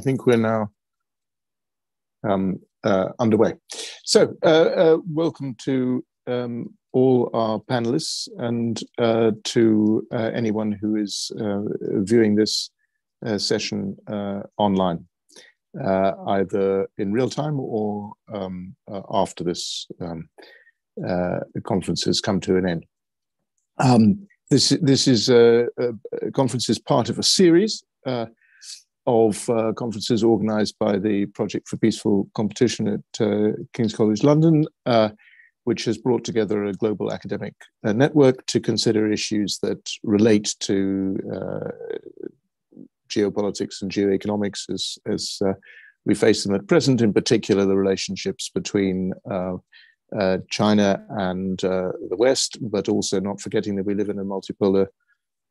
I think we're now um, uh, underway. So, uh, uh, welcome to um, all our panelists and uh, to uh, anyone who is uh, viewing this session online, either in real time or um, after this um, conference has come to an end. Um, this, this is a, a, conference is part of a series of uh, conferences organised by the Project for Peaceful Competition at uh, King's College London, uh, which has brought together a global academic uh, network to consider issues that relate to uh, geopolitics and geoeconomics as, as uh, we face them at present, in particular the relationships between China and the West, but also not forgetting that we live in a multipolar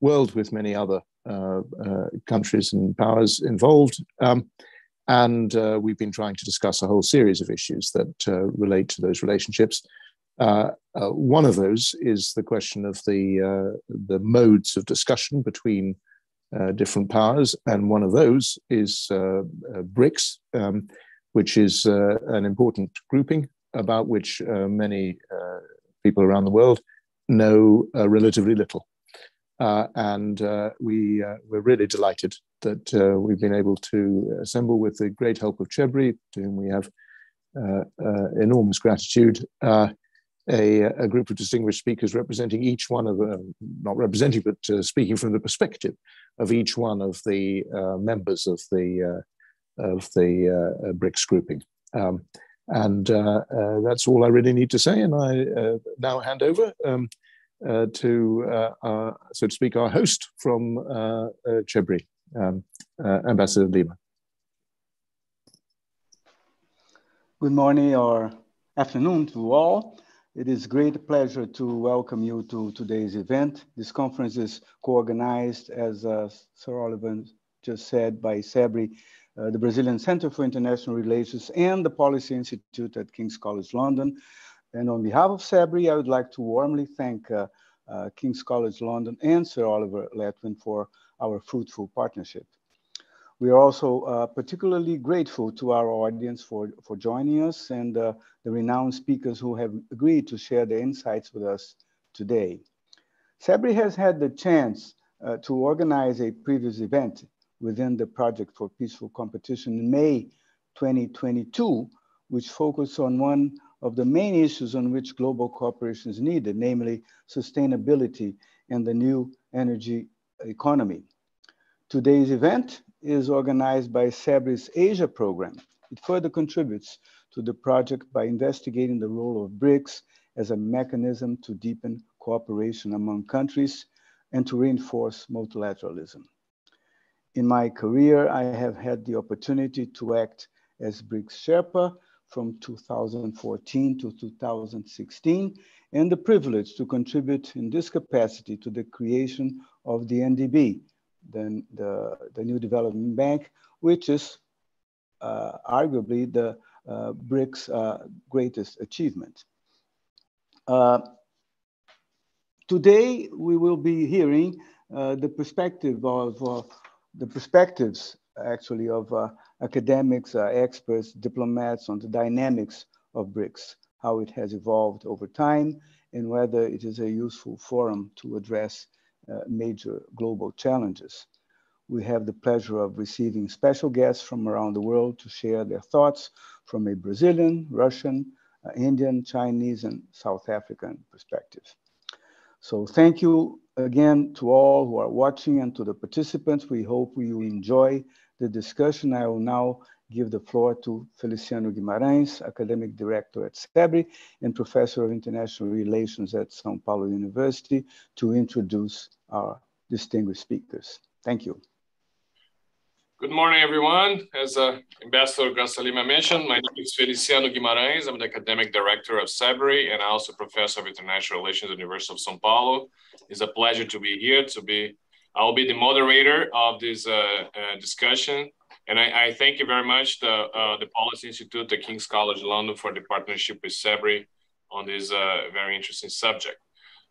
world with many other uh, uh, countries and powers involved. Um, and uh, we've been trying to discuss a whole series of issues that relate to those relationships. one of those is the question of the, the modes of discussion between uh, different powers, and one of those is uh, uh, BRICS, um, which is an important grouping about which many people around the world know relatively little. Uh, and uh, we, uh, we're really delighted that uh, we've been able to assemble with the great help of CEBRI, to whom we have uh, uh, enormous gratitude, a, a, group of distinguished speakers representing each one of, them, not representing, but speaking from the perspective of each one of the members of the, of the BRICS grouping. Um, and that's all I really need to say. And I now hand over um, uh, to, uh, our, so to speak, our host from uh, CEBRI, um, Ambassador Lima. Good morning or afternoon to all. It is great pleasure to welcome you to today's event. This conference is co-organized, as uh, Sir Oliver just said, by CEBRI, uh, the Brazilian Center for International Relations and the Policy Institute at King's College London. And on behalf of CEBRI, I would like to warmly thank uh, uh, King's College London and Sir Oliver Letwin for our fruitful partnership. We are also uh, particularly grateful to our audience for, for joining us and uh, the renowned speakers who have agreed to share their insights with us today. CEBRI has had the chance uh, to organize a previous event within the Project for Peaceful Competition in May 2022, which focused on one of the main issues on which global cooperation is needed, namely sustainability and the new energy economy. Today's event is organized by CEBRI's Asia program. It further contributes to the project by investigating the role of BRICS as a mechanism to deepen cooperation among countries and to reinforce multilateralism. In my career, I have had the opportunity to act as BRICS Sherpa from 2014 to 2016, and the privilege to contribute in this capacity to the creation of the NDB, the, the, the New Development Bank, which is uh, arguably the uh, BRICS uh, greatest achievement. Uh, today, we will be hearing uh, the perspective of uh, the perspectives actually of academics, uh, experts, diplomats on the dynamics of BRICS, how it has evolved over time, and whether it is a useful forum to address uh, major global challenges. We have the pleasure of receiving special guests from around the world to share their thoughts from a Brazilian, Russian, uh, Indian, Chinese, and South African perspective. So thank you again to all who are watching and to the participants. We hope you enjoy the discussion. I will now give the floor to Feliciano Guimarães, Academic Director at CEBRI and Professor of International Relations at São Paulo University to introduce our distinguished speakers. Thank you. Good morning, everyone. As uh, Ambassador Lima mentioned, my name is Feliciano Guimarães. I'm the Academic Director of CEBRI and also Professor of International Relations at the University of São Paulo. It's a pleasure to be here, to be I'll be the moderator of this uh, uh, discussion. And I, I, thank you very much, the, uh, the Policy Institute, the King's College London for the partnership with CEBRI on this very interesting subject.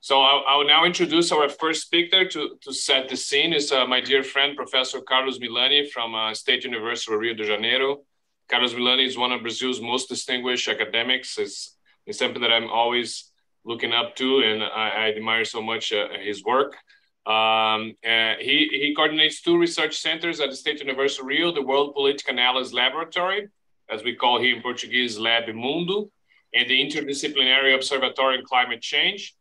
So I, will now introduce our first speaker to, to set the scene is uh, my dear friend, Professor Carlos Milani from uh, State University of Rio de Janeiro. Carlos Milani is one of Brazil's most distinguished academics. It's, it's something that I'm always looking up to and I, I admire so much uh, his work. Um, uh, he, he coordinates two research centers at the State University of Rio, the World Political Analysis Laboratory, as we call here in Portuguese, Lab Mundo, and the Interdisciplinary Observatory on Climate Change.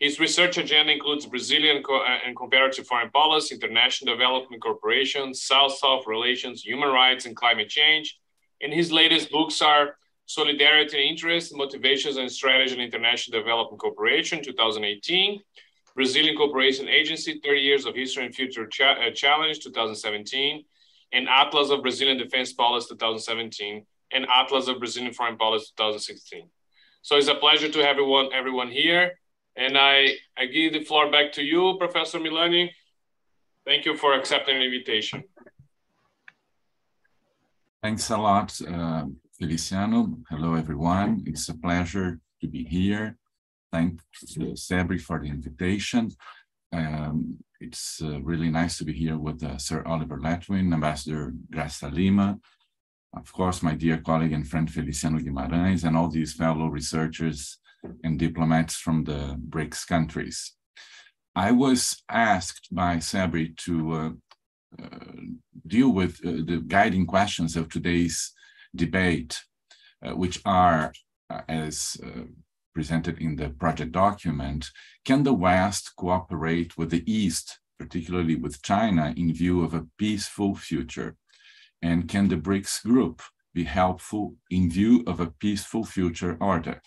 His research agenda includes Brazilian co- uh, and comparative foreign policy, international development cooperation, South-South relations, human rights, and climate change. And his latest books are Solidarity and Interest, Motivations and Strategy in International Development Cooperation, 2018, Brazilian Cooperation Agency, 30 Years of History and Future Cha- uh, Challenge, 2017, and Atlas of Brazilian Defense Policy, 2017, and Atlas of Brazilian Foreign Policy, 2016. So it's a pleasure to have everyone, everyone here. And I, I give the floor back to you, Professor Milani. Thank you for accepting the invitation. Thanks a lot, uh, Feliciano. Hello, everyone. It's a pleasure to be here. Thank uh, CEBRI for the invitation. Um, it's uh, really nice to be here with uh, Sir Oliver Letwin, Ambassador Graça Lima, of course, my dear colleague and friend Feliciano Guimarães, and all these fellow researchers and diplomats from the BRICS countries. I was asked by CEBRI to uh, uh, deal with uh, the guiding questions of today's debate, which are, as presented in the project document, can the West cooperate with the East, particularly with China, in view of a peaceful future? And can the BRICS group be helpful in view of a peaceful future order?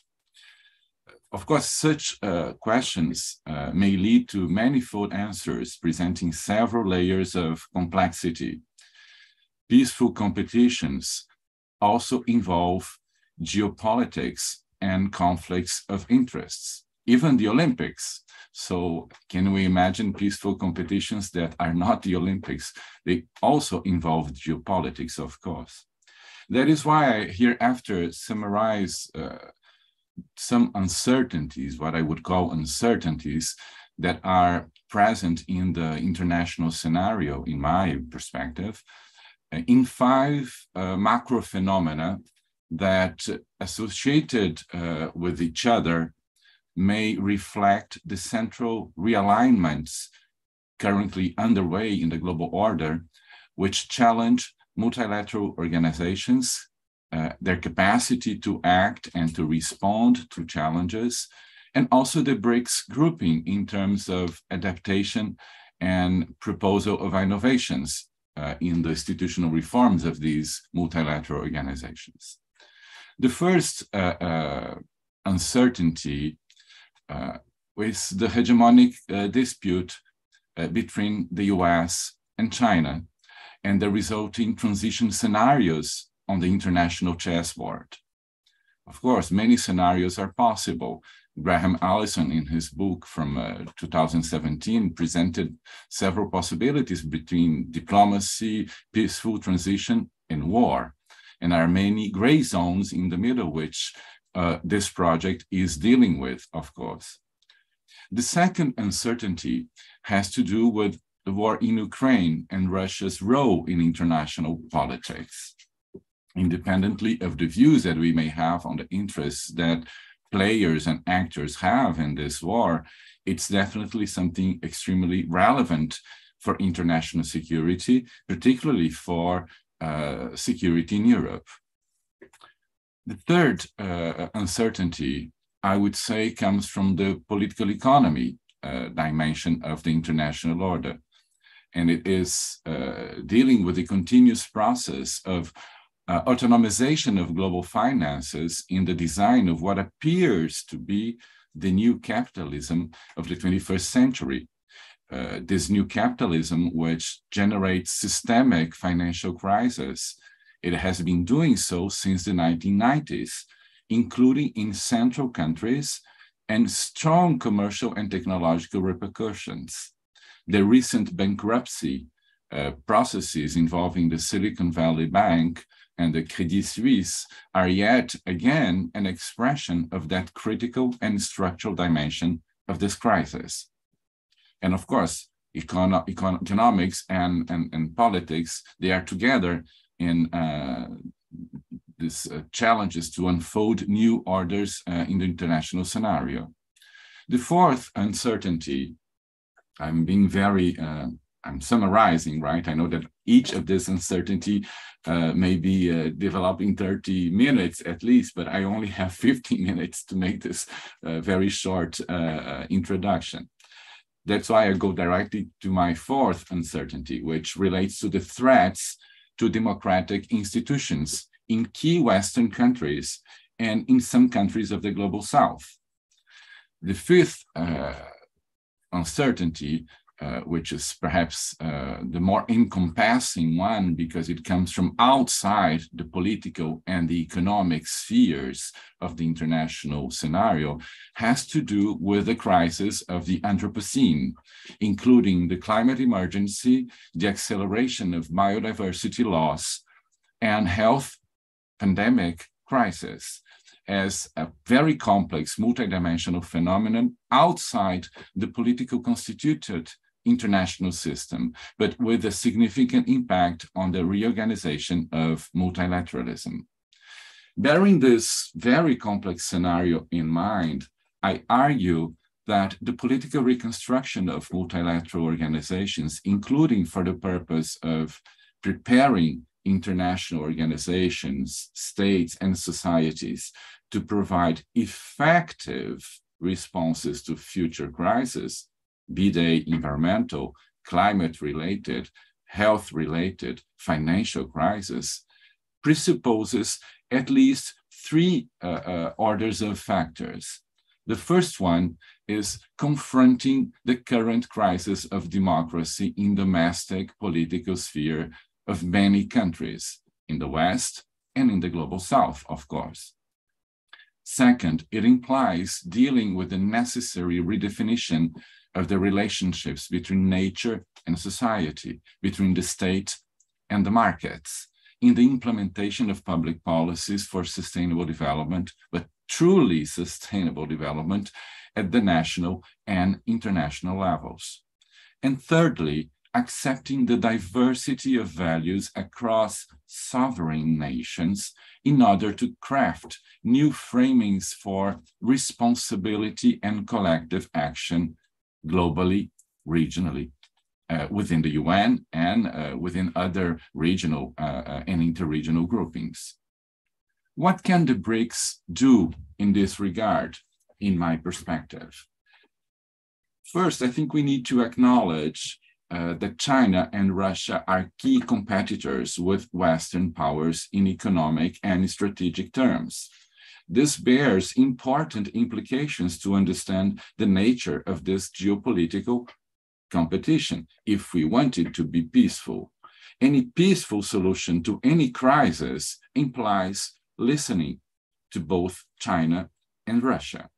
Of course, such uh, questions uh, may lead to manifold answers presenting several layers of complexity. Peaceful competitions also involve geopolitics and conflicts of interests. Even the Olympics so can we imagine peaceful competitions that are not the Olympics? They also involve geopolitics, of course. That is why I hereafter summarize uh, some uncertainties, what I would call uncertainties that are present in the international scenario, in my perspective, uh, in five uh, macro phenomena that associated uh, with each other may reflect the central realignments currently underway in the global order, which challenge multilateral organizations, uh, their capacity to act and to respond to challenges, and also the BRICS grouping in terms of adaptation and proposal of innovations uh, in the institutional reforms of these multilateral organizations. The first uh, uh uncertainty uh, with the hegemonic uh, dispute uh, between the US and China and the resulting transition scenarios on the international chessboard. Of course, many scenarios are possible. Graham Allison, in his book from uh, 2017, presented several possibilities between diplomacy, peaceful transition, and war. And there are many gray zones in the middle, which uh, this project is dealing with, of course. The second uncertainty has to do with the war in Ukraine and Russia's role in international politics. Independently of the views that we may have on the interests that players and actors have in this war, it's definitely something extremely relevant for international security, particularly for uh, security in Europe. The third uh, uncertainty, I would say, comes from the political economy uh, dimension of the international order. And it is uh, dealing with the continuous process of uh, autonomization of global finances in the design of what appears to be the new capitalism of the 21st century. Uh, this new capitalism, which generates systemic financial crisis it has been doing so since the 1990s, including in central countries and strong commercial and technological repercussions. The recent bankruptcy uh, processes involving the Silicon Valley Bank and the Credit Suisse are yet again an expression of that critical and structural dimension of this crisis. And of course, econo econ economics and, and, and politics, they are together in uh, these uh, challenges to unfold new orders uh, in the international scenario. The fourth uncertainty, I'm being very, uh, I'm summarizing, right? I know that each of this uncertainty uh, may be uh, developed in 30 minutes at least, but I only have 15 minutes to make this very short introduction. That's why I go directly to my fourth uncertainty, which relates to the threats to democratic institutions in key Western countries and in some countries of the global South. The fifth uh, uncertainty, uh, which is perhaps uh, the more encompassing one because it comes from outside the political and the economic spheres of the international scenario, has to do with the crisis of the Anthropocene, including the climate emergency, the acceleration of biodiversity loss, and health pandemic crisis as a very complex multidimensional phenomenon outside the political constituted international system, but with a significant impact on the reorganization of multilateralism. Bearing this very complex scenario in mind, I argue that the political reconstruction of multilateral organizations, including for the purpose of preparing international organizations, states, and societies to provide effective responses to future crises, be they environmental, climate related, health related, financial crisis, presupposes at least three uh, uh, orders of factors. The first one is confronting the current crisis of democracy in domestic political sphere of many countries in the West and in the global South, of course. Second, it implies dealing with the necessary redefinition of the relationships between nature and society, between the state and the markets, in the implementation of public policies for sustainable development, but truly sustainable development at the national and international levels. And thirdly, accepting the diversity of values across sovereign nations in order to craft new framings for responsibility and collective action globally, regionally, uh, within the UN and uh, within other regional uh, uh and interregional groupings. What can the BRICS do in this regard, in my perspective? First, I think we need to acknowledge uh, that China and Russia are key competitors with Western powers in economic and strategic terms. This bears important implications to understand the nature of this geopolitical competition if we want it to be peaceful. Any peaceful solution to any crisis implies listening to both China and Russia.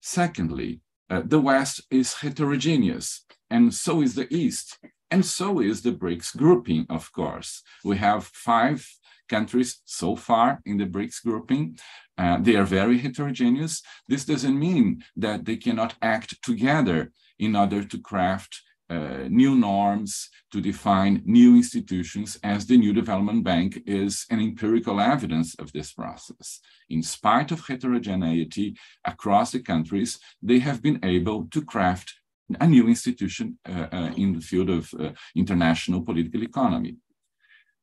Secondly, uh, the West is heterogeneous and so is the East, and so is the BRICS grouping, of course. We have five countries so far in the BRICS grouping. Uh, they are very heterogeneous. This doesn't mean that they cannot act together in order to craft uh, new norms, to define new institutions, as the New Development Bank is an empirical evidence of this process. In spite of heterogeneity across the countries, they have been able to craft a new institution uh, uh, in the field of uh, international political economy.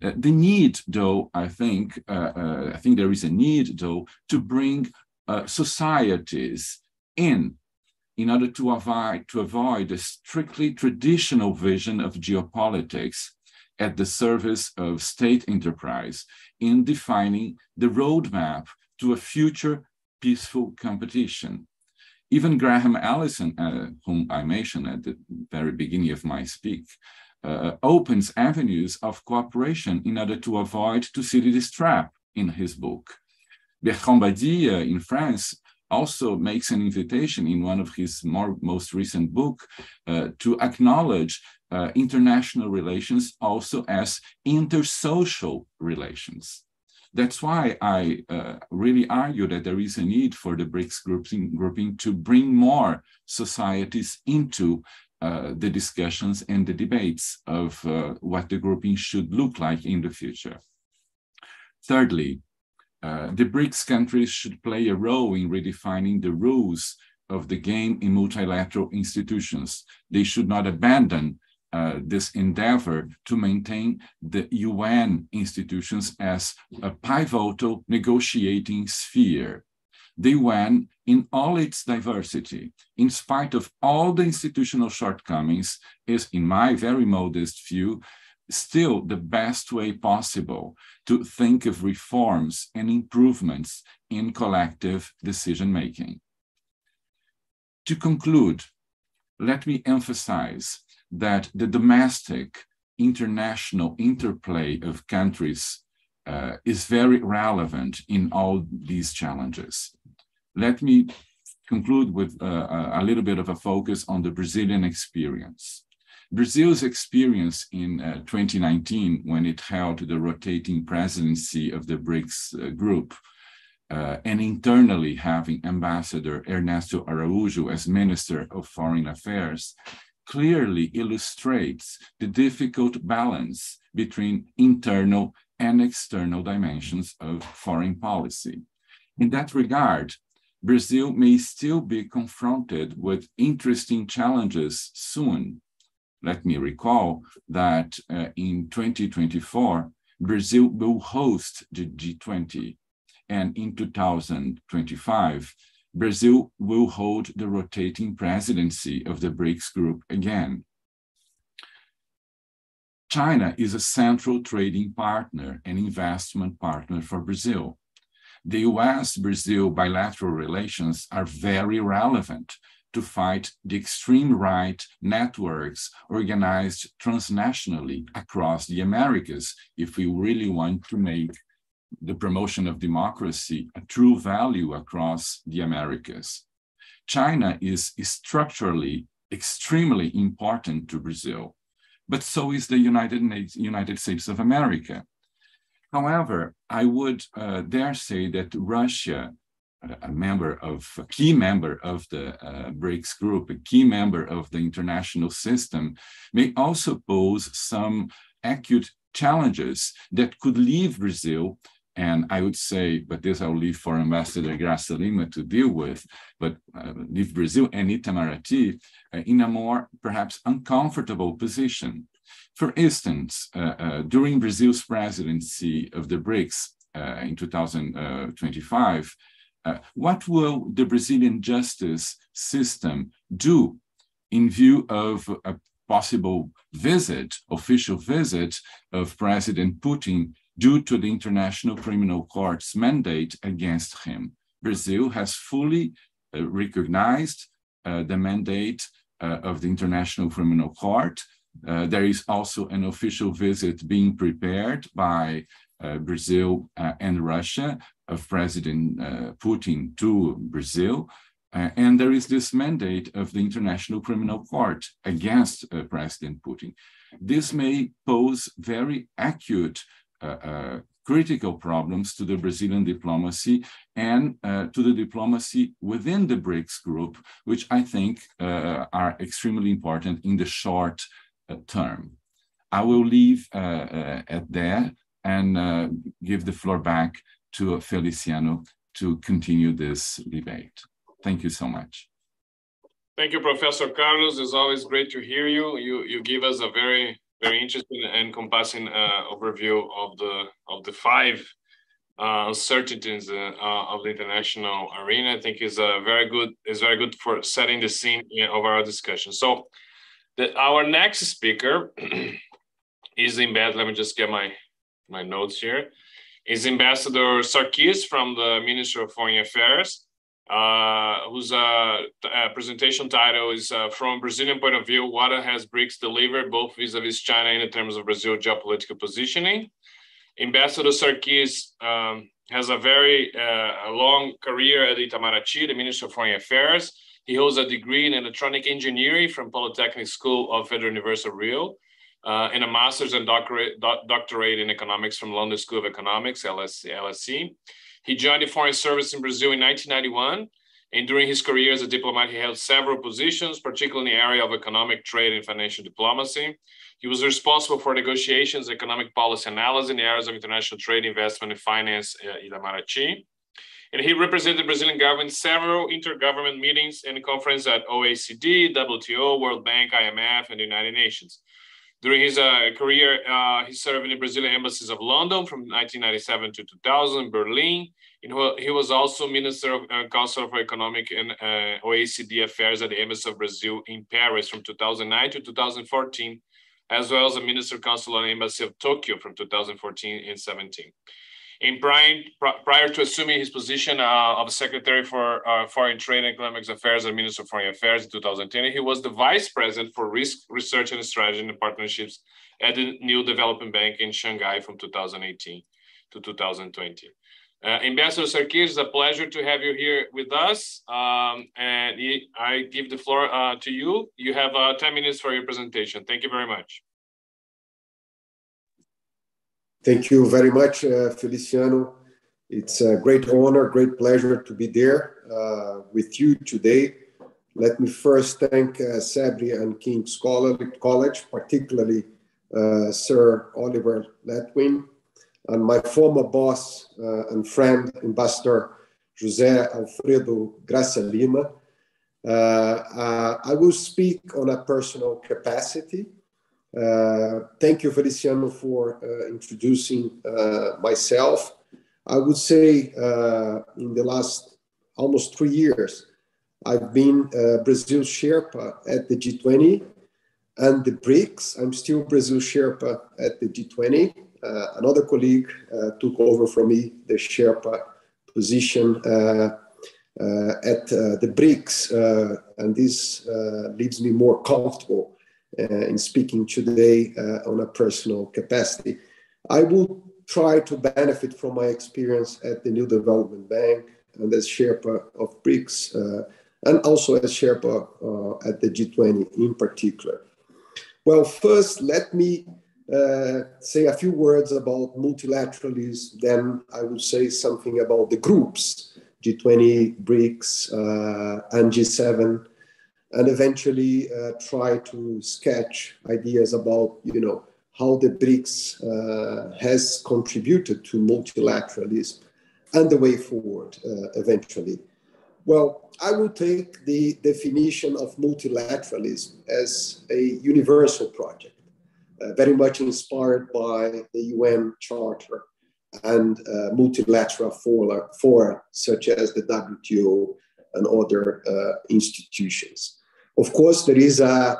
Uh, the need, though, I think, uh, uh, I think there is a need, though, to bring societies in in order to avoid, to avoid a strictly traditional vision of geopolitics at the service of state enterprise in defining the roadmap to a future peaceful competition. Even Graham Allison, uh, whom I mentioned at the very beginning of my speak, uh, opens avenues of cooperation in order to avoid to Thucydides' trap in his book. Bertrand Badie in France also makes an invitation in one of his more, most recent book uh, to acknowledge uh, international relations also as intersocial relations. That's why I uh, really argue that there is a need for the BRICS grouping, grouping to bring more societies into uh, the discussions and the debates of uh, what the grouping should look like in the future. Thirdly, uh, the BRICS countries should play a role in redefining the rules of the game in multilateral institutions. They should not abandon uh, this endeavor to maintain the UN institutions as a pivotal negotiating sphere. The UN, in all its diversity, in spite of all the institutional shortcomings, is, in my very modest view, still the best way possible to think of reforms and improvements in collective decision making. To conclude, let me emphasize that the domestic international interplay of countries uh, is very relevant in all these challenges. Let me conclude with uh, a little bit of a focus on the Brazilian experience. Brazil's experience in uh, 2019, when it held the rotating presidency of the BRICS uh, group, uh, and internally having Ambassador Ernesto Araújo as Minister of Foreign Affairs, clearly illustrates the difficult balance between internal and external dimensions of foreign policy. In that regard, Brazil may still be confronted with interesting challenges soon. Let me recall that uh, in 2024, Brazil will host the G20, and in 2025, Brazil will hold the rotating presidency of the BRICS group again. China is a central trading partner and investment partner for Brazil. The US Brazil bilateral relations are very relevant to fight the extreme right networks organized transnationally across the Americas if we really want to make the promotion of democracy a true value across the Americas. China is structurally extremely important to Brazil, but so is the United, United States of America. However, I would uh, dare say that Russia, a member of a key member of the uh, BRICS group, a key member of the international system, may also pose some acute challenges that could leave Brazil and I would say, but this I'll leave for Ambassador Graça Lima to deal with, but uh, leave Brazil and Itamaraty uh, in a more perhaps uncomfortable position. For instance, uh, uh during Brazil's presidency of the BRICS uh, in 2025, uh, what will the Brazilian justice system do in view of a possible visit, official visit of President Putin due to the International Criminal Court's mandate against him. Brazil has fully uh, recognized uh, the mandate uh, of the International Criminal Court. Uh, there is also an official visit being prepared by uh, Brazil uh, and Russia of President Putin to Brazil. and there is this mandate of the International Criminal Court against President Putin. This may pose very acute uh, uh, critical problems to the Brazilian diplomacy and uh, to the diplomacy within the BRICS group, which I think uh, are extremely important in the short uh, term. I will leave uh, at there and give the floor back to Feliciano to continue this debate. Thank you so much. Thank you, Professor Carlos. It's always great to hear you. You, you give us a very very interesting and encompassing uh, overview of the of the five uh, uncertainties uh, uh, of the international arena. I think is a very good is very good for setting the scene of our discussion. So, the, our next speaker is in bed. Let me just get my my notes here. Is Ambassador Sarquis from the Ministry of Foreign Affairs uh, whose uh, uh, presentation title is uh, From Brazilian Point of View, what has BRICS delivered both vis-a-vis China and in terms of Brazil geopolitical positioning. Ambassador Sarquis um, has a very uh, long career at Itamaraty, the Minister of Foreign Affairs. He holds a degree in electronic engineering from Polytechnic School of Federal University of Rio. uh, and a master's and doctorate, doctorate in economics from London School of Economics, LSE, LSE. He joined the Foreign Service in Brazil in 1991. And during his career as a diplomat, he held several positions, particularly in the area of economic trade and financial diplomacy. He was responsible for negotiations, economic policy analysis in the areas of international trade, investment, and finance uh, in Itamaraty. And he represented the Brazilian government in several intergovernment meetings and conferences at OECD, WTO, World Bank, IMF, and the United Nations. During his uh, career, uh, he served in the Brazilian embassies of London from 1997 to 2000, Berlin. He was also Minister of uh, Council for Economic and uh, OECD Affairs at the Embassy of Brazil in Paris from 2009 to 2014, as well as a Minister Consular and Embassy of Tokyo from 2014 and 17. In prior, prior to assuming his position uh, of Secretary for uh, Foreign Trade and Economic Affairs and Minister of Foreign Affairs in 2010, he was the Vice President for Risk Research and Strategy and Partnerships at the New Development Bank in Shanghai from 2018 to 2020. Uh, Ambassador Sarquis, it's a pleasure to have you here with us. Um, and I give the floor uh, to you. You have uh, 10 minutes for your presentation. Thank you very much. Thank you very much, uh, Feliciano. It's a great honor, great pleasure to be there uh, with you today. Let me first thank uh, CEBRI and King's College, particularly uh, Sir Oliver Letwin, and my former boss uh, and friend, Ambassador José Alfredo Graça Lima. Uh, I will speak on a personal capacity thank you, Feliciano, for uh, introducing uh, myself. I would say in the last almost three years, I've been Brazil Sherpa at the G20 and the BRICS. I'm still Brazil Sherpa at the G20. Uh, another colleague uh, took over from me the Sherpa position uh, at the BRICS, and this leaves me more comfortable uh, in speaking today uh, on a personal capacity. I will try to benefit from my experience at the New Development Bank and as Sherpa of BRICS, uh, and also as Sherpa uh, at the G20 in particular. Well, first, let me uh, say a few words about multilateralism, then I will say something about the groups G20, BRICS, uh, and G7 and eventually uh, try to sketch ideas about, you know, how the BRICS uh, has contributed to multilateralism and the way forward uh, eventually. Well, I will take the definition of multilateralism as a universal project, uh, very much inspired by the UN Charter and uh, multilateral fora, fora, such as the WTO and other uh, institutions. Of course, there is a,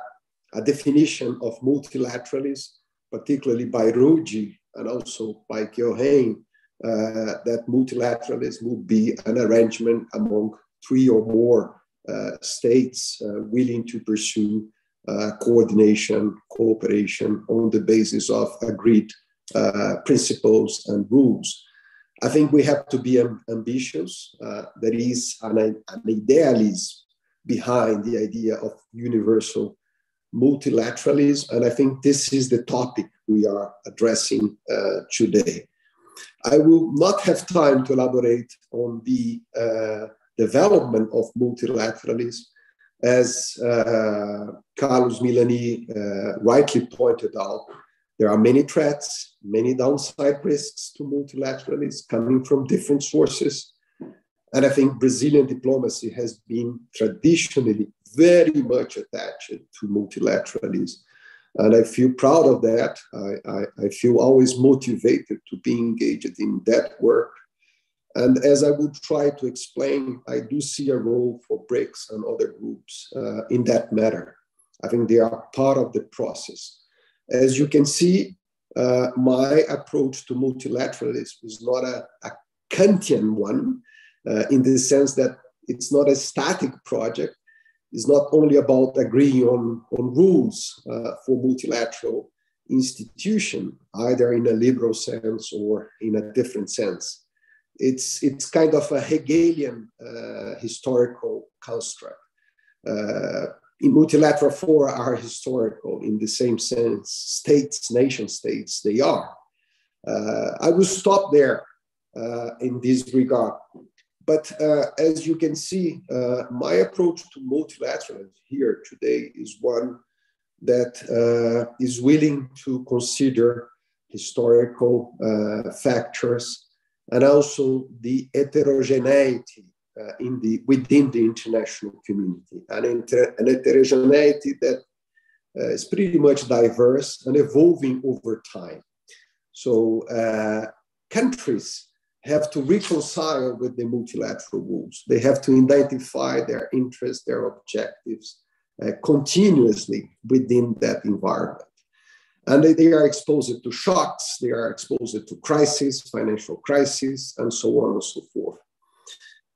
a definition of multilateralism, particularly by Ruggie and also by Keohane, uh, that multilateralism would be an arrangement among three or more uh, states uh, willing to pursue uh, coordination, cooperation on the basis of agreed uh, principles and rules. I think we have to be ambitious. Uh, there is an, an idealism behind the idea of universal multilateralism. And I think this is the topic we are addressing uh, today. I will not have time to elaborate on the uh, development of multilateralism. As uh, Carlos Milani uh, rightly pointed out, there are many threats, many downside risks to multilateralism coming from different sources. And I think Brazilian diplomacy has been traditionally very much attached to multilateralism. And I feel proud of that. I, I, I, feel always motivated to be engaged in that work. And as I would try to explain, I do see a role for BRICS and other groups uh, in that matter. I think they are part of the process. As you can see, uh, my approach to multilateralism is not a, a Kantian one uh, in the sense that it's not a static project. It's not only about agreeing on, on rules uh, for multilateral institution, either in a liberal sense or in a different sense. It's, it's kind of a Hegelian uh, historical construct. Multilateral fora are historical in the same sense, states, nation states, they are. Uh, I will stop there uh, in this regard. But uh, as you can see, uh, my approach to multilateralism here today is one that uh, is willing to consider historical uh, factors and also the heterogeneity in the, within the international community, an, inter, an heterogeneity that uh, is pretty much diverse and evolving over time. So uh, countries have to reconcile with the multilateral rules. They have to identify their interests, their objectives uh, continuously within that environment. And they, they, are exposed to shocks, they are exposed to crises, financial crises, and so on and so forth.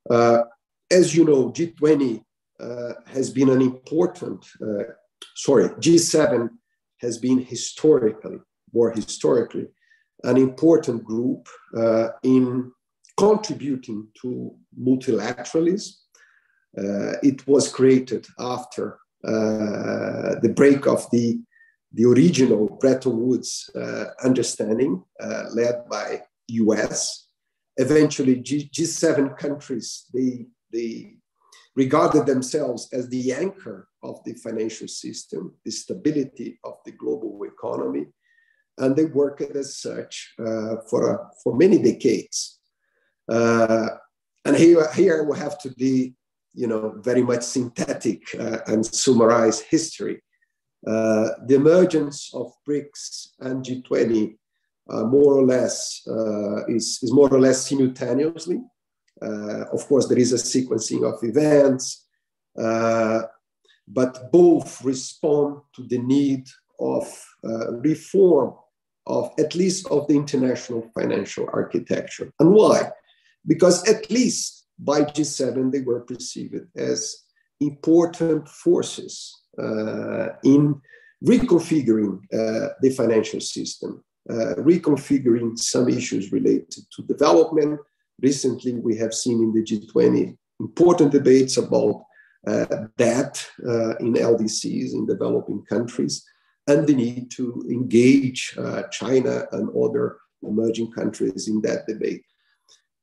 Uh, as you know, G20 uh, has been an important, uh, sorry, G7 has been historically, more historically, an important group uh, in contributing to multilateralism. Uh, it was created after uh, the break of the, the original Bretton Woods understanding led by US eventually G- G7 countries, they, they regarded themselves as the anchor of the financial system, the stability of the global economy, and they worked as such uh, for, for many decades. Uh, and here, here we have to be, you know, very much synthetic uh, and summarize history. Uh, the emergence of BRICS and G20 uh, more or less uh, is, is more or less simultaneously. Uh, of course, there is a sequencing of events, but both respond to the need of reform of at least of the international financial architecture. And why? Because at least by G7 they were perceived as important forces uh, in reconfiguring uh, the financial system uh, reconfiguring some issues related to development. Recently, we have seen in the G20 important debates about uh, debt uh, in LDCs in developing countries and the need to engage uh, China and other emerging countries in that debate.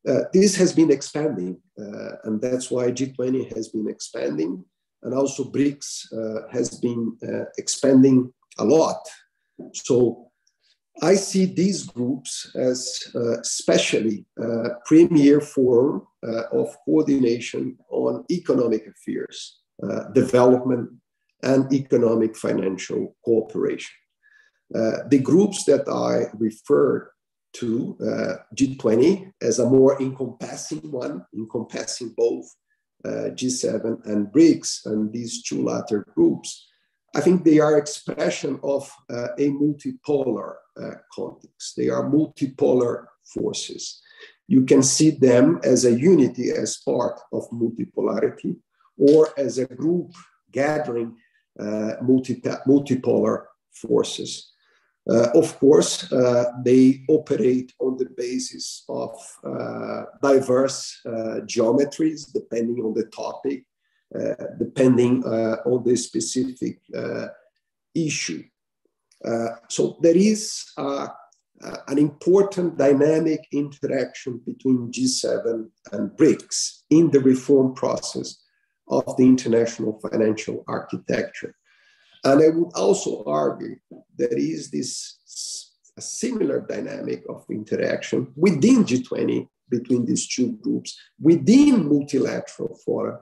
Uh, this has been expanding, uh, and that's why G20 has been expanding, and also BRICS has been expanding a lot. So I see these groups as uh, especially uh, premier forum uh, of coordination on economic affairs, uh, development, and economic financial cooperation. Uh, the groups that I refer to, uh, G20, as a more encompassing one, encompassing both G7 and BRICS, and these two latter groups, I think they are expression of a multipolar context. They are multipolar forces. You can see them as a unity, as part of multipolarity, or as a group gathering uh, multi- multipolar forces. Uh, of course, uh, they operate on the basis of uh, diverse uh, geometries, depending on the topic, depending on the specific issue. Uh, so there is uh, uh, an important dynamic interaction between G7 and BRICS in the reform process of the international financial architecture. And I would also argue there is this a similar dynamic of interaction within G20 between these two groups, within multilateral fora,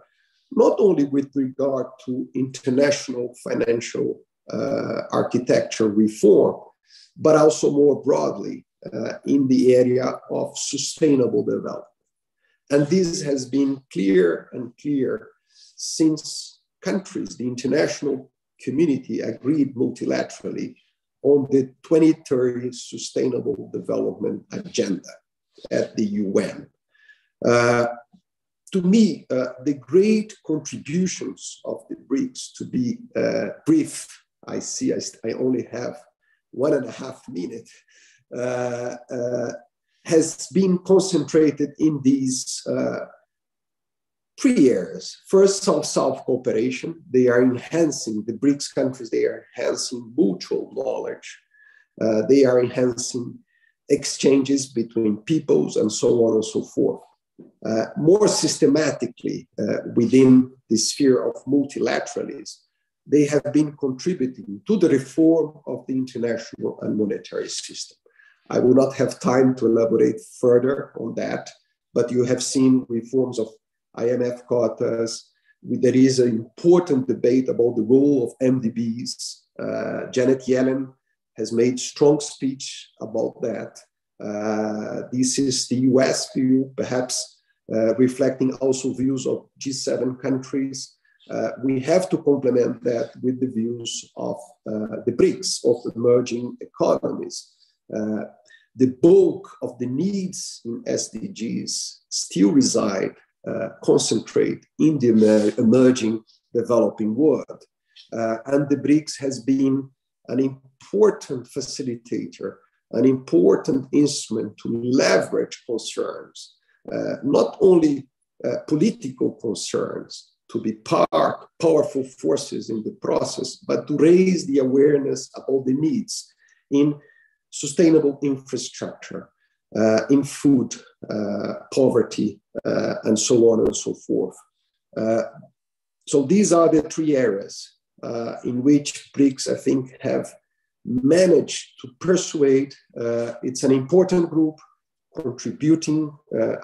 not only with regard to international financial uh, architecture reform, but also more broadly uh, in the area of sustainable development. And this has been clear and clear since countries, the international community agreed multilaterally on the 2030 Sustainable Development Agenda at the UN. Uh, to me, uh, the great contributions of the BRICS, to be uh, brief I see I, I only have one and a half minute, uh, uh, has been concentrated in these uh, three areas. First, South-South cooperation. They are enhancing, the BRICS countries, they are enhancing mutual knowledge. Uh, they are enhancing exchanges between peoples and so on and so forth. Uh, more systematically uh, within the sphere of multilateralism, they have been contributing to the reform of the international and monetary system. I will not have time to elaborate further on that, but you have seen reforms of IMF quotas. There is an important debate about the role of MDBs. Uh, Janet Yellen has made strong speech about that. Uh, this is the US view, perhaps uh, reflecting also views of G7 countries. Uh, we have to complement that with the views of uh, the BRICS, of emerging economies. Uh, the bulk of the needs in SDGs still reside, uh, concentrate in the emerging developing world. Uh, and the BRICS has been an important facilitator, an important instrument to leverage concerns, uh, not only political concerns, to be part, powerful forces in the process, but to raise the awareness about the needs in sustainable infrastructure, uh, in food, uh, poverty, uh, and so on and so forth. Uh, so these are the three areas uh, in which BRICS, I think, have managed to persuade. Uh, it's an important group contributing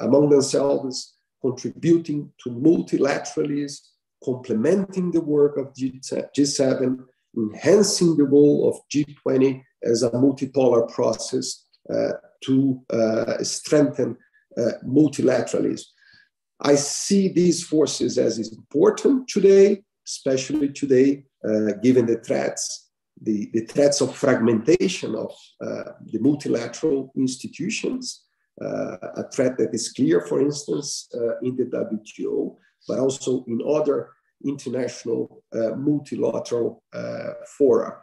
among themselves, contributing to multilateralism, complementing the work of G7, enhancing the role of G20 as a multipolar process uh, to uh, strengthen uh, multilateralism. I see these forces as important today, especially today, uh, given the threats, the, the threats of fragmentation of uh, the multilateral institutions, a threat that is clear, for instance, in the WTO, but also in other international multilateral fora.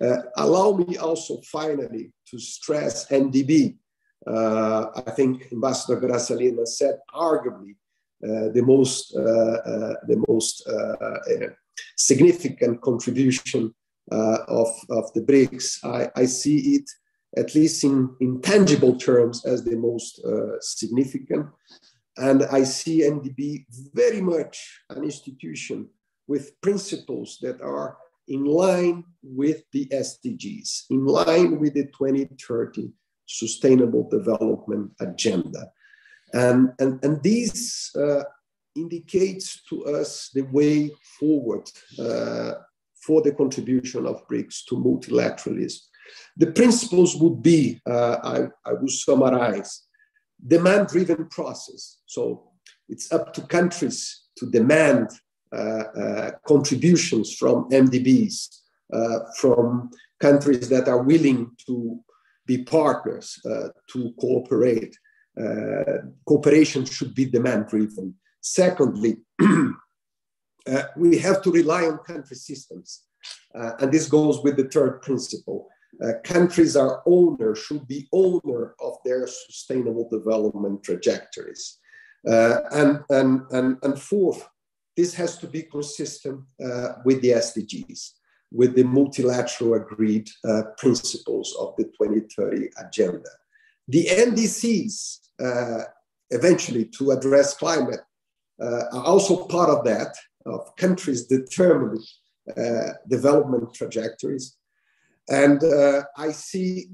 Uh, allow me also finally to stress. Uh, I think Ambassador Graça Lima said arguably uh, the most, uh, uh, the most uh, significant contribution of, of the BRICS. I, I, see it, at least in, in tangible terms, as the most significant. And I see NDB very much an institution with principles that are in line with the SDGs, in line with the 2030 Sustainable Development Agenda. And, and, and this uh, indicates to us the way forward uh, for the contribution of BRICS to multilateralism. The principles would be, uh, I, I will summarize, demand driven process. So it's up to countries to demand uh, uh, contributions from MDBs, uh, from countries that are willing to be partners, to cooperate. cooperation should be demand driven. Secondly, we have to rely on country systems. and this goes with the third principle. Uh, countries are owner should be owner of their sustainable development trajectories uh, and, and, and, and fourth this has to be consistent uh, with the SDGs, with the multilateral agreed uh, principles of the 2030 agenda. The NDCs, uh, eventually to address climate, are also part of that, of countries determining development trajectories. And uh, I see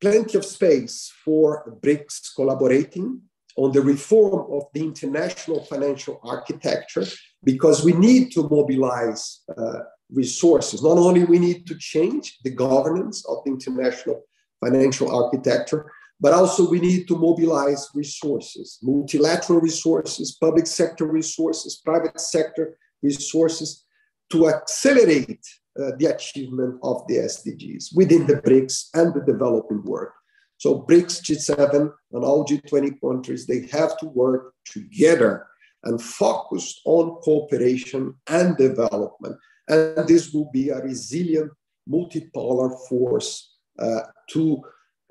plenty of space for BRICS collaborating on the reform of the international financial architecture because we need to mobilize uh, resources. Not only we need to change the governance of the international financial architecture, but also we need to mobilize resources, multilateral resources, public sector resources, private sector resources to accelerate uh, the achievement of the SDGs within the BRICS and the developing world. So BRICS, G7, and all G20 countries, they have to work together and focus on cooperation and development. And this will be a resilient multipolar force uh, to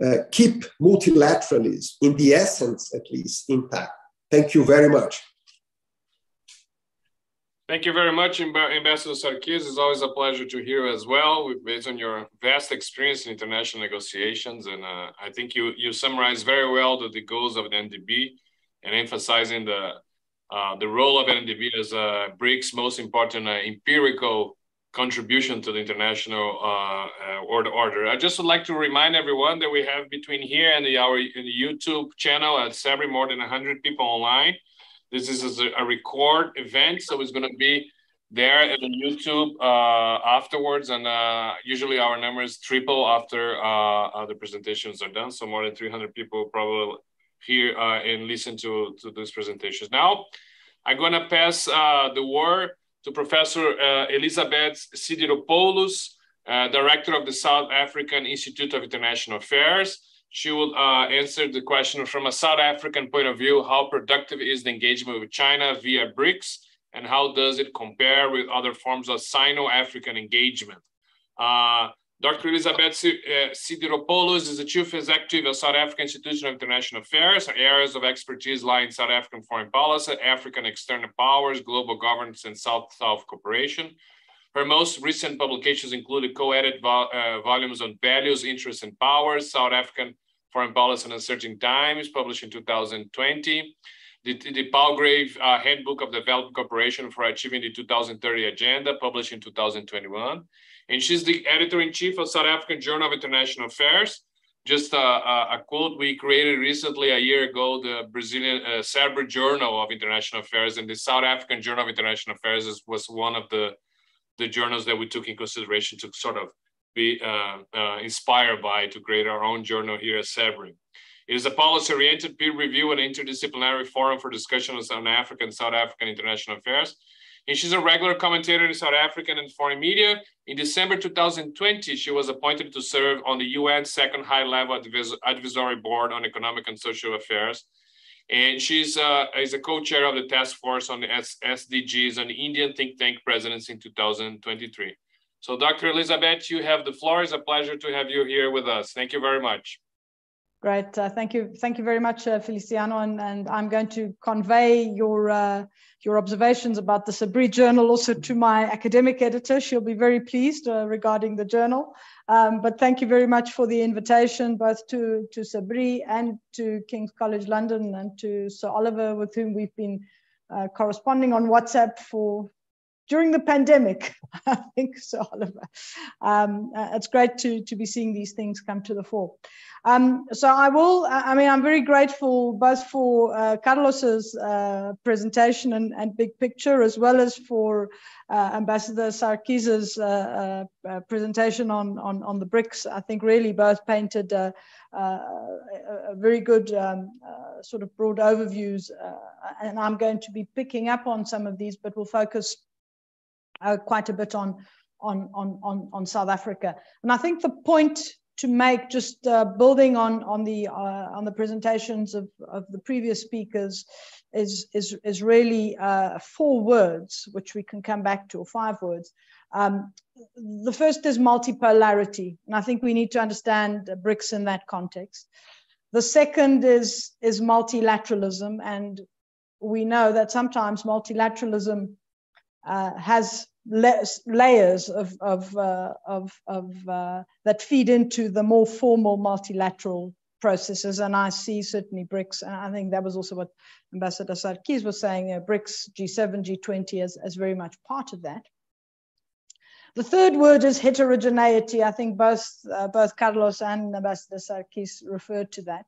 uh, keep multilateralism, in the essence at least, intact. Thank you very much. Thank you very much, Ambassador Sarquis. It's always a pleasure to hear you as well, based on your vast experience in international negotiations. And uh, I think you, you summarized very well the, the goals of the NDB and emphasizing the, uh, the role of NDB as uh, BRICS' most important uh, empirical contribution to the international uh, uh, order, order. I just would like to remind everyone that we have between here and the, our YouTube channel at CEBRI more than 100 people online this is a, a record event, so it's going to be there at the YouTube uh, afterwards, and uh, usually our numbers triple after uh, uh the presentations are done. So more than 300 people probably hear uh, and listen to, to these presentations. Now, I'm going to pass uh, the word to Professor Elizabeth Sidiropoulos, Director of the South African Institute of International Affairs she will uh, answer the question from a South African point of view, how productive is the engagement with China via BRICS, and how does it compare with other forms of Sino-African engagement? Uh, Dr. Elizabeth uh, Sidiropoulos is the Chief Executive of South African Institution of International Affairs. Her areas of expertise lie in South African foreign policy, African external powers, global governance, and South-South cooperation. Her most recent publications included co-edited vo uh, volumes on values, interests, and powers, South African foreign policy in uncertain times, published in 2020. The, the Palgrave uh, Handbook of Development Cooperation for Achieving the 2030 Agenda, published in 2021. And she's the editor-in-chief of South African Journal of International Affairs. Just a, a, a, quote we created recently, a year ago, the Brazilian uh, CEBRI Journal of International Affairs and the South African Journal of International Affairs is, was one of the the journals that we took in consideration to sort of be uh, uh, inspired by to create our own journal here at CEBRI. It is a policy-oriented peer review and interdisciplinary forum for discussions on African and South African international affairs. And she's a regular commentator in South African and foreign media. In December 2020, she was appointed to serve on the UN Second High Level Advisory Board on Economic and Social Affairs and she's uh, is a co-chair of the task force on the SDGs on the Indian think tank presidency in 2023. So Dr. Elizabeth, you have the floor. It's a pleasure to have you here with us. Thank you very much. Great. Uh, thank you. Thank you very much, uh, Feliciano. And, and I'm going to convey your, uh, your observations about the CEBRI journal also to my academic editor. She'll be very pleased uh, regarding the journal. Um, but thank you very much for the invitation, both to, to CEBRI and to King's College London and to Sir Oliver, with whom we've been uh, corresponding on WhatsApp for during the pandemic, I think so, Oliver. Um, uh, it's great to, to be seeing these things come to the fore. Um, so I will, I mean, I'm very grateful both for uh, Carlos's uh, presentation and, and, big picture, as well as for uh, Ambassador Sarquis's uh, uh, presentation on, on, on, the BRICS. I think really both painted a, very good um, sort of broad overviews. and I'm going to be picking up on some of these, but we'll focus quite a bit on, on, on, on, on South Africa. And I think the point to make, just uh, building on on the uh, on the presentations of, of the previous speakers, is is is really uh, four words which we can come back to, or five words. Um, the first is multipolarity, and I think we need to understand BRICS in that context. The second is is multilateralism, and we know that sometimes multilateralism uh, has layers of, of, uh, of, of uh, that feed into the more formal multilateral processes. And I see certainly BRICS, and I think that was also what Ambassador Sarquis was saying, BRICS, G7, G20 as, as very much part of that. The third word is heterogeneity. I think both, uh, both Carlos and Ambassador Sarquis referred to that.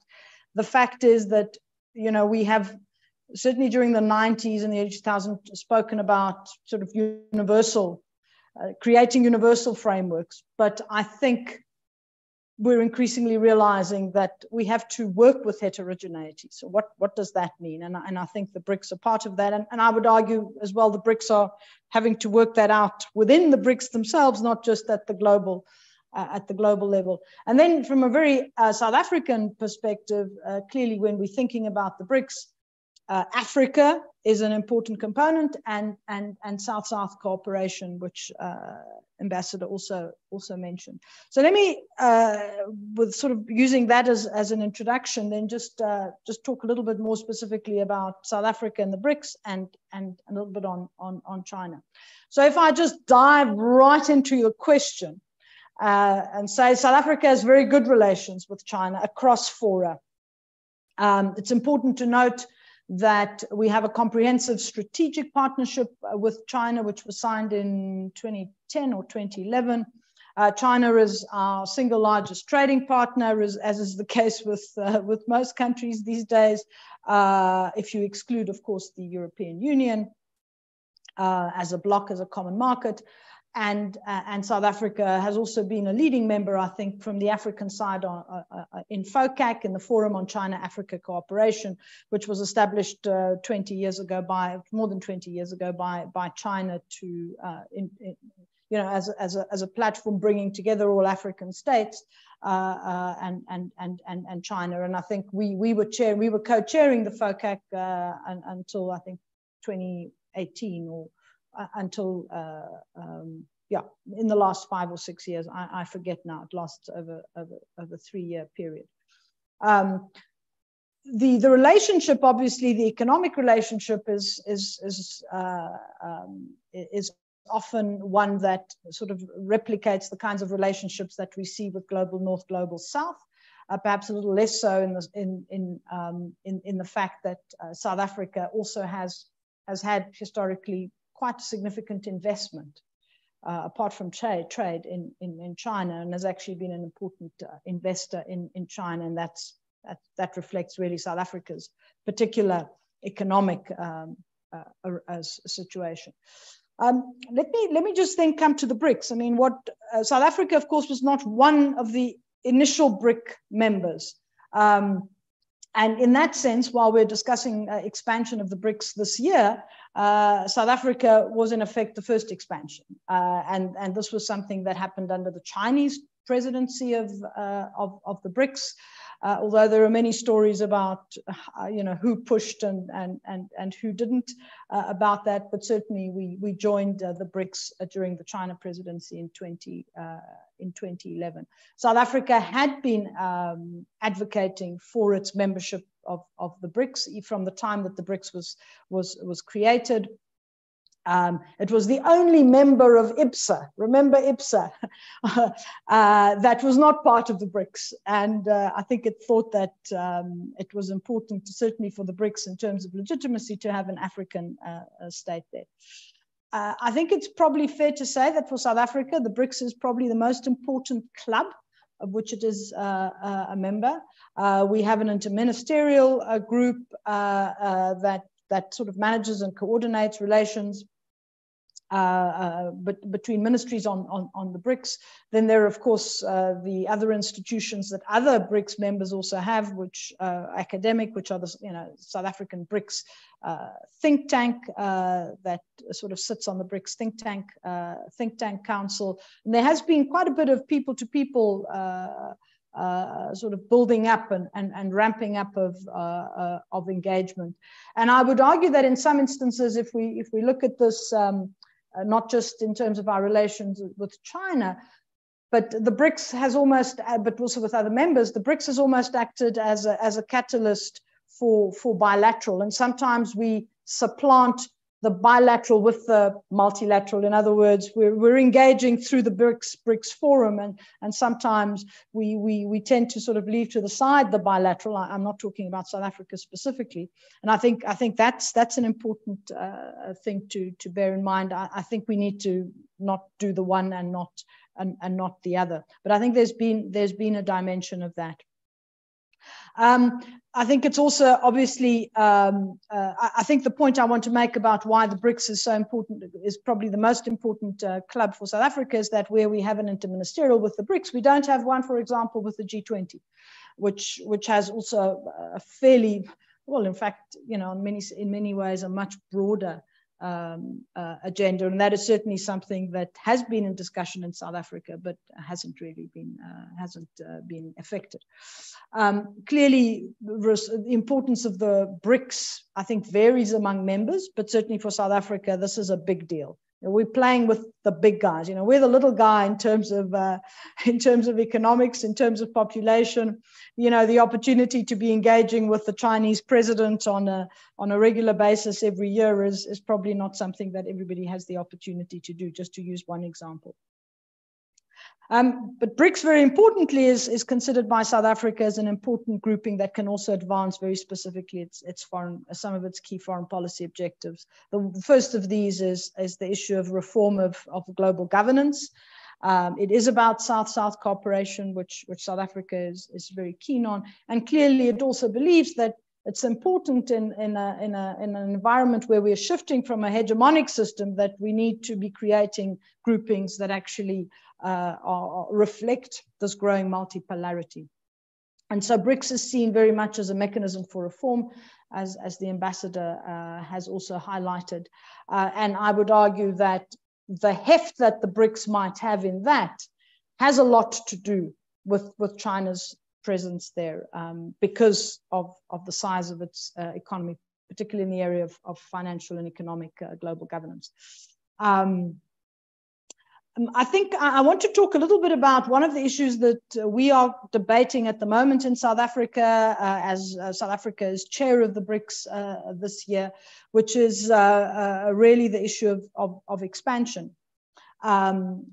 The fact is that, you know, we have certainly during the 90s and the early 2000s spoken about sort of universal, uh, creating universal frameworks. But I think we're increasingly realizing that we have to work with heterogeneity. So what, what does that mean? And, and I think the BRICS are part of that. And, and I would argue as well, the BRICS are having to work that out within the BRICS themselves, not just at the global uh, at the global level. And then from a very uh, South African perspective, uh, clearly when we're thinking about the BRICS, uh, Africa is an important component, and and and South-South cooperation, which uh, Ambassador also also mentioned. So let me, uh, with sort of using that as, as an introduction, then just uh, just talk a little bit more specifically about South Africa and the BRICS, and and a little bit on on on China. So if I just dive right into your question. Uh, and say South Africa has very good relations with China across fora. Um, it's important to note that we have a comprehensive strategic partnership uh, with China, which was signed in 2010 or 2011. Uh, China is our single largest trading partner, as, as is the case with, uh, with most countries these days, uh, if you exclude, of course, the European Union uh, as a bloc, as a common market and uh, and South Africa has also been a leading member, I think, from the African side on, uh, uh, uh in FOCAC, in the Forum on China-Africa Cooperation, which was established uh, 20 years ago by more than 20 years ago by by China to uh, in, in, you know as a, as a as a platform bringing together all African states. and, and and and and China, and I think we we were chair we were co-chairing the FOCAC until I think 2018 or until uh, um, yeah, in the last five or six years. I, I forget now. It lasts over over, over three year period. Um, the the relationship, obviously, the economic relationship is is is uh, um, is often one that sort of replicates the kinds of relationships that we see with global north, global south. Uh, perhaps a little less so in the in in um, in, in the fact that uh, South Africa also has has had historically quite a significant investment uh, apart from trade, trade in, in, in, China and has actually been an important uh, investor in, in China. And that's, that, that reflects really South Africa's particular economic um, uh, situation. Um, let me let me just then come to the BRICS. I mean, what uh, South Africa, of course, was not one of the initial BRIC members. Um, and in that sense, while we're discussing uh, expansion of the BRICS this year, uh, South Africa was in effect the first expansion. Uh, and, and this was something that happened under the Chinese presidency of, uh, of, of, the BRICS. Uh, although there are many stories about, uh, you know, who pushed and, and, and, and who didn't uh, about that, but certainly we, we joined the BRICS during the China presidency in 20, in 2011. South Africa had been um, advocating for its membership of, of the BRICS from the time that the BRICS was, was, was created. Um, it was the only member of IBSA, remember IBSA, uh, that was not part of the BRICS. And uh, I think it thought that um, it was important, certainly for the BRICS in terms of legitimacy, to have an African uh, state there. Uh, I think it's probably fair to say that for South Africa, the BRICS is probably the most important club of which it is uh, uh a member. Uh, we have an interministerial uh, group that that sort of manages and coordinates relations uh, uh, but between ministries on, on, on the BRICS. Then there are, of course, uh, the other institutions that other BRICS members also have, which academic, which are the you know South African BRICS think tank that sort of sits on the BRICS think tank think tank council. And there has been quite a bit of people to people. Uh, sort of building up and, and, and ramping up of, uh, uh, of engagement. And I would argue that in some instances, if we, if we look at this um, uh, not just in terms of our relations with China, but the BRICS has almost, uh, but also with other members, the BRICS has almost acted as a, as a catalyst for, for bilateral. And sometimes we supplant the bilateral with the multilateral. In other words, we're, we're engaging through the BRICS, BRICS forum, and, and sometimes we, we, we tend to sort of leave to the side the bilateral. I, am not talking about South Africa specifically, and I think I think that's that's an important uh, thing to to bear in mind. I, I think we need to not do the one and not and, and not the other. But I think there's been there's been a dimension of that. Um, I think it's also obviously, um, uh, I think the point I want to make about why the BRICS is so important is probably the most important uh, club for South Africa is that where we have an interministerial with the BRICS, we don't have one, for example, with the G20, which, which has also a fairly, well, in fact, you know, in many, in many ways, a much broader um, uh, agenda. And that is certainly something that has been in discussion in South Africa, but hasn't really been, uh, hasn't uh, been affected. Um, clearly, the importance of the BRICS, I think, varies among members, but certainly for South Africa, this is a big deal. We're playing with the big guys. You know, we're the little guy in terms of uh, in terms of economics, in terms of population. You know, the opportunity to be engaging with the Chinese president on a on a regular basis every year is is probably not something that everybody has the opportunity to do. Just to use one example. Um, but BRICS, very importantly, is, is considered by South Africa as an important grouping that can also advance very specifically its, its foreign, some of its key foreign policy objectives. The first of these is, is the issue of reform of, of global governance. Um, it is about South-South cooperation, which, which South Africa is, is very keen on. And clearly it also believes that it's important in, in, a, in, a, in an environment where we're shifting from a hegemonic system that we need to be creating groupings that actually uh, are, reflect this growing multipolarity. And so BRICS is seen very much as a mechanism for reform, as, as the ambassador uh, has also highlighted. Uh, and I would argue that the heft that the BRICS might have in that has a lot to do with, with China's presence there um, because of, of the size of its uh, economy, particularly in the area of, of financial and economic uh, global governance. Um, I think I want to talk a little bit about one of the issues that uh, we are debating at the moment in South Africa, uh, as uh, South Africa is chair of the BRICS uh, this year, which is uh, uh, really the issue of, of, of expansion. Um,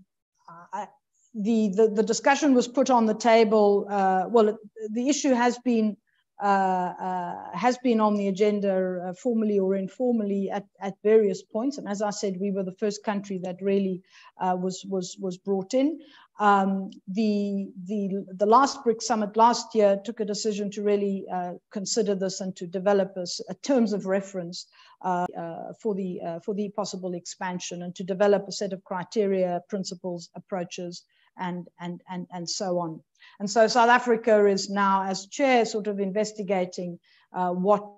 I, the, the, the, discussion was put on the table. well, the issue has been has been on the agenda uh, formally or informally at, at various points. And as I said, we were the first country that really was, was, was brought in. Um, the, the, the last BRICS summit last year took a decision to really uh, consider this and to develop a, a terms of reference uh, uh, for, the, for the possible expansion and to develop a set of criteria, principles, approaches, and, and, and, and so on. And so South Africa is now, as chair, sort of investigating uh, what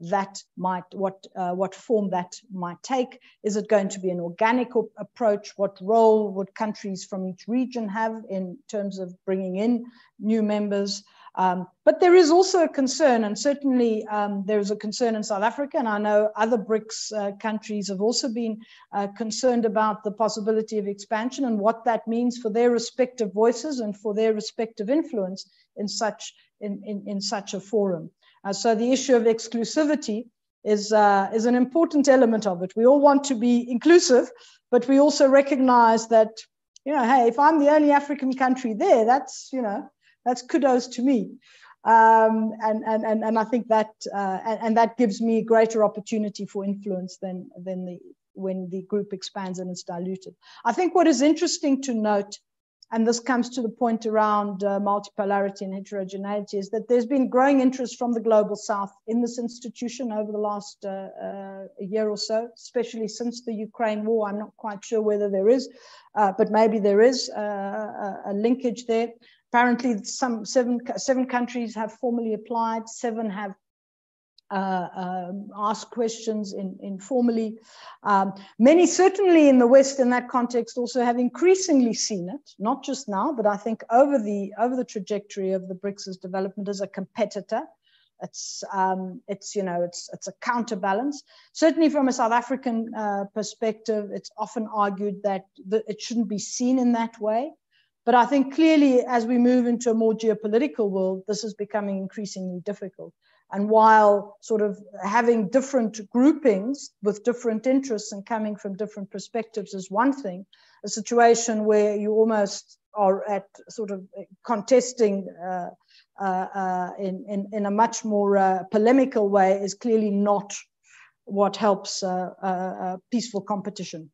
that might, what, uh, what form that might take. Is it going to be an organic approach? What role would countries from each region have in terms of bringing in new members? Um, but there is also a concern, and certainly um, there is a concern in South Africa, and I know other BRICS uh, countries have also been uh, concerned about the possibility of expansion and what that means for their respective voices and for their respective influence in such, in, in, in such a forum. Uh, so the issue of exclusivity is, uh, is an important element of it. We all want to be inclusive, but we also recognize that, you know, hey, if I'm the only African country there, that's, you know, that's kudos to me. Um, and, and, and, and I think that, uh, and, and, that gives me greater opportunity for influence than, than the, when the group expands and it's diluted. I think what is interesting to note, and this comes to the point around uh, multipolarity and heterogeneity, is that there's been growing interest from the global south in this institution over the last uh, uh year or so, especially since the Ukraine war. I'm not quite sure whether there is, uh, but maybe there is uh, a linkage there. Apparently, some seven, seven countries have formally applied, seven have uh, um, asked questions in, informally. Um, many, certainly in the West, in that context, also have increasingly seen it, not just now, but I think over the over the trajectory of the BRICS' development as a competitor. It's um, it's you know it's it's a counterbalance. Certainly, from a South African uh, perspective, it's often argued that the, it shouldn't be seen in that way. But I think clearly, as we move into a more geopolitical world, this is becoming increasingly difficult. And while sort of having different groupings with different interests and coming from different perspectives is one thing, a situation where you almost are at sort of contesting uh, uh, uh, in, in, in, a much more uh, polemical way is clearly not what helps uh, uh, peaceful competition.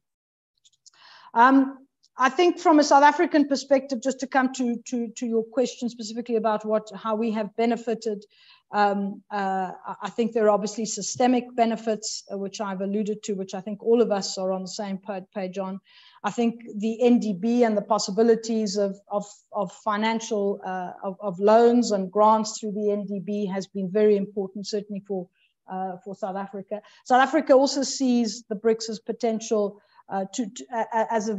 Um, I think from a South African perspective, just to come to, to, to your question specifically about what how we have benefited, um, uh, I think there are obviously systemic benefits, uh, which I've alluded to, which I think all of us are on the same page on. I think the NDB and the possibilities of, of, of financial, uh, of, of loans and grants through the NDB has been very important, certainly for uh, for South Africa. South Africa also sees the BRICS as potential uh, to, to as a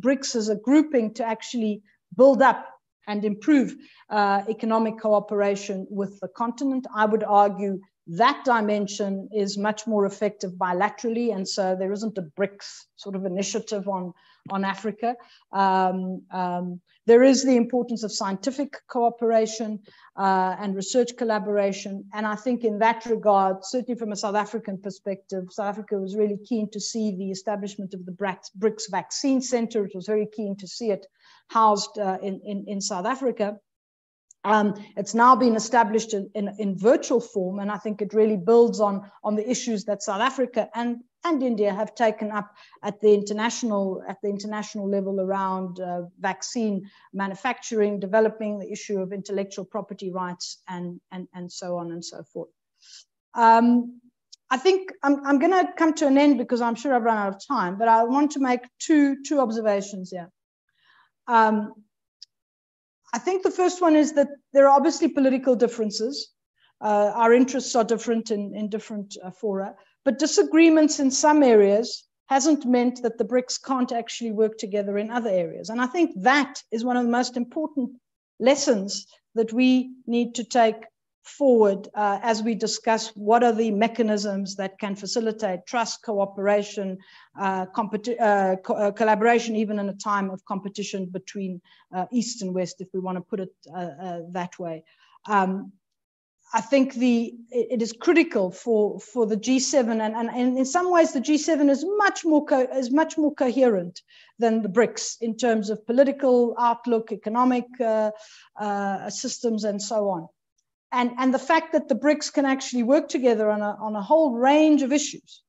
BRICS as a grouping to actually build up and improve uh, economic cooperation with the continent. I would argue that dimension is much more effective bilaterally, and so there isn't a BRICS sort of initiative on, on Africa. Um, um, there is the importance of scientific cooperation uh, and research collaboration. And I think in that regard, certainly from a South African perspective, South Africa was really keen to see the establishment of the BRICS Vaccine Center. It was very keen to see it housed uh, in, in, in South Africa. Um, it's now been established in, in, in, virtual form, and I think it really builds on, on the issues that South Africa and, and India have taken up at the international at the international level around uh, vaccine manufacturing, developing the issue of intellectual property rights, and and and so on and so forth. Um, I think I'm, I'm going to come to an end because I'm sure I've run out of time, but I want to make two two observations here. Um, I think the first one is that there are obviously political differences. Uh, our interests are different in, in different uh, fora, but disagreements in some areas hasn't meant that the BRICS can't actually work together in other areas. And I think that is one of the most important lessons that we need to take forward uh, as we discuss what are the mechanisms that can facilitate trust, cooperation, uh, uh, co uh, collaboration, even in a time of competition between uh, East and West, if we want to put it uh, that way. Um, I think the it is critical for for the G7 and, and, and in some ways the G7 is much more is much more coherent than the BRICS in terms of political outlook, economic systems, and so on and, and the fact that the BRICS can actually work together on a, on a whole range of issues,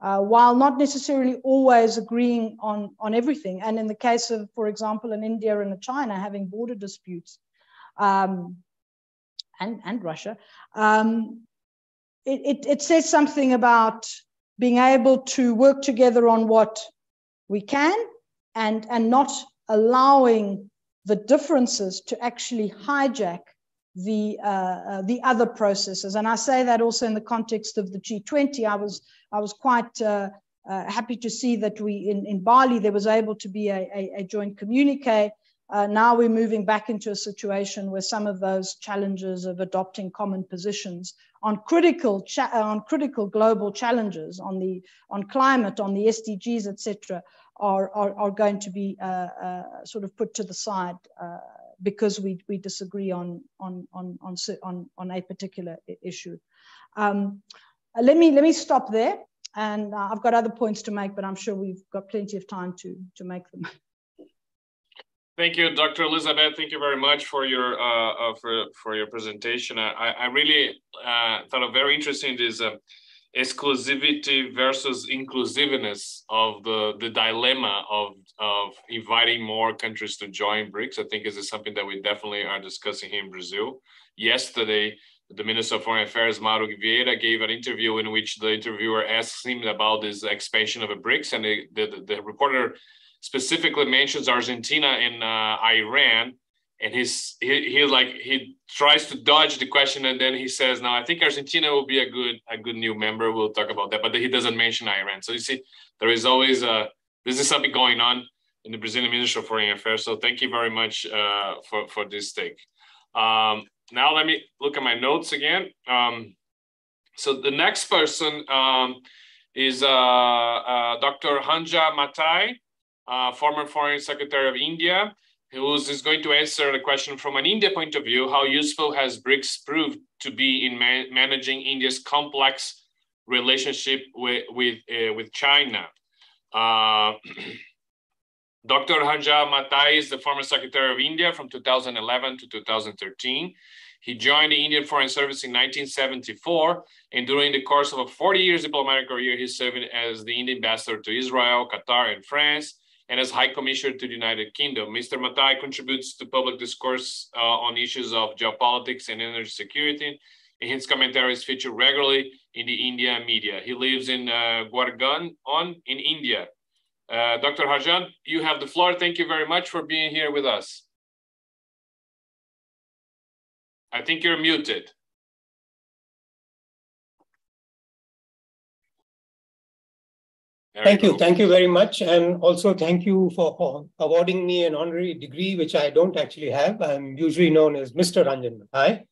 uh, while not necessarily always agreeing on, on everything. And in the case of, for example, in India and China having border disputes, um, and, and Russia, um, it, it, it says something about being able to work together on what we can and, and not allowing the differences to actually hijack the uh, uh, the other processes. And I say that also in the context of the G20. I was I was quite uh, uh, happy to see that we in, in Bali there was able to be a, a, a joint communique. Uh, now we're moving back into a situation where some of those challenges of adopting common positions on critical on critical global challenges on the on climate, on the SDGs, etc., are, are, are going to be uh, sort of put to the side because we, we disagree on, on, on, on, on, on a particular issue. Um, let, me, let me stop there. And uh, I've got other points to make, but I'm sure we've got plenty of time to, to make them. Thank you, Dr. Elizabeth. Thank you very much for your uh, uh, for for your presentation. I, I really uh, thought it very interesting this uh, exclusivity versus inclusiveness of the, the dilemma of, of inviting more countries to join BRICS. I think this is something that we definitely are discussing here in Brazil. Yesterday, the Minister of Foreign Affairs, Mauro Vieira, gave an interview in which the interviewer asked him about this expansion of the BRICS, and the, the, the reporter specifically mentions Argentina and uh, Iran and he's he, he like he tries to dodge the question and then he says now i think argentina will be a good a good new member. We'll talk about that. But he doesn't mention iran. So you see there is always a this is something going on in the brazilian ministry of foreign affairs. So thank you very much uh, for for this take. Um, now let me look at my notes again. Um, so the next person um, is uh, uh, dr Ranjan Mathai uh, former foreign secretary of india who is going to answer the question from an India point of view, how useful has BRICS proved to be in managing India's complex relationship with, with, uh, with China? Uh, Dr. Ranjan Mathai is the former Secretary of India from 2011 to 2013. He joined the Indian Foreign Service in 1974, and during the course of a 40 years diplomatic career, he served as the Indian ambassador to Israel, Qatar, and France and as High Commissioner to the United Kingdom. Mr. Mathai contributes to public discourse uh, on issues of geopolitics and energy security, and his commentaries feature regularly in the India media. He lives in uh, Gurgaon on in India. Uh, Dr. Ranjan, you have the floor. Thank you very much for being here with us. I think you're muted. Thank you, you. Thank you very much. And also thank you for awarding me an honorary degree, which I don't actually have. I'm usually known as Mr. Ranjan Hi.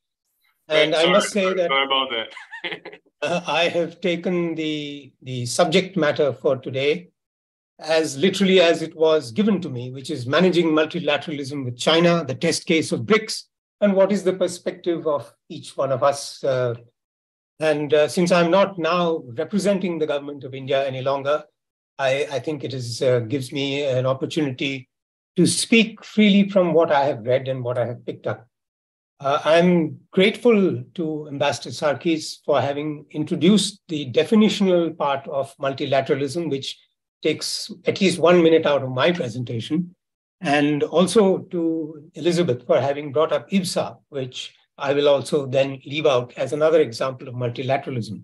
And I must say that, about that. uh, I have taken the, the subject matter for today as literally as it was given to me, which is managing multilateralism with China, the test case of BRICS, and what is the perspective of each one of us. Uh, and uh, since I'm not now representing the government of India any longer, I, I think it is, uh, gives me an opportunity to speak freely from what I have read and what I have picked up. Uh, I'm grateful to Ambassador Sarquis for having introduced the definitional part of multilateralism, which takes at least one minute out of my presentation, and also to Elizabeth for having brought up IBSA, which I will also then leave out as another example of multilateralism.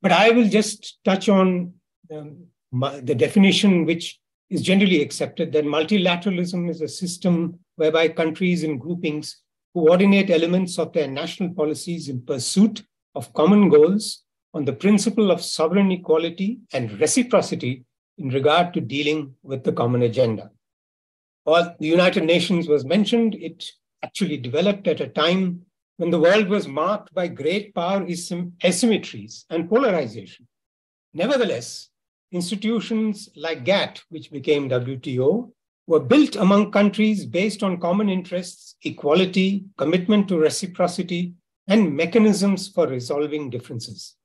But I will just touch on um, the definition which is generally accepted that multilateralism is a system whereby countries and groupings coordinate elements of their national policies in pursuit of common goals on the principle of sovereign equality and reciprocity in regard to dealing with the common agenda. While the United Nations was mentioned, it actually developed at a time when the world was marked by great power asymmetries and polarization. Nevertheless, institutions like GATT, which became WTO, were built among countries based on common interests, equality, commitment to reciprocity, and mechanisms for resolving differences.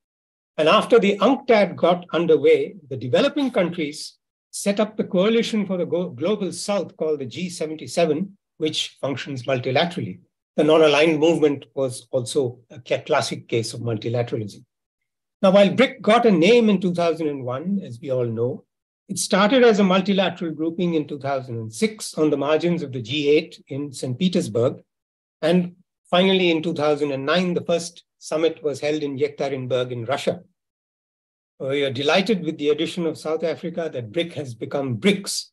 And after the UNCTAD got underway, the developing countries set up the coalition for the global south called the G77, which functions multilaterally. The non aligned movement was also a classic case of multilateralism. Now, while BRIC got a name in 2001, as we all know, it started as a multilateral grouping in 2006 on the margins of the G8 in St. Petersburg. And finally, in 2009, the first summit was held in Yekaterinburg in Russia. We are delighted with the addition of South Africa that BRIC has become BRICS.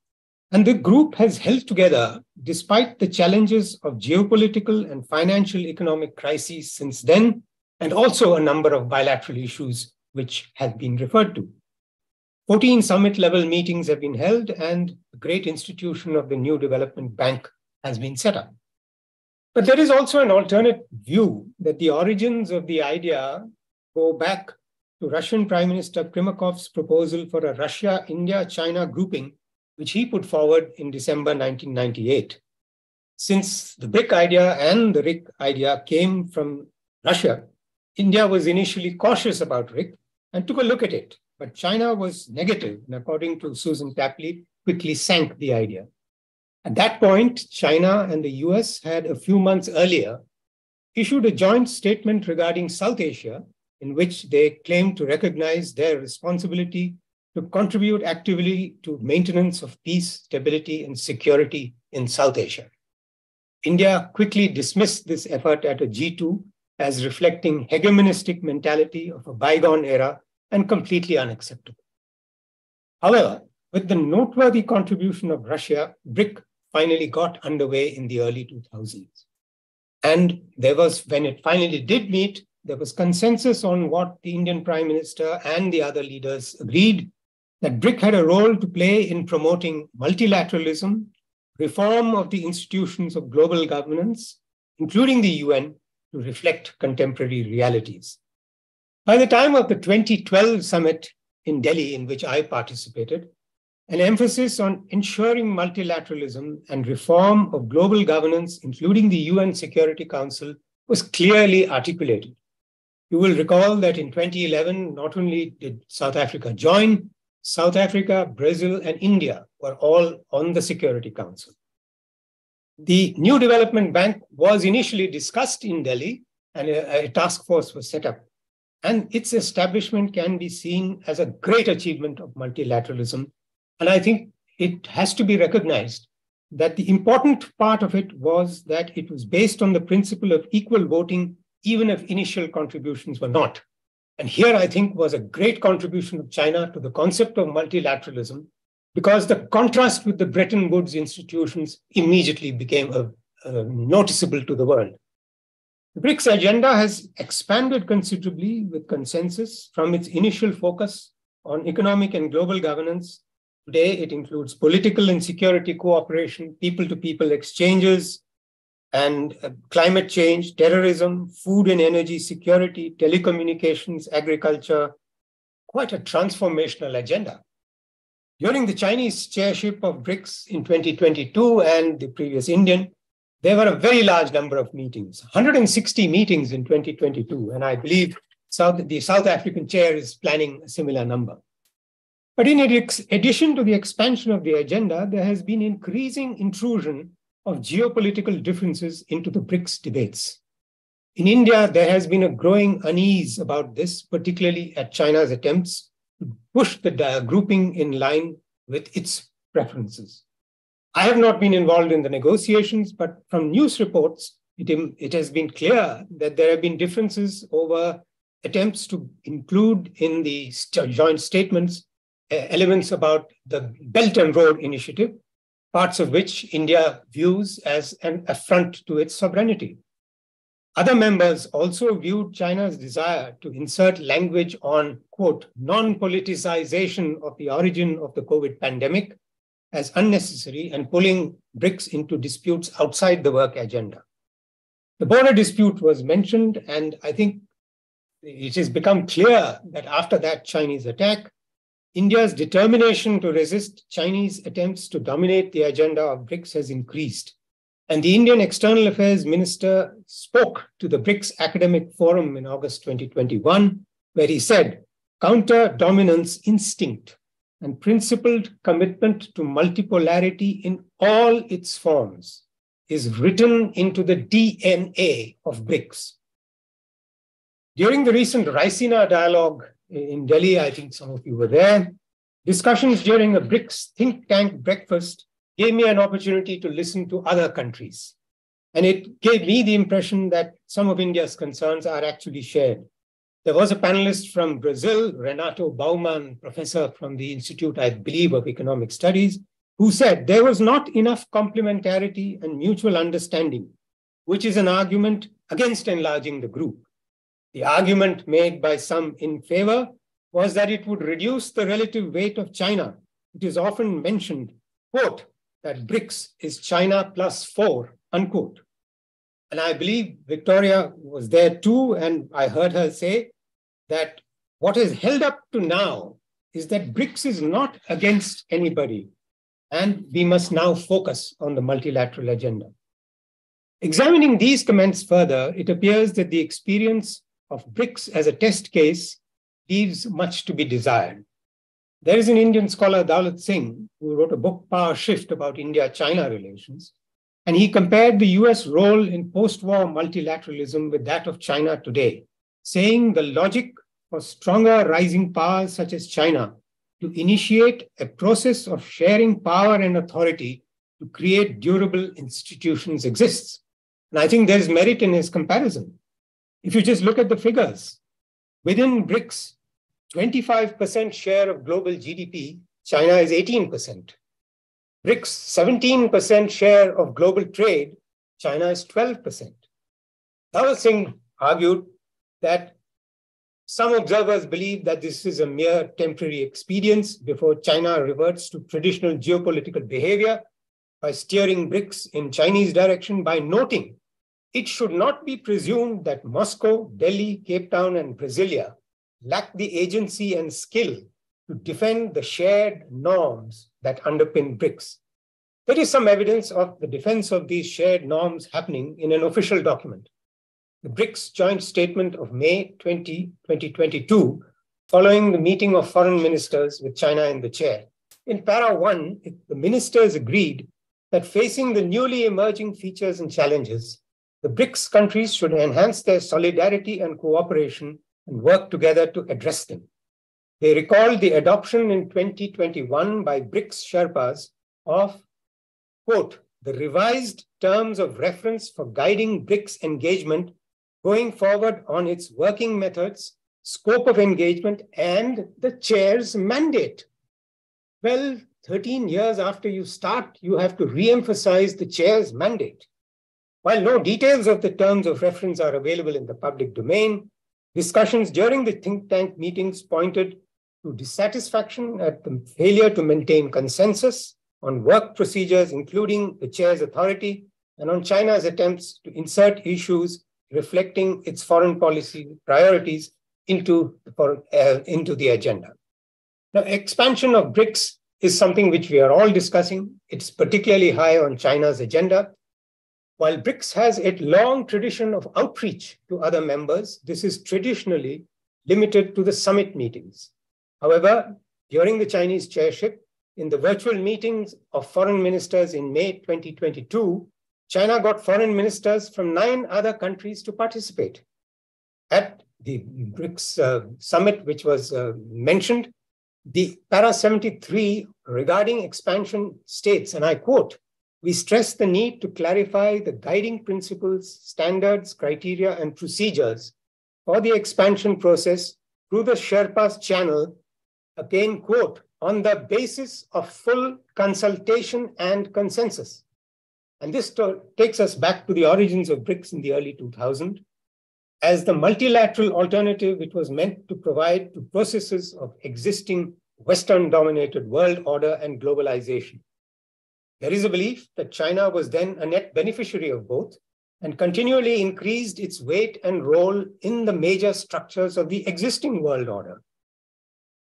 And the group has held together despite the challenges of geopolitical and financial economic crises since then, and also a number of bilateral issues which have been referred to. 14 summit level meetings have been held, and a great institution of the New Development Bank has been set up. But there is also an alternate view that the origins of the idea go back to Russian Prime Minister Primakov's proposal for a Russia India China grouping, which he put forward in December 1998. Since the BRIC idea and the RIC idea came from Russia, India was initially cautious about RIC and took a look at it. But China was negative, and according to Susan Tapley, quickly sank the idea. At that point, China and the US had a few months earlier issued a joint statement regarding South Asia in which they claimed to recognize their responsibility to contribute actively to maintenance of peace, stability, and security in South Asia. India quickly dismissed this effort at a G2 as reflecting hegemonistic mentality of a bygone era and completely unacceptable. However, with the noteworthy contribution of Russia, BRIC finally got underway in the early 2000s. And there was, when it finally did meet, there was consensus on what the Indian Prime Minister and the other leaders agreed that BRIC had a role to play in promoting multilateralism, reform of the institutions of global governance, including the UN, to reflect contemporary realities. By the time of the 2012 summit in Delhi, in which I participated, an emphasis on ensuring multilateralism and reform of global governance, including the UN Security Council, was clearly articulated. You will recall that in 2011, not only did South Africa join, South Africa, Brazil, and India were all on the Security Council. The New Development Bank was initially discussed in Delhi, and a, a task force was set up and its establishment can be seen as a great achievement of multilateralism. And I think it has to be recognized that the important part of it was that it was based on the principle of equal voting, even if initial contributions were not. And here, I think, was a great contribution of China to the concept of multilateralism, because the contrast with the Bretton Woods institutions immediately became a, a noticeable to the world. The BRICS agenda has expanded considerably with consensus from its initial focus on economic and global governance. Today, it includes political and security cooperation, people to people exchanges, and uh, climate change, terrorism, food and energy security, telecommunications, agriculture, quite a transformational agenda. During the Chinese chairship of BRICS in 2022 and the previous Indian, there were a very large number of meetings, 160 meetings in 2022. And I believe South, the South African chair is planning a similar number. But in addition to the expansion of the agenda, there has been increasing intrusion of geopolitical differences into the BRICS debates. In India, there has been a growing unease about this, particularly at China's attempts push the grouping in line with its preferences. I have not been involved in the negotiations, but from news reports, it, it has been clear that there have been differences over attempts to include in the joint statements uh, elements about the Belt and Road Initiative, parts of which India views as an affront to its sovereignty. Other members also viewed China's desire to insert language on, quote, non politicization of the origin of the COVID pandemic as unnecessary and pulling BRICS into disputes outside the work agenda. The border dispute was mentioned, and I think it has become clear that after that Chinese attack, India's determination to resist Chinese attempts to dominate the agenda of BRICS has increased. And the Indian External Affairs Minister spoke to the BRICS Academic Forum in August 2021, where he said, counter dominance instinct and principled commitment to multipolarity in all its forms is written into the DNA of BRICS. During the recent Raisina dialogue in Delhi, I think some of you were there, discussions during a BRICS think tank breakfast gave me an opportunity to listen to other countries. And it gave me the impression that some of India's concerns are actually shared. There was a panelist from Brazil, Renato Baumann, professor from the Institute, I believe, of Economic Studies, who said there was not enough complementarity and mutual understanding, which is an argument against enlarging the group. The argument made by some in favor was that it would reduce the relative weight of China. It is often mentioned, quote, that BRICS is China plus four, unquote. And I believe Victoria was there too, and I heard her say that what is held up to now is that BRICS is not against anybody, and we must now focus on the multilateral agenda. Examining these comments further, it appears that the experience of BRICS as a test case leaves much to be desired. There is an Indian scholar, Daulet Singh, who wrote a book, Power Shift, about India China relations. And he compared the US role in post war multilateralism with that of China today, saying the logic for stronger rising powers such as China to initiate a process of sharing power and authority to create durable institutions exists. And I think there's merit in his comparison. If you just look at the figures, within BRICS, 25% share of global GDP, China is 18%. BRICS, 17% share of global trade, China is 12%. Daulet Singh argued that some observers believe that this is a mere temporary expedience before China reverts to traditional geopolitical behavior by steering BRICS in Chinese direction by noting it should not be presumed that Moscow, Delhi, Cape Town, and Brasilia lack the agency and skill to defend the shared norms that underpin BRICS. There is some evidence of the defense of these shared norms happening in an official document. The BRICS joint statement of May 20, 2022, following the meeting of foreign ministers with China in the chair. In para one, the ministers agreed that facing the newly emerging features and challenges, the BRICS countries should enhance their solidarity and cooperation and work together to address them. They recalled the adoption in 2021 by BRICS Sherpas of, quote, the revised terms of reference for guiding BRICS engagement going forward on its working methods, scope of engagement, and the chair's mandate. Well, 13 years after you start, you have to re emphasize the chair's mandate. While no details of the terms of reference are available in the public domain, discussions during the think tank meetings pointed to dissatisfaction at the failure to maintain consensus on work procedures, including the chair's authority, and on China's attempts to insert issues reflecting its foreign policy priorities into the, uh, into the agenda. Now, expansion of BRICS is something which we are all discussing. It's particularly high on China's agenda. While BRICS has a long tradition of outreach to other members, this is traditionally limited to the summit meetings. However, during the Chinese chairship, in the virtual meetings of foreign ministers in May 2022, China got foreign ministers from nine other countries to participate. At the BRICS uh, summit, which was uh, mentioned, the para 73 regarding expansion states, and I quote, we stress the need to clarify the guiding principles, standards, criteria, and procedures for the expansion process through the Sherpa's channel, again, quote, on the basis of full consultation and consensus. And this takes us back to the origins of BRICS in the early 2000s as the multilateral alternative it was meant to provide to processes of existing Western dominated world order and globalization. There is a belief that China was then a net beneficiary of both and continually increased its weight and role in the major structures of the existing world order.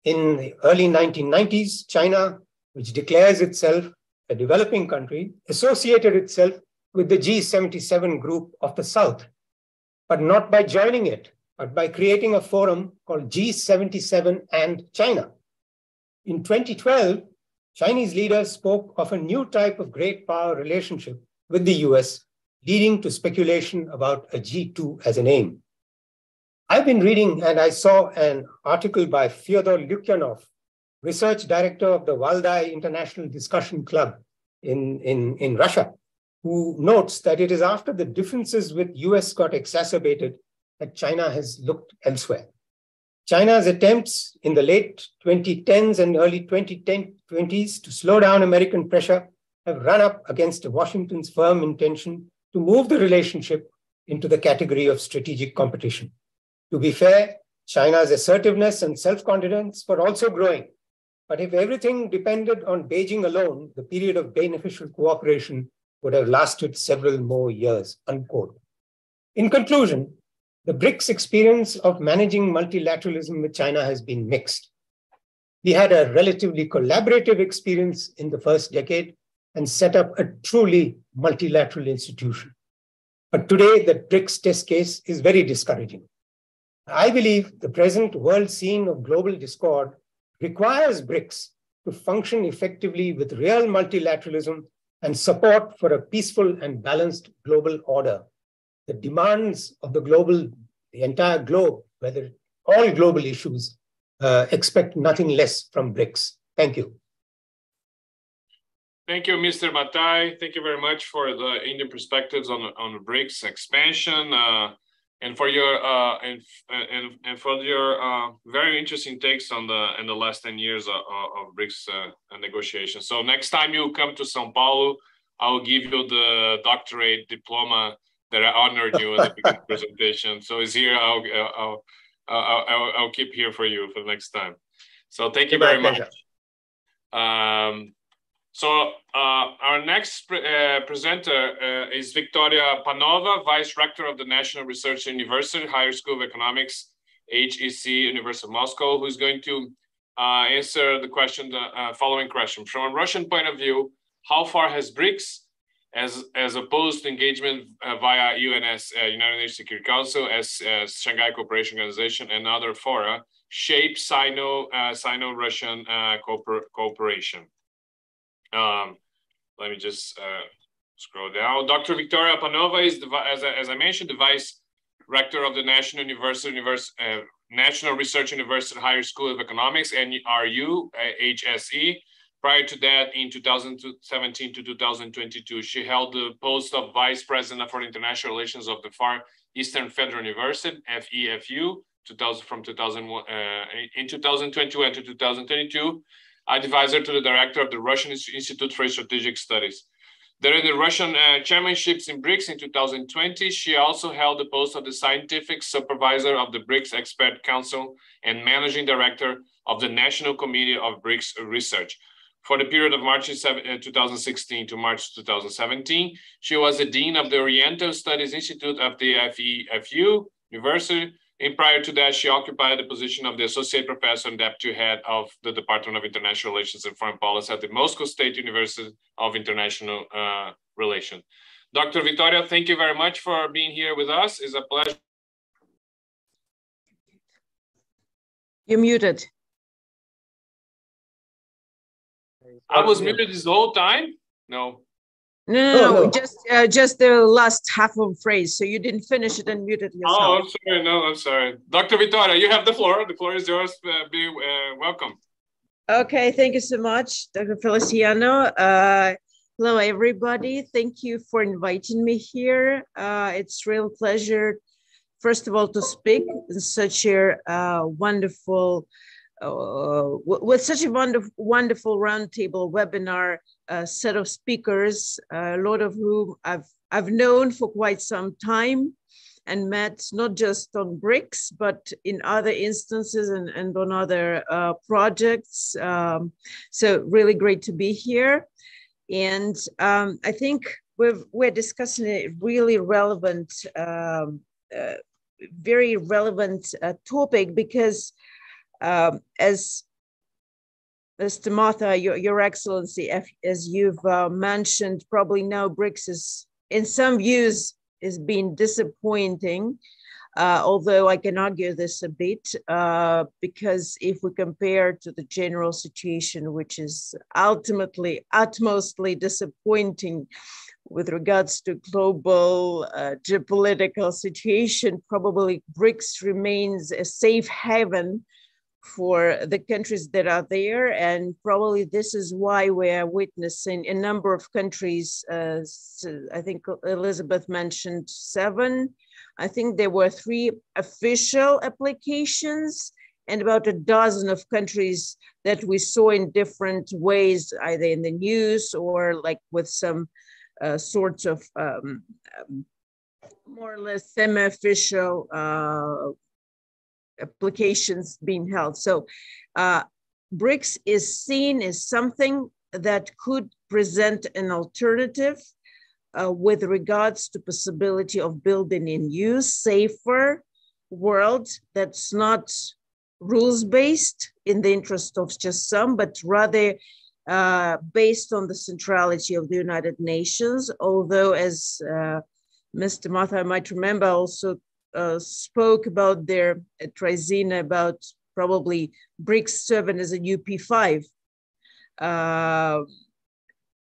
In the early 1990s, China, which declares itself a developing country, associated itself with the G77 group of the South, but not by joining it, but by creating a forum called G77 and China. In 2012, Chinese leaders spoke of a new type of great power relationship with the US, leading to speculation about a G2 as a name. I've been reading and I saw an article by Fyodor Lukyanov, research director of the Valdai International Discussion Club in, in, in Russia, who notes that it is after the differences with US got exacerbated that China has looked elsewhere. China's attempts in the late 2010s and early 2020s to slow down American pressure have run up against Washington's firm intention to move the relationship into the category of strategic competition. To be fair, China's assertiveness and self confidence were also growing. But if everything depended on Beijing alone, the period of beneficial cooperation would have lasted several more years. Unquote. In conclusion, the BRICS experience of managing multilateralism with China has been mixed. We had a relatively collaborative experience in the first decade and set up a truly multilateral institution. But today, the BRICS test case is very discouraging. I believe the present world scene of global discord requires BRICS to function effectively with real multilateralism and support for a peaceful and balanced global order the demands of the global, the entire globe, whether all global issues, uh, expect nothing less from BRICS. Thank you. Thank you, Mr. Mathai. Thank you very much for the Indian perspectives on, on BRICS expansion uh, and for your uh, and, and and for your uh, very interesting takes on the in the last 10 years of, of BRICS uh, negotiations. So next time you come to Sao Paulo, I'll give you the doctorate diploma that I honored you in the presentation. So it's here. I'll, I'll, I'll, I'll, I'll keep here for you for the next time. So thank you very much. Um, so uh, our next pre uh, presenter uh, is Victoria Panova, Vice Rector of the National Research University, Higher School of Economics, HSE, University of Moscow, who's going to uh, answer the question, the uh, following question. From a Russian point of view, how far has BRICS as as opposed to engagement uh, via UNS, uh, United Nations Security Council, as, as Shanghai Cooperation Organization, and other fora, shape Sino uh, Sino-Russian uh, cooper cooperation. Um, let me just uh, scroll down. Dr. Victoria Panova is, the, as, I, as I mentioned, the vice rector of the National University, University uh, National Research University Higher School of Economics, NRU, HSE, Prior to that, in 2017 to 2022, she held the post of Vice President for International Relations of the Far Eastern Federal University, FEFU, 2000, from 2001, uh, in 2021 to 2022, advisor to the director of the Russian Institute for Strategic Studies. During the Russian uh, chairmanships in BRICS in 2020, she also held the post of the scientific supervisor of the BRICS Expert Council and managing director of the National Committee of BRICS Research. For the period of March uh, 2016 to March 2017, she was the Dean of the Oriental Studies Institute of the FEFU University, and prior to that, she occupied the position of the associate professor and deputy head of the Department of International Relations and Foreign Policy at the Moscow State University of International uh, Relations. Dr. Victoria, thank you very much for being here with us. It's a pleasure. You're muted. I was muted this whole time? No. No, no, no, oh, no. just uh, just the last half of phrase. So you didn't finish it and muted yourself. Oh, I'm sorry. No, I'm sorry. Dr. Victoria, you have the floor. The floor is yours. Uh, be uh, welcome. Okay, thank you so much, Dr. Feliciano. Uh, hello, everybody. Thank you for inviting me here. Uh, it's real pleasure, first of all, to speak in such a uh, wonderful uh, with such a wonderful, wonderful roundtable webinar uh, set of speakers, a lot of whom I've, I've known for quite some time and met not just on BRICS, but in other instances and, and on other uh, projects. Um, so really great to be here. And um, I think we've, we're discussing a really relevant, um, uh, very relevant uh, topic because um, as Mr. Mathai, your, your Excellency, as you've uh, mentioned, probably now BRICS is, in some views, is being disappointing. Uh, although I can argue this a bit, uh, because if we compare to the general situation, which is ultimately, utmostly disappointing with regards to global uh, geopolitical situation, probably BRICS remains a safe haven for the countries that are there. And probably this is why we're witnessing a number of countries. Uh, I think Elizabeth mentioned seven. I think there were three official applications and about a dozen of countries that we saw in different ways, either in the news or like with some uh, sorts of um, um, more or less semi-official uh, applications being held. So uh, BRICS is seen as something that could present an alternative uh, with regards to possibility of building a new, safer world that's not rules-based in the interest of just some, but rather uh, based on the centrality of the United Nations. Although, as uh, Mr. Mathai might remember, also uh, spoke about their uh, Trizina about probably BRICS 7 as a UP5, uh,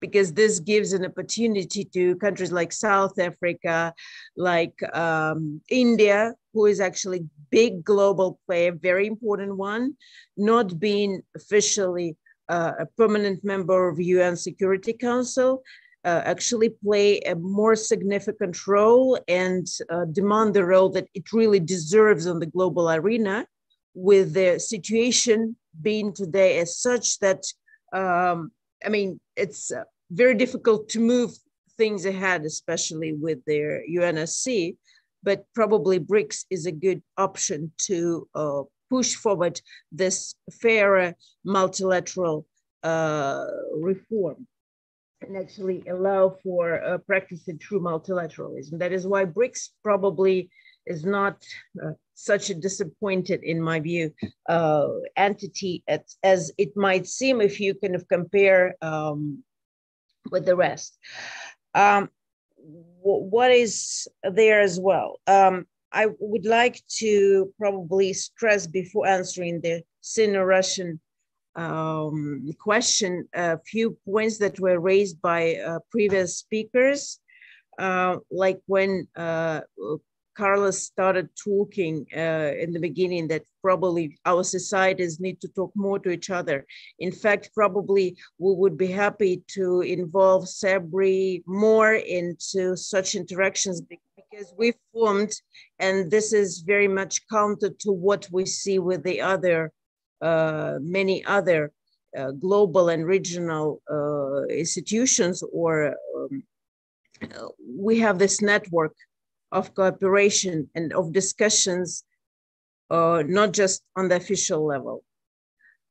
because this gives an opportunity to countries like South Africa, like um, India, who is actually big global player, very important one, not being officially uh, a permanent member of UN Security Council, uh, actually play a more significant role and uh, demand the role that it really deserves on the global arena, with the situation being today as such that, um, I mean, it's uh, very difficult to move things ahead, especially with their UNSC, but probably BRICS is a good option to uh, push forward this fairer multilateral uh, reform and actually allow for uh, practicing true multilateralism. That is why BRICS probably is not uh, such a disappointed, in my view, uh, entity as, as, it might seem if you kind of compare um, with the rest. Um, what is there as well? Um, I would like to probably stress before answering the Sino-Russian um, question a few points that were raised by uh, previous speakers, uh, like when uh, Carlos started talking uh, in the beginning that probably our societies need to talk more to each other. In fact, probably we would be happy to involve CEBRI more into such interactions because we formed, and this is very much counter to what we see with the other many other uh, global and regional uh, institutions, or um, we have this network of cooperation and of discussions, uh, not just on the official level.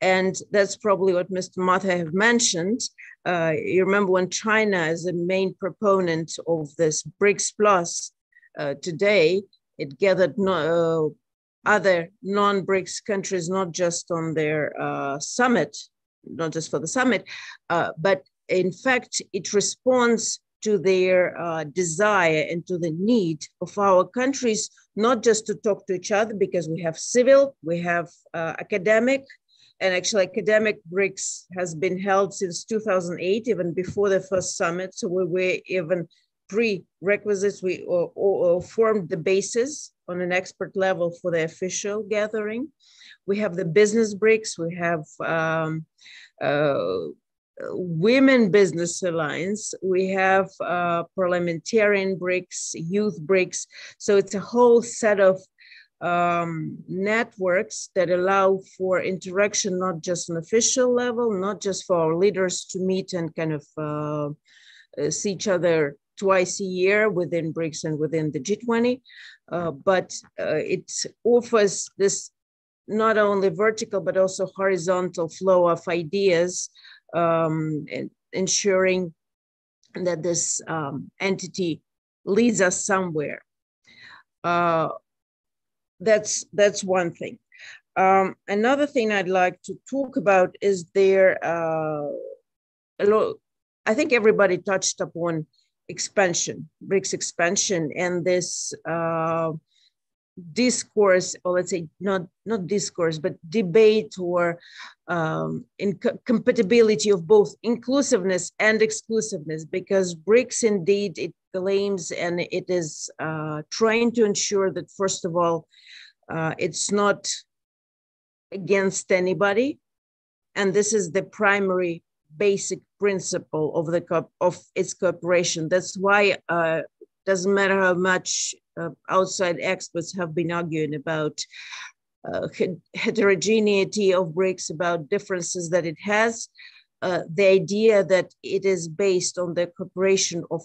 And that's probably what Mr. Mathai have mentioned. Uh, you remember when China is a main proponent of this BRICS Plus uh, today, it gathered no, uh, other non-BRICS countries, not just on their uh, summit, not just for the summit, uh, but in fact, it responds to their uh, desire and to the need of our countries, not just to talk to each other, because we have civil, we have uh, academic, and actually academic BRICS has been held since 2008, even before the first summit. So we were even prerequisites, we or, or, or formed the basis on an expert level for the official gathering. We have the business BRICS, we have um, uh, Women Business Alliance, we have uh, parliamentarian BRICS, youth BRICS. So it's a whole set of um, networks that allow for interaction, not just on official level, not just for our leaders to meet and kind of uh, uh see each other twice a year within BRICS and within the G20, uh, but uh, it offers this not only vertical, but also horizontal flow of ideas um, ensuring that this um, entity leads us somewhere. Uh, that's that's one thing. Um, another thing I'd like to talk about is there. Uh, I think everybody touched upon expansion, BRICS expansion, and this uh, discourse, or let's say not not discourse, but debate or um, compatibility of both inclusiveness and exclusiveness, because BRICS indeed it claims and it is uh, trying to ensure that first of all, uh, it's not against anybody, and this is the primary basic principle of the of its cooperation. That's why uh, doesn't matter how much uh, outside experts have been arguing about uh, heterogeneity of BRICS, about differences that it has. Uh, the idea that it is based on the cooperation of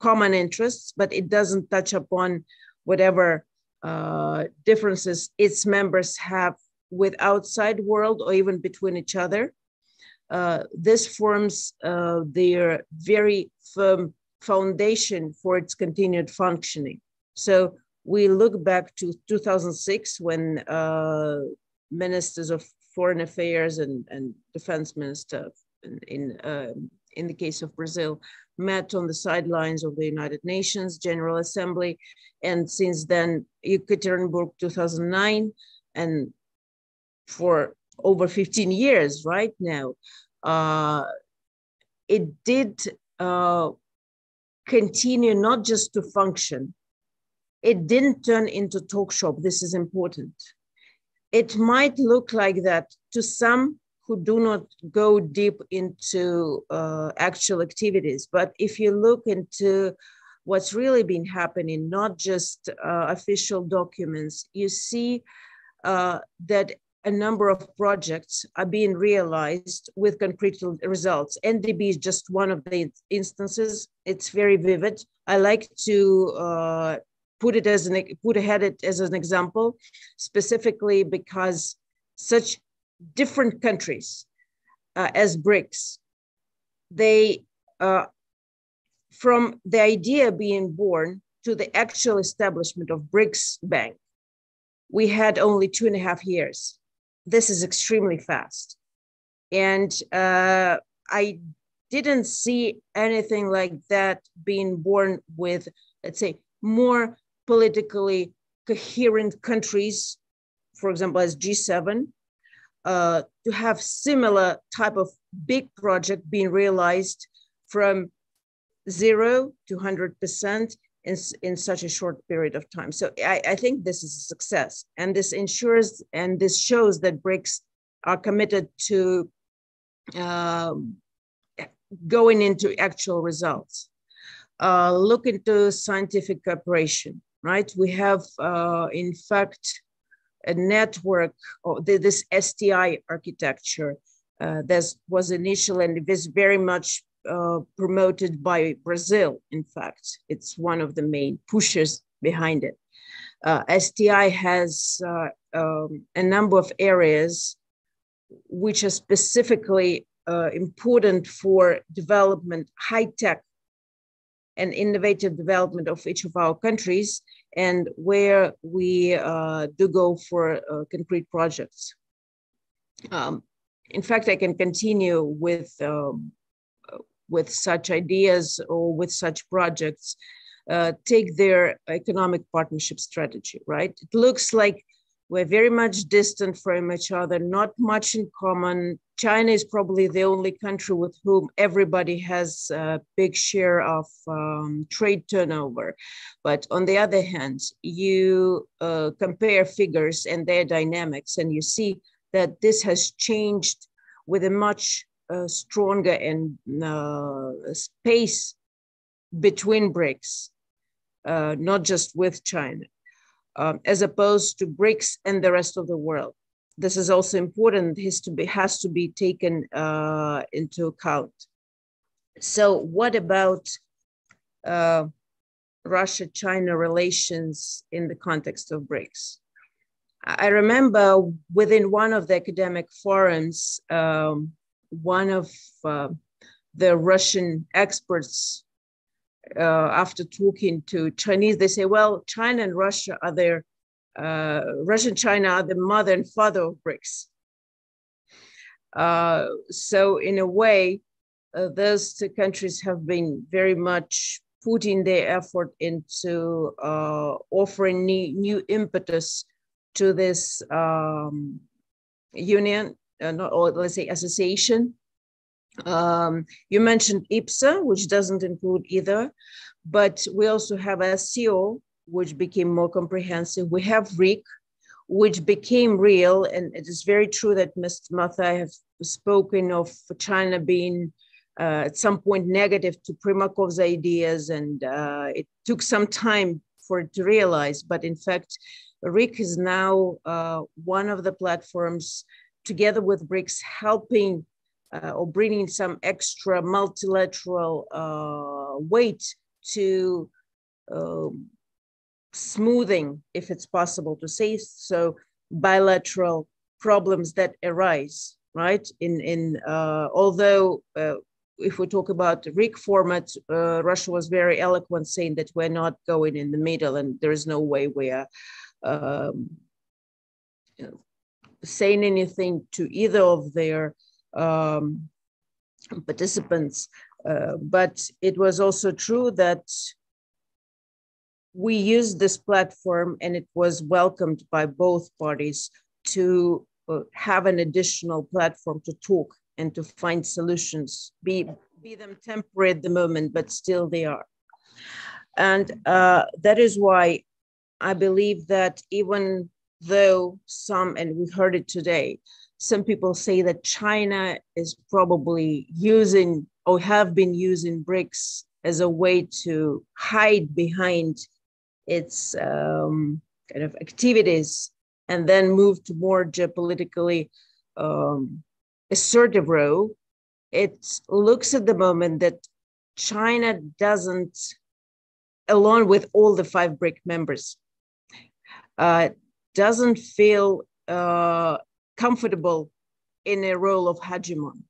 common interests, but it doesn't touch upon whatever uh, differences its members have with outside world or even between each other. Uh, this forms uh, their very firm foundation for its continued functioning. So we look back to 2006 when uh, ministers of foreign affairs and, and defense minister in, in, uh, in the case of Brazil met on the sidelines of the United Nations General Assembly. And since then, Ekaterinburg 2009, and for over 15 years right now, uh, it did uh, continue not just to function. It didn't turn into talk shop. This is important. It might look like that to some who do not go deep into uh, actual activities. But if you look into what's really been happening, not just uh, official documents, you see uh, that a number of projects are being realized with concrete results. NDB is just one of the instances. It's very vivid. I like to uh, put it as an put ahead it as an example, specifically because such different countries uh, as BRICS, they uh, from the idea being born to the actual establishment of BRICS Bank, we had only two and a half years this is extremely fast. And uh, I didn't see anything like that being born with, let's say, more politically coherent countries, for example, as G7, uh, to have similar type of big project being realized from zero to 100% in, in such a short period of time. So I, I think this is a success. And this ensures and this shows that BRICS are committed to um, going into actual results. Uh, look into scientific cooperation, right? We have, uh, in fact, a network, or this STI architecture Uh, this was initial and was very much uh, promoted by Brazil. In fact, it's one of the main pushers behind it. Uh, STI has uh, um, a number of areas which are specifically uh, important for development, high tech and innovative development of each of our countries, and where we uh, do go for concrete projects. Um, in fact, I can continue with um, with such ideas or with such projects. Uh, take their economic partnership strategy, right? It looks like we're very much distant from each other, not much in common. China is probably the only country with whom everybody has a big share of um, trade turnover. But on the other hand, you uh, compare figures and their dynamics, and you see that this has changed with a much stronger and uh, space between BRICS, uh, not just with China um, as opposed to BRICS and the rest of the world. This is also important, has to be, has to be taken uh, into account. So what about uh, Russia-China relations in the context of BRICS? I remember within one of the academic forums, um, one of uh, the Russian experts uh, after talking to Chinese, they say, well, China and Russia are their, uh, Russia and China are the mother and father of BRICS. Uh, so in a way, uh, those two countries have been very much putting their effort into uh, offering new, new, impetus to this um, union, uh, or let's say association, um, you mentioned IBSA, which doesn't include either, but we also have SCO, which became more comprehensive. We have RIC, which became real. And it is very true that Mr. Mathai have spoken of China being uh, at some point negative to Primakov's ideas, and uh, it took some time for it to realize. But in fact, RIC is now uh, one of the platforms, together with BRICS, helping uh, or bringing some extra multilateral uh, weight to um, smoothing, if it's possible to say so, bilateral problems that arise, right? In, in uh, although uh, if we talk about RIC format, uh, Russia was very eloquent saying that we're not going in the middle and there is no way we are um, saying anything to either of their um, participants. Uh, but it was also true that we used this platform and it was welcomed by both parties to uh, have an additional platform to talk and to find solutions, be, be them temporary at the moment, but still they are. And uh, that is why I believe that even though some, and we heard it today, some people say that China is probably using or have been using BRICS as a way to hide behind its um, kind of activities and then move to more geopolitically um, assertive role. It looks at the moment that China doesn't, along with all the five BRIC members, uh, doesn't feel uh, comfortable in a role of hegemon.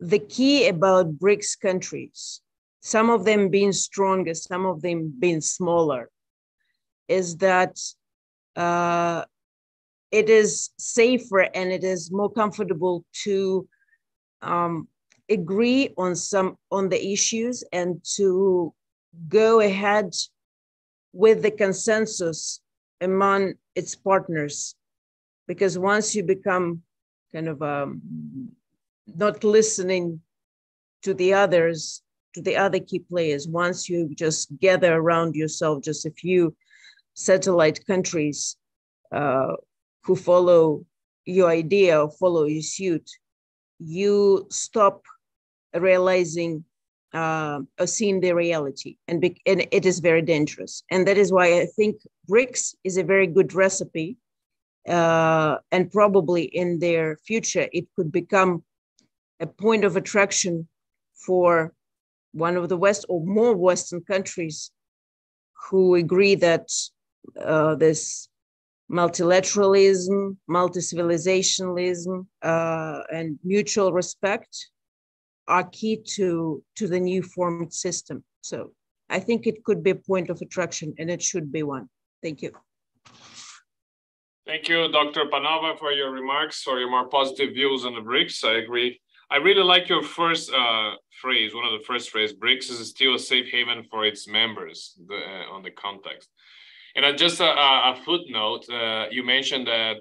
The key about BRICS countries, some of them being stronger, some of them being smaller, is that uh, it is safer and it is more comfortable to um, agree on some on the issues and to go ahead with the consensus among its partners because once you become kind of um, not listening to the others, to the other key players, once you just gather around yourself just a few satellite countries uh, who follow your idea or follow your suit, you stop realizing uh, or seeing the reality, and, be- and it is very dangerous. And that is why I think BRICS is a very good recipe uh, and probably in their future, it could become a point of attraction for one of the West or more Western countries who agree that uh, this multilateralism, multi-civilizationalism, uh, and mutual respect are key to, to the new formed system. So I think it could be a point of attraction and it should be one. Thank you. Thank you, Dr. Panova, for your remarks, for your more positive views on the BRICS. I agree. I really like your first uh, phrase, one of the first phrases, BRICS is still a safe haven for its members the, uh, on the context. And uh, just a, a footnote, uh, you mentioned that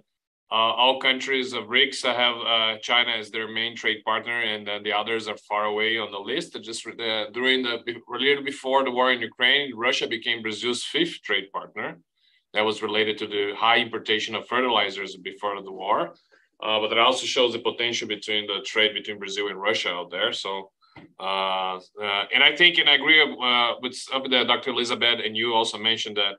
uh, all countries of BRICS have uh, China as their main trade partner, and the others are far away on the list. Just during the a little before the war in Ukraine, Russia became Brazil's fifth trade partner. That was related to the high importation of fertilizers before the war. Uh, but it also shows the potential between the trade between Brazil and Russia out there. So, uh, uh, and I think, and I agree uh, with, Dr. Elizabeth, and you also mentioned that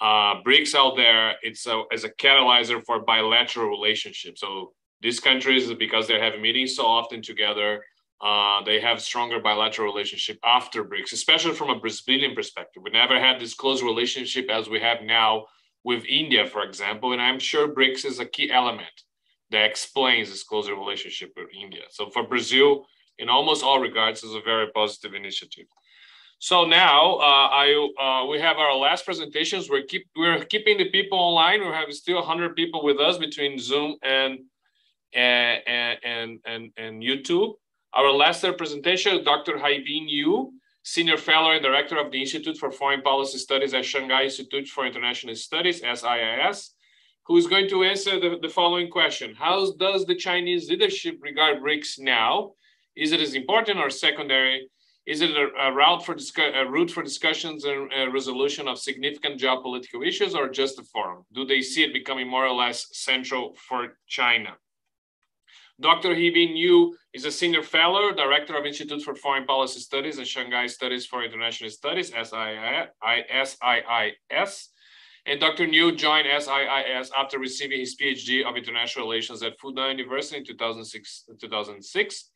uh, BRICS out there, it's a, as a catalyzer for bilateral relationships. So these countries, because they're having meetings so often together, uh, they have stronger bilateral relationship after BRICS, especially from a Brazilian perspective. We never had this close relationship as we have now with India, for example, and I'm sure BRICS is a key element that explains this closer relationship with India. So for Brazil, in almost all regards, is a very positive initiative. So now uh, I uh, we have our last presentations. We're keep we're keeping the people online. We have still 100 people with us between Zoom and and and and, and YouTube. Our last presentation, Dr. Haibin Niu, Senior Fellow and Director of the Institute for Foreign Policy Studies at Shanghai Institute for International Studies, SIIS, who is going to answer the, the following question. How does the Chinese leadership regard BRICS now? Is it as important or secondary? Is it a, a route for a route for discussions and resolution of significant geopolitical issues, or just a forum? Do they see it becoming more or less central for China? Dr. Haibin Niu is a senior fellow, director of Institute for Foreign Policy Studies and Shanghai Studies for International Studies, SIIS. And Dr. Niu joined SIIS after receiving his PhD of International Relations at Fudan University in 2006. 2006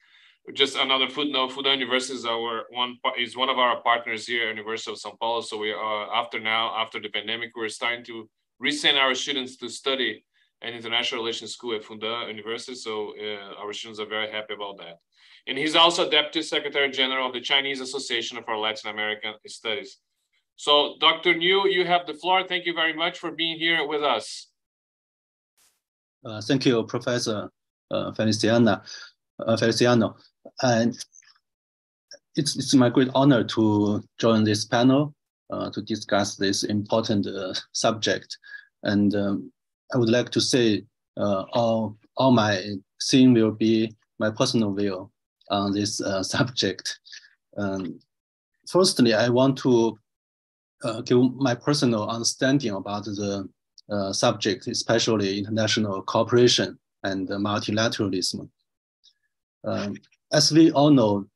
just another footnote, Fudan University is our one is one of our partners here at University of Sao Paulo. So we are after now, after the pandemic, we're starting to resend our students to study an international relations school at Fudan University. So uh, our students are very happy about that. And he's also Deputy Secretary General of the Chinese Association for Latin American Studies. So Dr. Niu, you have the floor. Thank you very much for being here with us. Uh, thank you, Professor uh, Feliciana, uh, Feliciano. And it's, it's my great honor to join this panel uh, to discuss this important uh, subject. And um, I would like to say uh, all, all my thing will be my personal view on this uh, subject. Um, firstly, I want to uh, give my personal understanding about the uh, subject, especially international cooperation and multilateralism. Um, as we all know,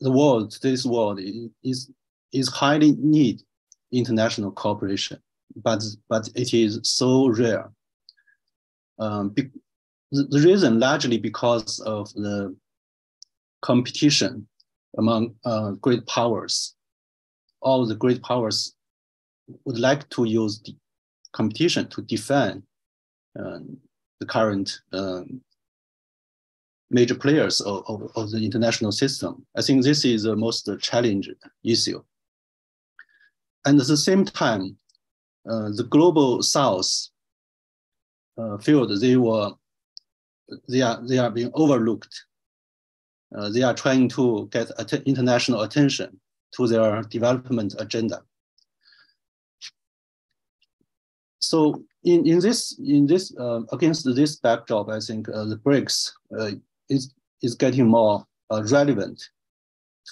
the world, today's world is, is highly need international cooperation, but, but it is so rare. Um, be, the, reason largely because of the competition among uh, great powers. All the great powers would like to use the competition to defend uh, the current um, major players of, of, of, the international system. I think this is the most challenging issue. And at the same time, uh, the global south field, they were, they are, they are being overlooked. Uh, they are trying to get att international attention to their development agenda. So in, in this, in this uh, against this backdrop, I think uh, the BRICS uh, is, is getting more uh, relevant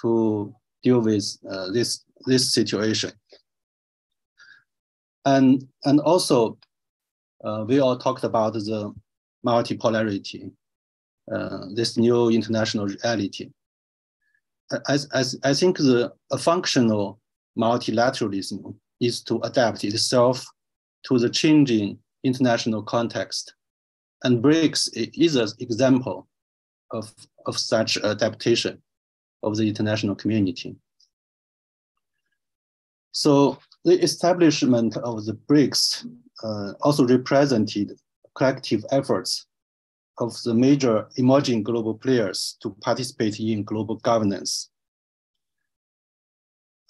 to deal with uh, this, this situation. And, and also, uh, we all talked about the multipolarity, uh, this new international reality. I, I, I think the functional multilateralism is to adapt itself to the changing international context. And BRICS is an example of, of such adaptation of the international community. So the establishment of the BRICS also represented collective efforts of the major emerging global players to participate in global governance.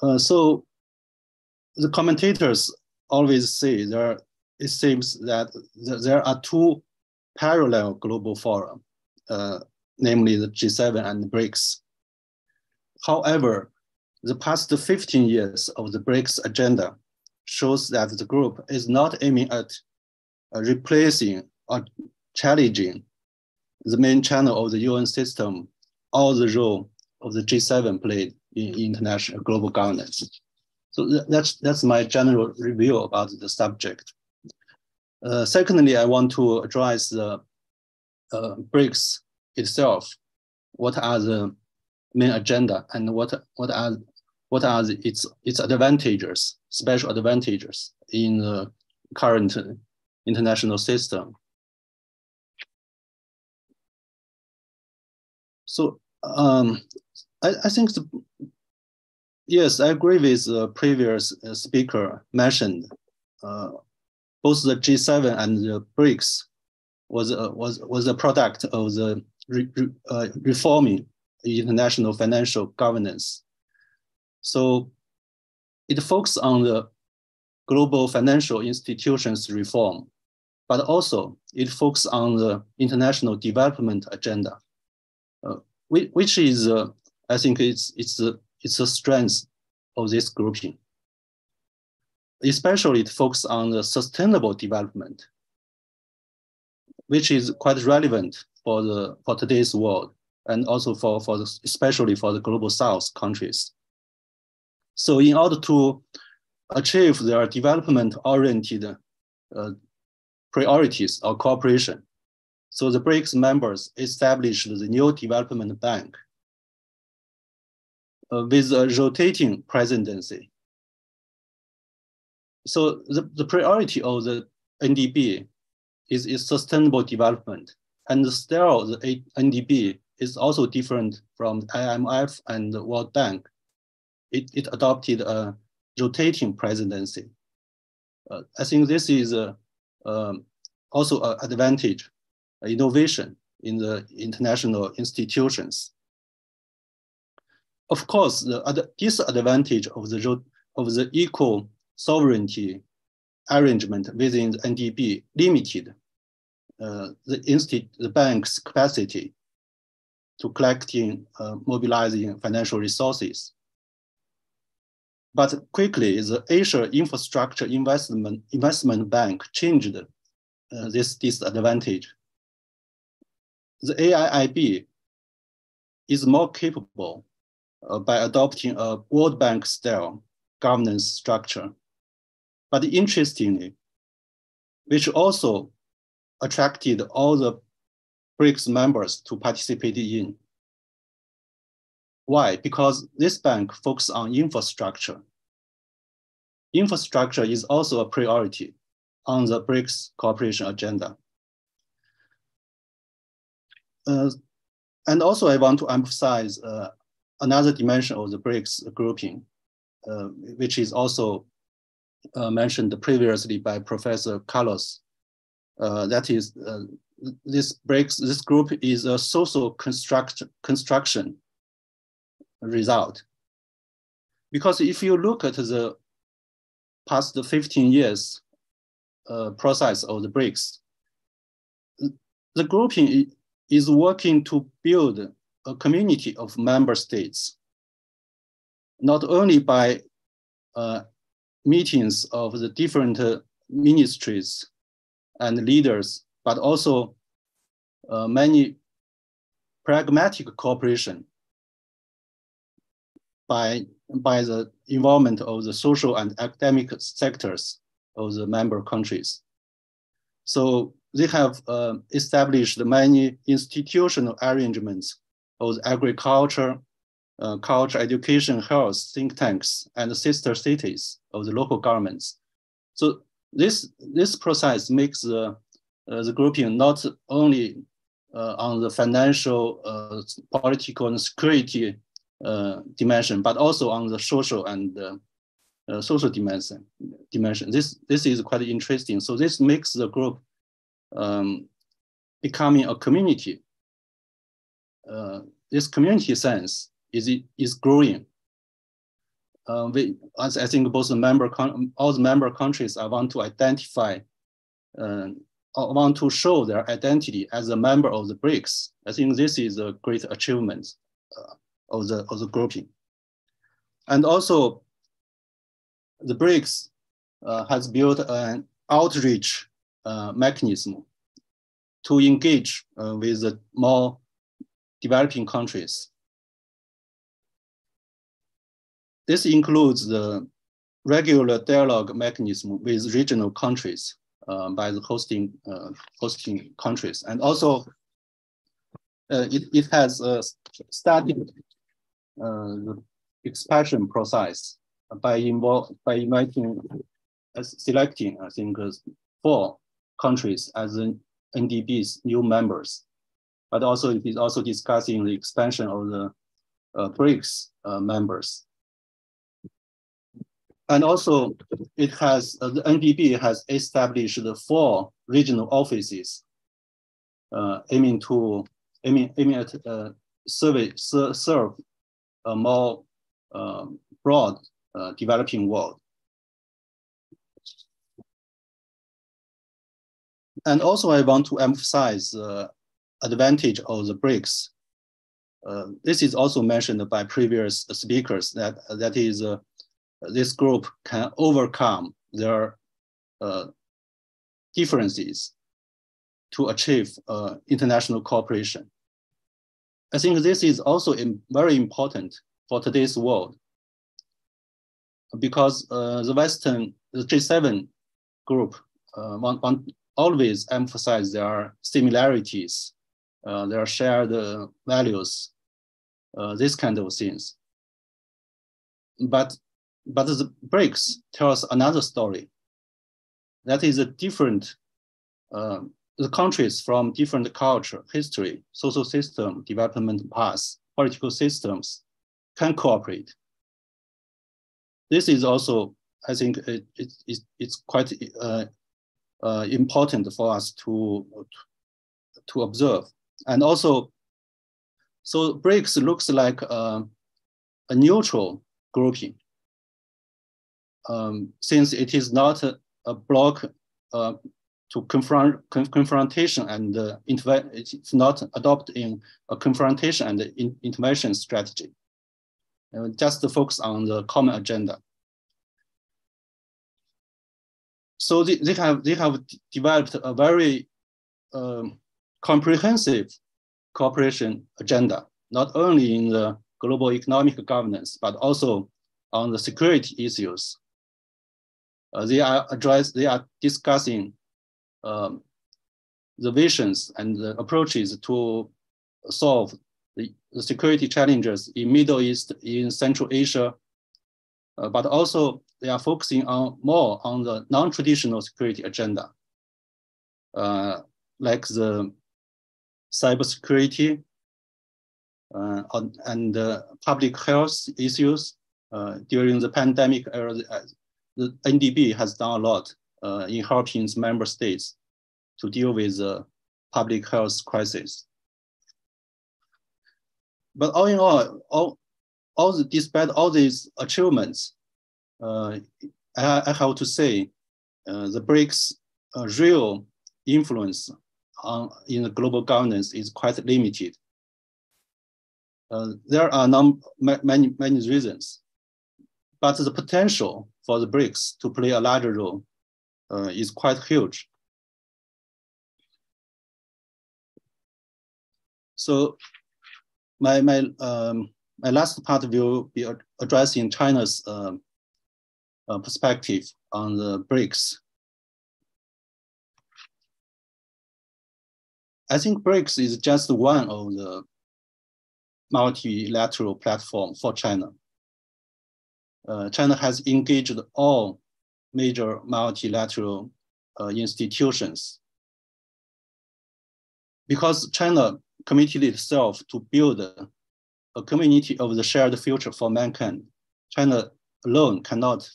Uh, so the commentators always say there, it seems that there are two parallel global fora, uh, namely the G7 and the BRICS. However, the past 15 years of the BRICS agenda shows that the group is not aiming at uh, replacing or challenging the main channel of the UN system or the role of the G7 played in international global governance. So that's, that's my general review about the subject. Uh, secondly, I want to address the uh, BRICS itself. What are the main agenda and what, what are, what are the, its, its advantages, special advantages in the current international system? So um, I, I think the, yes, I agree with the previous uh, speaker mentioned. Uh, both the G7 and the BRICS was uh, was was a product of the re, re, uh, reforming international financial governance. So it focuses on the global financial institutions reform, but also it focuses on the international development agenda, uh, which, is uh, I think it's it's a it's a strength of this grouping. Especially it focuses on the sustainable development, which is quite relevant for the for today's world and also for, for the, especially for the global south countries. So in order to achieve their development-oriented uh, priorities or cooperation, so the BRICS members established the new development bank uh, with a rotating presidency. So the, the priority of the NDB is, is sustainable development. And still the NDB is also different from IMF and World Bank. It, it adopted a rotating presidency. Uh, I think this is a, um, also an advantage, innovation in the international institutions. Of course, the disadvantage of the, of the equal sovereignty arrangement within the NDB limited uh, the, the bank's capacity to collecting, uh, mobilizing financial resources. But quickly, the Asia Infrastructure Investment, Investment Bank changed uh, this disadvantage. The AIIB is more capable uh, by adopting a World Bank style governance structure. But interestingly, which also attracted all the BRICS members to participate in. Why? Because this bank focuses on infrastructure. Infrastructure is also a priority on the BRICS cooperation agenda. Uh, and also I want to emphasize uh, another dimension of the BRICS grouping, uh, which is also uh, mentioned previously by Professor Carlos. Uh, that is, uh, this BRICS. This group is a social construct construction result. Because if you look at the past 15 years uh, process of the BRICS, the grouping is working to build a community of member states, not only by uh, meetings of the different uh, ministries and leaders, but also uh, many pragmatic cooperation by, by the involvement of the social and academic sectors of the member countries. So they have uh, established many institutional arrangements of agriculture, uh, culture, education, health, think tanks, and sister cities of the local governments. So this, this process makes the, uh, the grouping not only uh, on the financial, uh, political, and security dimension, but also on the social and uh, social dimension. Dimension. This this is quite interesting. So this makes the group um, becoming a community. Uh, this community sense is is growing. Uh, we, as I think both the member all the member countries I want to identify, uh, want to show their identity as a member of the BRICS. I think this is a great achievement uh, of the of the grouping, and also the BRICS uh, has built an outreach uh, mechanism to engage uh, with the more developing countries. This includes the regular dialogue mechanism with regional countries uh, by the hosting, uh, hosting countries. And also, uh, it, it has started the expansion process by involve by inviting, uh, selecting I think uh, four countries as NDB's new members, but also it is also discussing the expansion of the uh, BRICS uh, members. And also, it has uh, the NDB has established the four regional offices, uh, aiming to aiming aiming at uh, survey, ser, serve a more um, broad uh, developing world. And also I want to emphasize the advantage of the BRICS. Uh, this is also mentioned by previous speakers that that is uh, this group can overcome their uh, differences to achieve uh, international cooperation. I think this is also very important for today's world because uh, the Western, the G7 group uh, want, want always emphasize their similarities, uh, their shared uh, values, uh, this kind of things. But, but the BRICS tells another story. That is a different, uh, the countries from different culture, history, social system, development paths, political systems can cooperate this is also, I think, it, it, it it's quite uh, uh, important for us to, to observe. And also, so BRICS looks like uh, a neutral grouping. Um, since it is not a, a block uh, to confront conf confrontation and uh, it's not adopting a confrontation and in intervention strategy uh, just to focus on the common agenda. So they, they have they have developed a very um, comprehensive cooperation agenda, not only in the global economic governance, but also on the security issues. Uh, they are address, they are discussing um, the visions and the approaches to solve the, the security challenges in Middle East, in Central Asia, uh, but also they are focusing on more on the non-traditional security agenda, uh, like the cybersecurity uh, and uh, public health issues. Uh, during the pandemic era, the NDB has done a lot in helping member states to deal with the public health crisis. But all in all, all, all the, despite all these achievements, uh, I, I, have to say uh, the BRICS uh, real influence on, in the global governance is quite limited. Uh, there are many, many reasons, but the potential for the BRICS to play a larger role uh, is quite huge. So my my um, my last part will be addressing China's um, uh, perspective on the BRICS. I think BRICS is just one of the multilateral platform for China. Uh, China has engaged all major multilateral uh, institutions. Because China committed itself to build a, community of the shared future for mankind, China alone cannot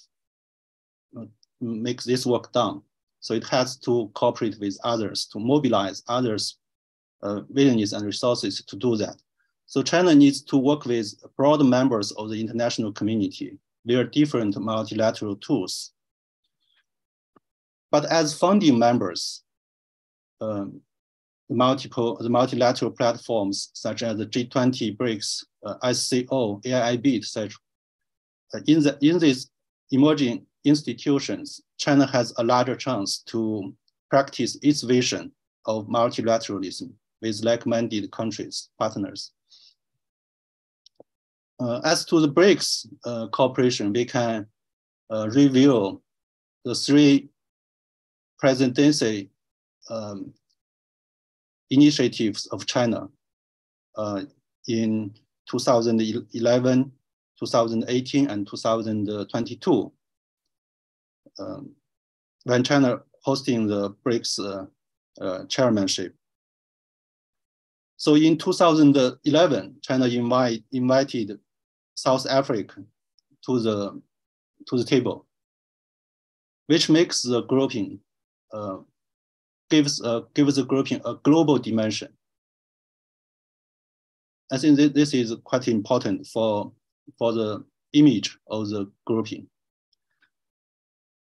uh, make this work done. So it has to cooperate with others, to mobilize others' uh, willingness and resources to do that. So China needs to work with broad members of the international community via different multilateral tools. But as founding members, um, the multiple the multilateral platforms such as the G20, BRICS, uh, SCO, AIIB, etc. Uh, in the in these emerging institutions, China has a larger chance to practice its vision of multilateralism with like-minded countries, partners. Uh, as to the BRICS uh, cooperation, we can uh, review the three presidency um, initiatives of China uh, in 2011, 2018, and 2022. Um, when China hosting the BRICS uh, uh, chairmanship. So in 2011, China invite, invited South Africa to the to the table, which makes the grouping gives uh, gives the grouping a global dimension. I think th this is quite important for for the image of the grouping.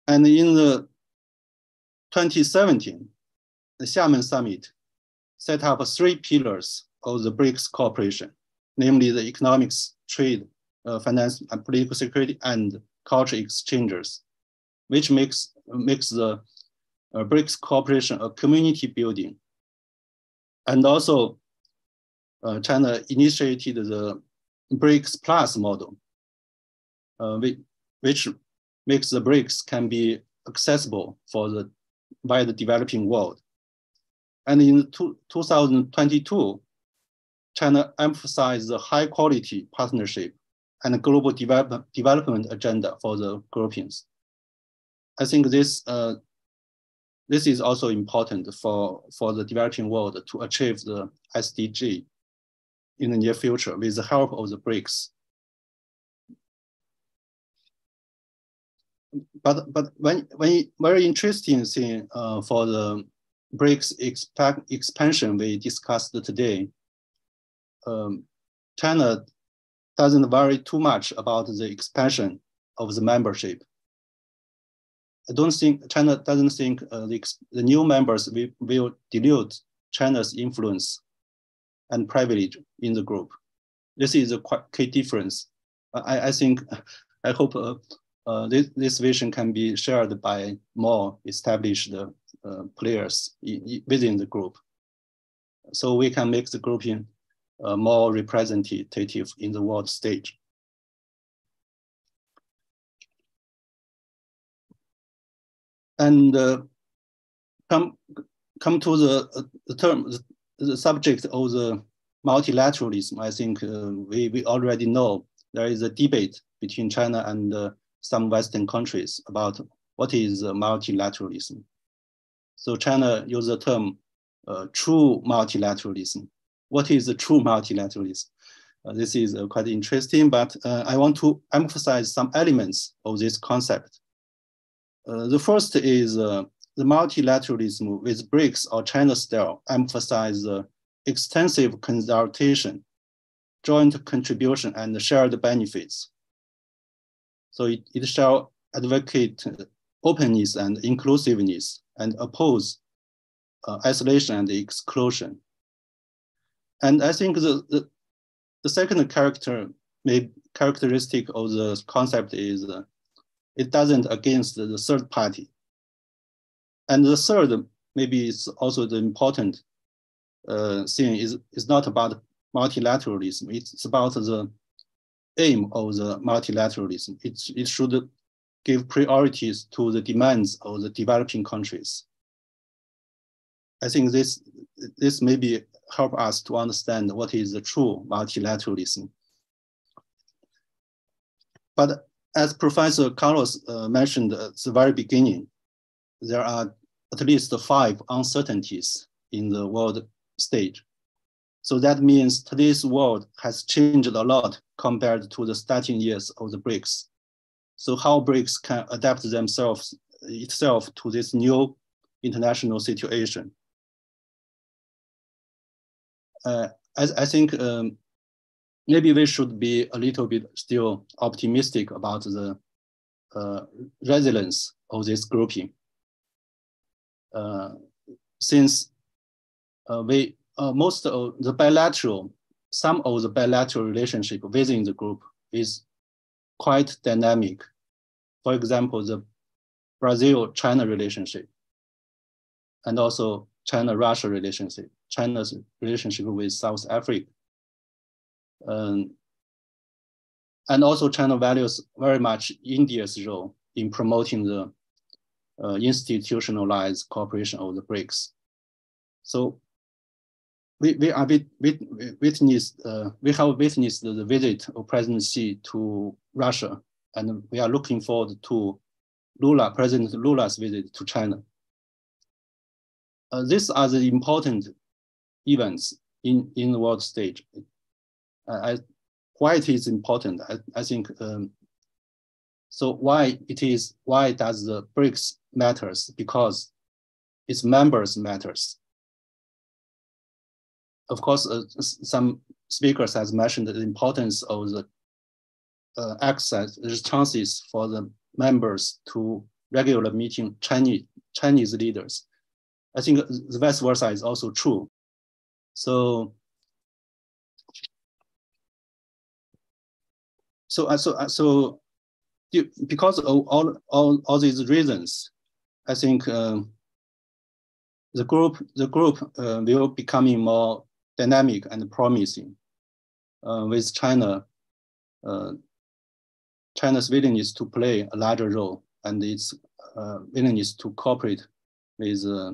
And in the 2017, the Xiamen summit set up three pillars of the BRICS cooperation, namely the economics, trade, uh, finance and political security and culture exchanges, which makes, makes the uh, BRICS cooperation a community building. And also, uh, China initiated the BRICS Plus model, uh, which, which makes the BRICS can be accessible for the by the developing world. And in two, 2022, China emphasized the high quality partnership and global develop, development agenda for the groupings. I think this uh, this is also important for, for the developing world to achieve the SDG in the near future with the help of the BRICS. But but when when very interesting thing uh, for the BRICS exp expansion we discussed today, um, China doesn't worry too much about the expansion of the membership. I don't think China doesn't think uh, the, the, new members will, will dilute China's influence and privilege in the group. This is a key difference. I, I think, I hope uh, uh, this, this vision can be shared by more established uh, players in, within the group. So we can make the grouping uh, more representative in the world stage. And uh, come, come to the, the term, the, the, subject of the multilateralism, I think uh, we, we already know there is a debate between China and uh, some Western countries about what is multilateralism. So China uses the term uh, true multilateralism what is the true multilateralism? Uh, this is uh, quite interesting, but I want to emphasize some elements of this concept. Uh, the first is uh, the multilateralism with BRICS or China style emphasize extensive consultation, joint contribution, and shared benefits. So it, it shall advocate openness and inclusiveness and oppose uh, isolation and exclusion. And I think the, the, the second character, may, characteristic of the concept is uh, it doesn't against the third party. And the third, maybe it's also the important uh, thing is, is not about multilateralism. It's about the aim of the multilateralism. It, it should give priorities to the demands of the developing countries. I think this, this maybe help us to understand what is the true multilateralism. But as Professor Carlos uh, mentioned at the very beginning, there are at least five uncertainties in the world stage. So that means today's world has changed a lot compared to the starting years of the BRICS. So how BRICS can adapt themselves itself to this new international situation. Uh, I, I, think um, maybe we should be a little bit still optimistic about the uh, resilience of this grouping. Uh, since uh, we uh, most of the bilateral, some of the bilateral relationship within the group is quite dynamic. For example, the Brazil-China relationship, and also China-Russia relationship, China's relationship with South Africa. Um, and also China values very much India's role in promoting the uh, institutionalized cooperation of the BRICS. So we, we are wit, wit, witnessed, uh, we have witnessed the visit of President Xi to Russia, and we are looking forward to Lula, President Lula's visit to China. Uh, these are the important events in, in the world stage. I, why it is important, I, I think, um, so why it is, why does the BRICS matters? Because its members matters. Of course, uh, some speakers has mentioned the importance of the uh, access, there's chances for the members to regular meeting Chinese, Chinese leaders. I think the vice versa is also true. So, so, uh, so, uh, so because of all, all, all these reasons, I think um, the group, the group uh, will becoming more dynamic and promising uh, with China, uh, China's willingness to play a larger role and its uh, willingness to cooperate with uh,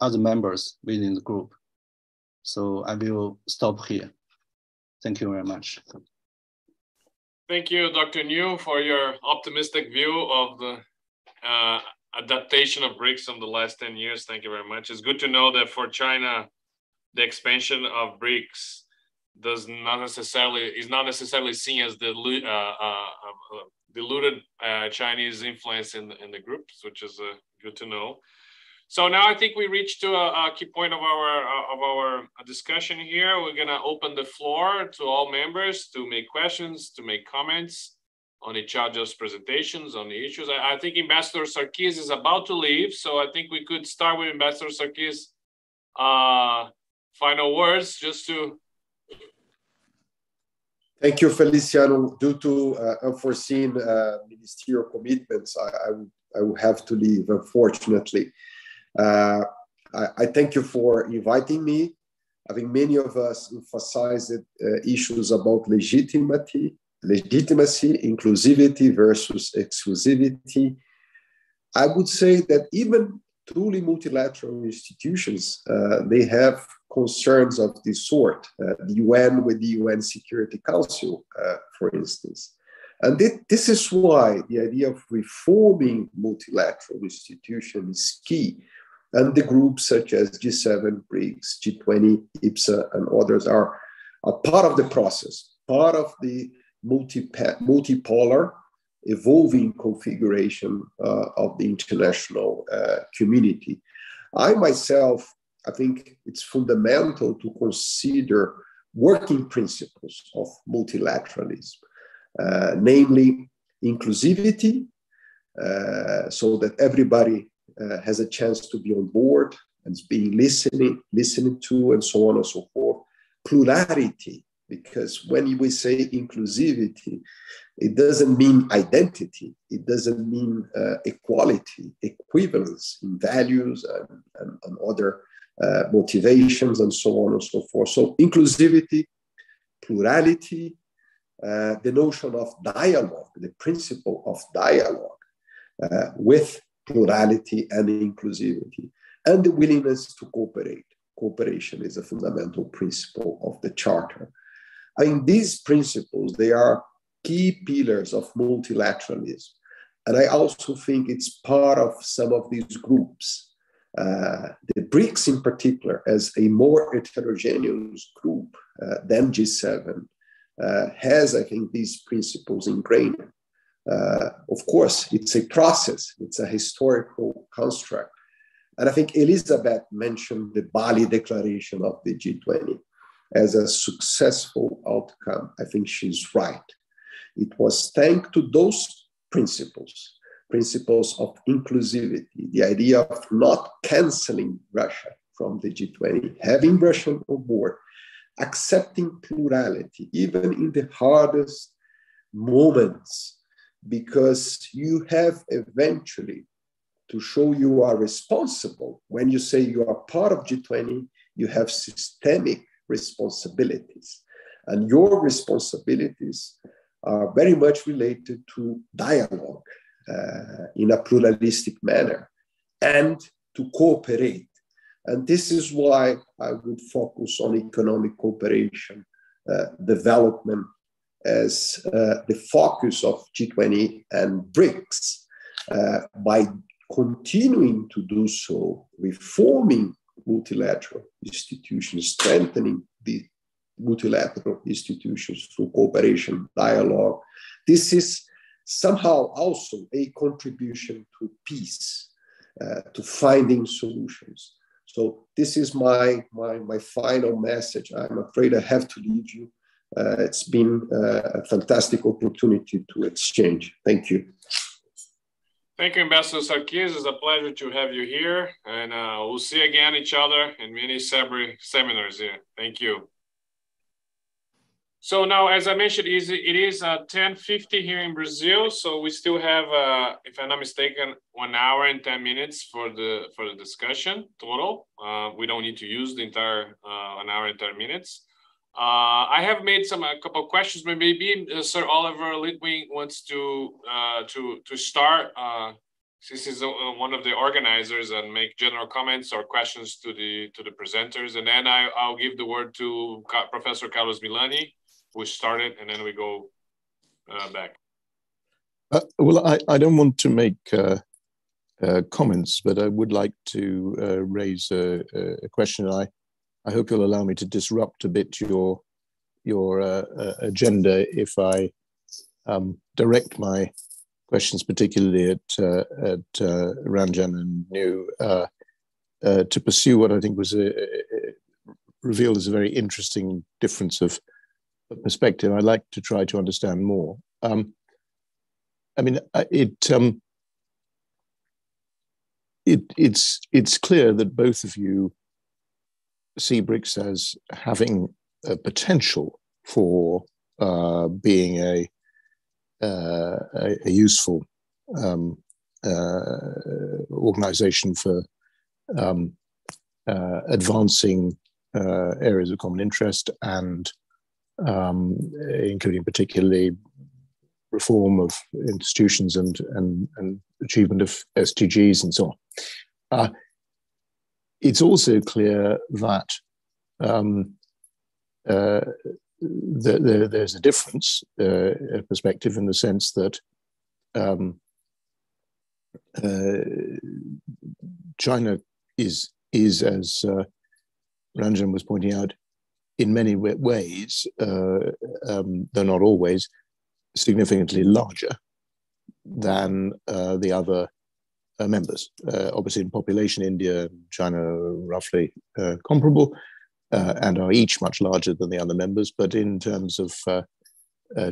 other members within the group. So I will stop here. Thank you very much. Thank you, Dr. Niu, for your optimistic view of the uh, adaptation of BRICS in the last 10 years. Thank you very much. It's good to know that for China, the expansion of BRICS does not necessarily is not necessarily seen as the uh, uh, uh, diluted uh, Chinese influence in the, in the groups, which is uh, good to know. So now I think we reached to a, a key point of our uh, of our discussion here. We're gonna open the floor to all members to make questions, to make comments on each other's presentations on the issues. I, I think Ambassador Sarquis is about to leave, so I think we could start with Ambassador Sarquis' uh, final words, just to. Thank you, Feliciano. Due to uh, unforeseen uh, ministerial commitments, I, I, I will have to leave, unfortunately. Uh, I, I, thank you for inviting me. I think many of us emphasized uh, issues about legitimacy, legitimacy, inclusivity versus exclusivity. I would say that even truly multilateral institutions, uh, they have concerns of this sort. Uh, the UN with the UN Security Council, uh, for instance. And this is why the idea of reforming multilateral institutions is key. And the groups such as G7, BRICS, G20, IBSA, and others are a part of the process, part of the multi multipolar evolving configuration uh, of the international uh, community. I myself, I think it's fundamental to consider working principles of multilateralism, uh, namely inclusivity, uh, so that everybody uh, has a chance to be on board and is being listening, listening to, and so on and so forth. Plurality, because when we say inclusivity, it doesn't mean identity, it doesn't mean uh, equality, equivalence in values and, and, and other uh, motivations and so on and so forth. So, inclusivity, plurality, uh, the notion of dialogue, the principle of dialogue uh, with plurality and inclusivity, and the willingness to cooperate. Cooperation is a fundamental principle of the Charter. I mean, these principles, they are key pillars of multilateralism. And I also think it's part of some of these groups. Uh, the BRICS, in particular, as a more heterogeneous group uh, than G7, uh, has, I think, these principles ingrained. Uh, of course, it's a process, it's a historical construct. And I think Elizabeth mentioned the Bali Declaration of the G20 as a successful outcome. I think she's right. It was thanks to those principles, principles of inclusivity, the idea of not canceling Russia from the G20, having Russia on board, accepting plurality, even in the hardest moments, because you have eventually to show you are responsible. When you say you are part of G20, you have systemic responsibilities. And your responsibilities are very much related to dialogue uh, in a pluralistic manner and to cooperate. And this is why I would focus on economic cooperation, uh, development as uh, the focus of G20 and BRICS. Uh, by continuing to do so, reforming multilateral institutions, strengthening the multilateral institutions through cooperation, dialogue. This is somehow also a contribution to peace, uh, to finding solutions. So this is my, my, my final message. I'm afraid I have to leave you. Uh, it's been uh, a fantastic opportunity to exchange. Thank you. Thank you, Ambassador Sarquis. It's a pleasure to have you here. And uh, we'll see again each other in many seminars here. Thank you. So now, as I mentioned, it is uh, 10.50 here in Brazil. So we still have, uh, if I'm not mistaken, one hour and 10 minutes for the for the discussion total. Uh, we don't need to use the entire uh, an hour and 10 minutes. Uh, I have made some a couple of questions, but maybe uh, Sir Oliver Letwin wants to uh, to to start. Uh, since he's uh, one of the organizers and make general comments or questions to the to the presenters, and then I, I'll give the word to Professor Carlos Milani, who started, and then we go uh, back. well, I, I don't want to make comments, but I would like to raise a, a question. I I hope you'll allow me to disrupt a bit your your uh, uh, agenda if I um, direct my questions, particularly at uh, at uh, Ranjan and Niu, uh, uh, to pursue what I think was a, a, revealed as a very interesting difference of perspective. I'd like to try to understand more. Um, I mean, it. Um, it, it's it's clear that both of you see BRICS as having a potential for uh, being a, uh, a, useful um, uh, organization for um, uh, advancing uh, areas of common interest and um, including particularly reform of institutions and, and, and achievement of SDGs and so on. It's also clear that um, uh, the, the, there's a difference uh, perspective in the sense that um, uh, China is is as uh, Ranjan was pointing out in many ways, uh, um, though not always, significantly larger than uh, the other uh, members. Uh, obviously, in population, India and China are roughly uh, comparable and are each much larger than the other members. But in terms of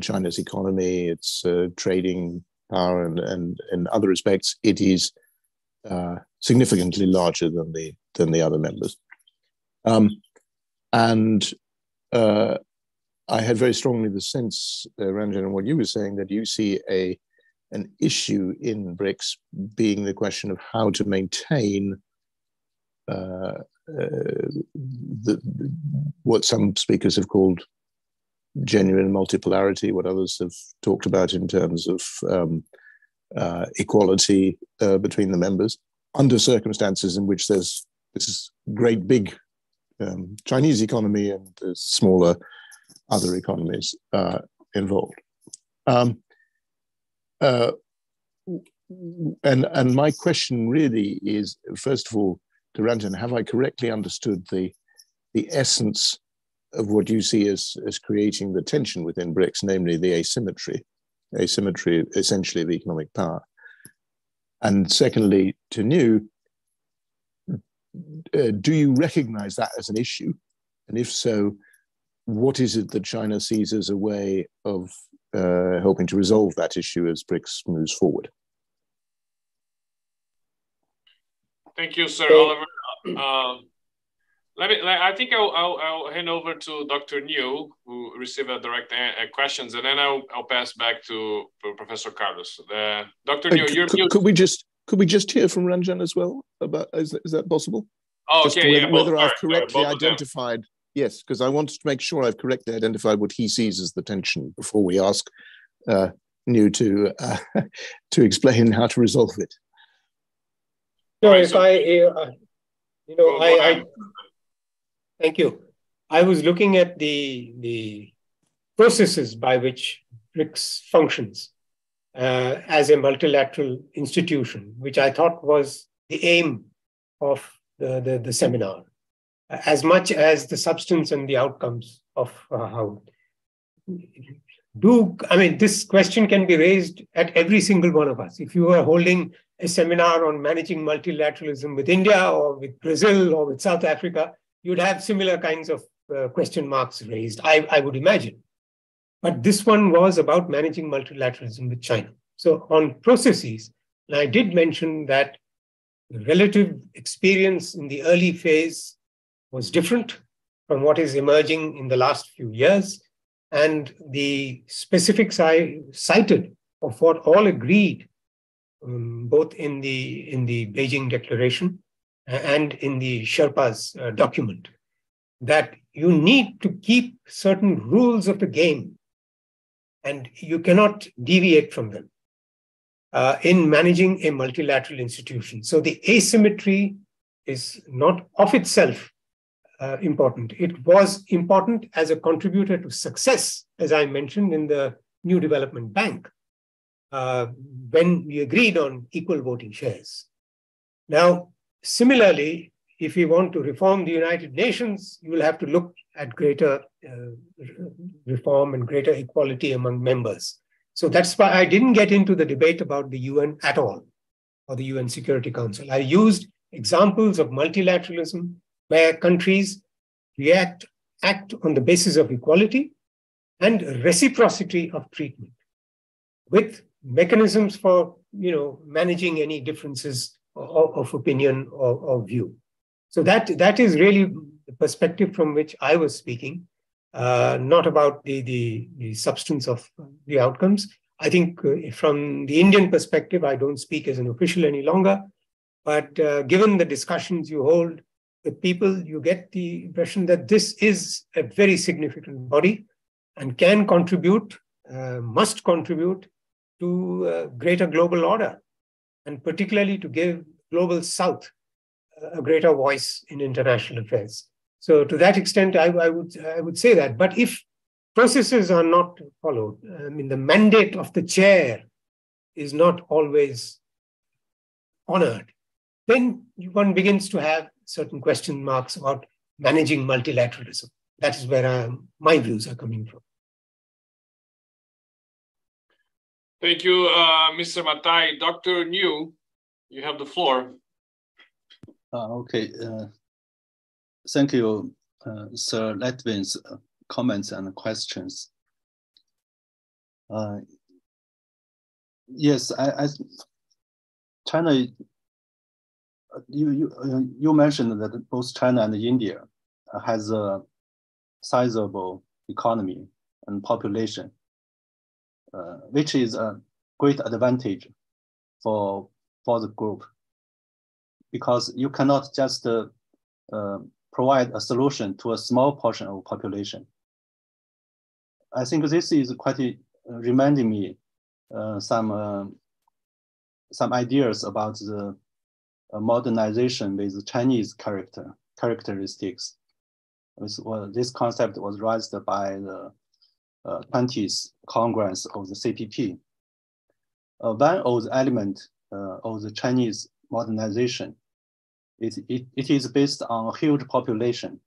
China's economy, its trading power, and, and in other respects, it is significantly larger than the than the other members. Um, and uh, I had very strongly the sense, uh, Ranjan, and what you were saying, that you see a an issue in BRICS being the question of how to maintain uh, uh, the, what some speakers have called genuine multipolarity, what others have talked about in terms of um, uh, equality uh, between the members, under circumstances in which there's this great big um, Chinese economy and smaller other economies uh, involved. Um, uh, and and my question really is, first of all, to Ranjan, have I correctly understood the the essence of what you see as as creating the tension within BRICS, namely the asymmetry, asymmetry essentially of economic power? And secondly, to Niu, uh, do you recognize that as an issue? And if so, what is it that China sees as a way of uh, helping to resolve that issue as BRICS moves forward? Thank you, Sir Oliver. Uh, let me. I think I'll, I'll, I'll, hand over to Dr. Niu, who received a direct a- uh, questions, and then I'll, I'll pass back to Professor Carlos. Uh, Dr. Niu, you're could, could we just could we just hear from Ranjan as well about is, is that possible? Oh, okay. Whether, yeah, whether I've correctly identified. Yes, because I wanted to make sure I've correctly identified what he sees as the tension before we ask uh, Niu to uh, to explain how to resolve it. No, if I, uh, you know, I, I, thank you. I was looking at the the processes by which BRICS functions uh, as a multilateral institution, which I thought was the aim of the, the, the seminar, as much as the substance and the outcomes of uh, how. Do I mean this question can be raised at every single one of us? If you are holding a seminar on managing multilateralism with India or with Brazil or with South Africa, you'd have similar kinds of uh, question marks raised, I, I would imagine. But this one was about managing multilateralism with China. So on processes, and I did mention that relative experience in the early phase was different from what is emerging in the last few years. And the specifics I cited of what all agreed um, both in the in the Beijing Declaration and in the Sherpa's uh, document, that you need to keep certain rules of the game, and you cannot deviate from them uh, in managing a multilateral institution. So the asymmetry is not of itself uh, important. It was important as a contributor to success, as I mentioned in the New Development Bank uh, when we agreed on equal voting shares. Now, similarly, if we want to reform the United Nations, you will have to look at greater uh, reform and greater equality among members. So that's why I didn't get into the debate about the UN at all, or the UN Security Council. I used examples of multilateralism where countries react, act on the basis of equality and reciprocity of treatment with mechanisms for you know managing any differences of, of opinion or, or, view. So that that is really the perspective from which I was speaking, uh, not about the, the, the substance of the outcomes. I think uh, from the Indian perspective, I don't speak as an official any longer, but uh, given the discussions you hold with people, you get the impression that this is a very significant body and can contribute, uh, must contribute to a greater global order, and particularly to give global south a greater voice in international affairs. So to that extent, I, I, would, I would say that. But if processes are not followed, I mean, the mandate of the chair is not always honored, then one begins to have certain question marks about managing multilateralism. That is where um, my views are coming from. Thank you, uh, Mr. Mathai. Dr. Niu, you have the floor. Uh, okay. Uh, thank you, uh, Sir Letwin's uh, comments and questions. Uh, yes, I, I, China, you, you, you mentioned that both China and India has a sizable economy and population uh, which is a great advantage for for the group because you cannot just uh, uh, provide a solution to a small portion of population. I think this is quite uh, reminding me uh, some uh, some ideas about the modernization with Chinese character characteristics. Was, well, this concept was raised by the uh, 20th Congress of the CPP. Uh, one of the elements uh, of the Chinese modernization it, it, it is based on a huge population.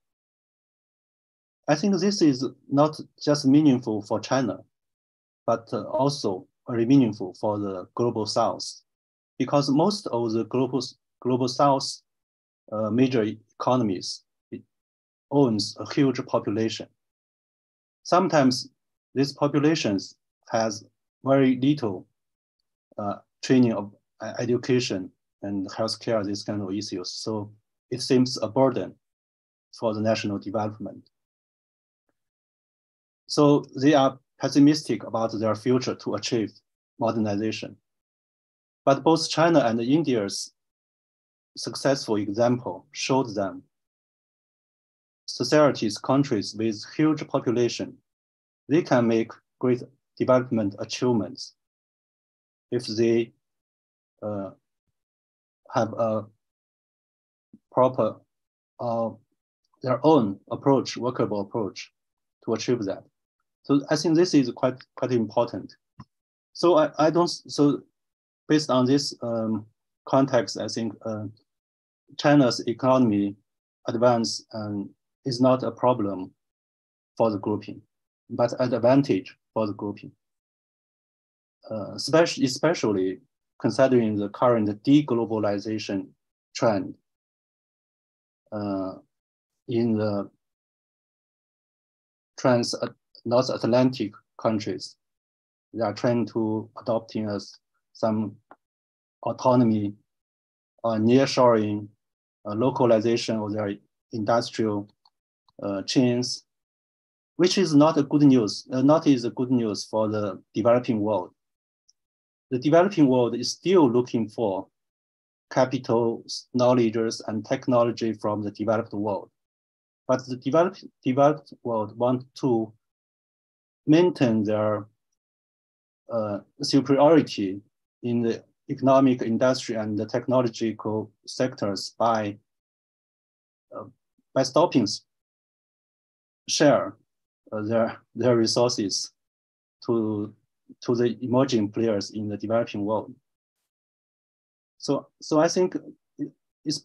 I think this is not just meaningful for China, but uh, also very meaningful for the global south, because most of the global, global south uh, major economies owns a huge population. Sometimes these populations has very little uh, training of uh, education and healthcare, these kind of issues. So it seems a burden for the national development. So they are pessimistic about their future to achieve modernization. But both China and India's successful example showed them societies, countries with huge population, they can make great development achievements if they uh, have a proper, uh, their own approach, workable approach to achieve that. So I think this is quite quite important. So I, I don't, so based on this um, context, I think uh, China's economy advance um, is not a problem for the grouping, but an advantage for the grouping. Uh, especially, especially considering the current deglobalization trend uh, in the trans North Atlantic countries. They are trying to adopting as some autonomy, uh, nearshoring, uh, localization of their industrial uh, chains, which is not a good news, uh, not is a good news for the developing world the developing world is still looking for capital, knowledge, and technology from the developed world. But the developed, developed world want to maintain their uh, superiority in the economic, industry, and the technological sectors by, uh, by stopping share uh, their, their resources to to the emerging players in the developing world. So, so I think it's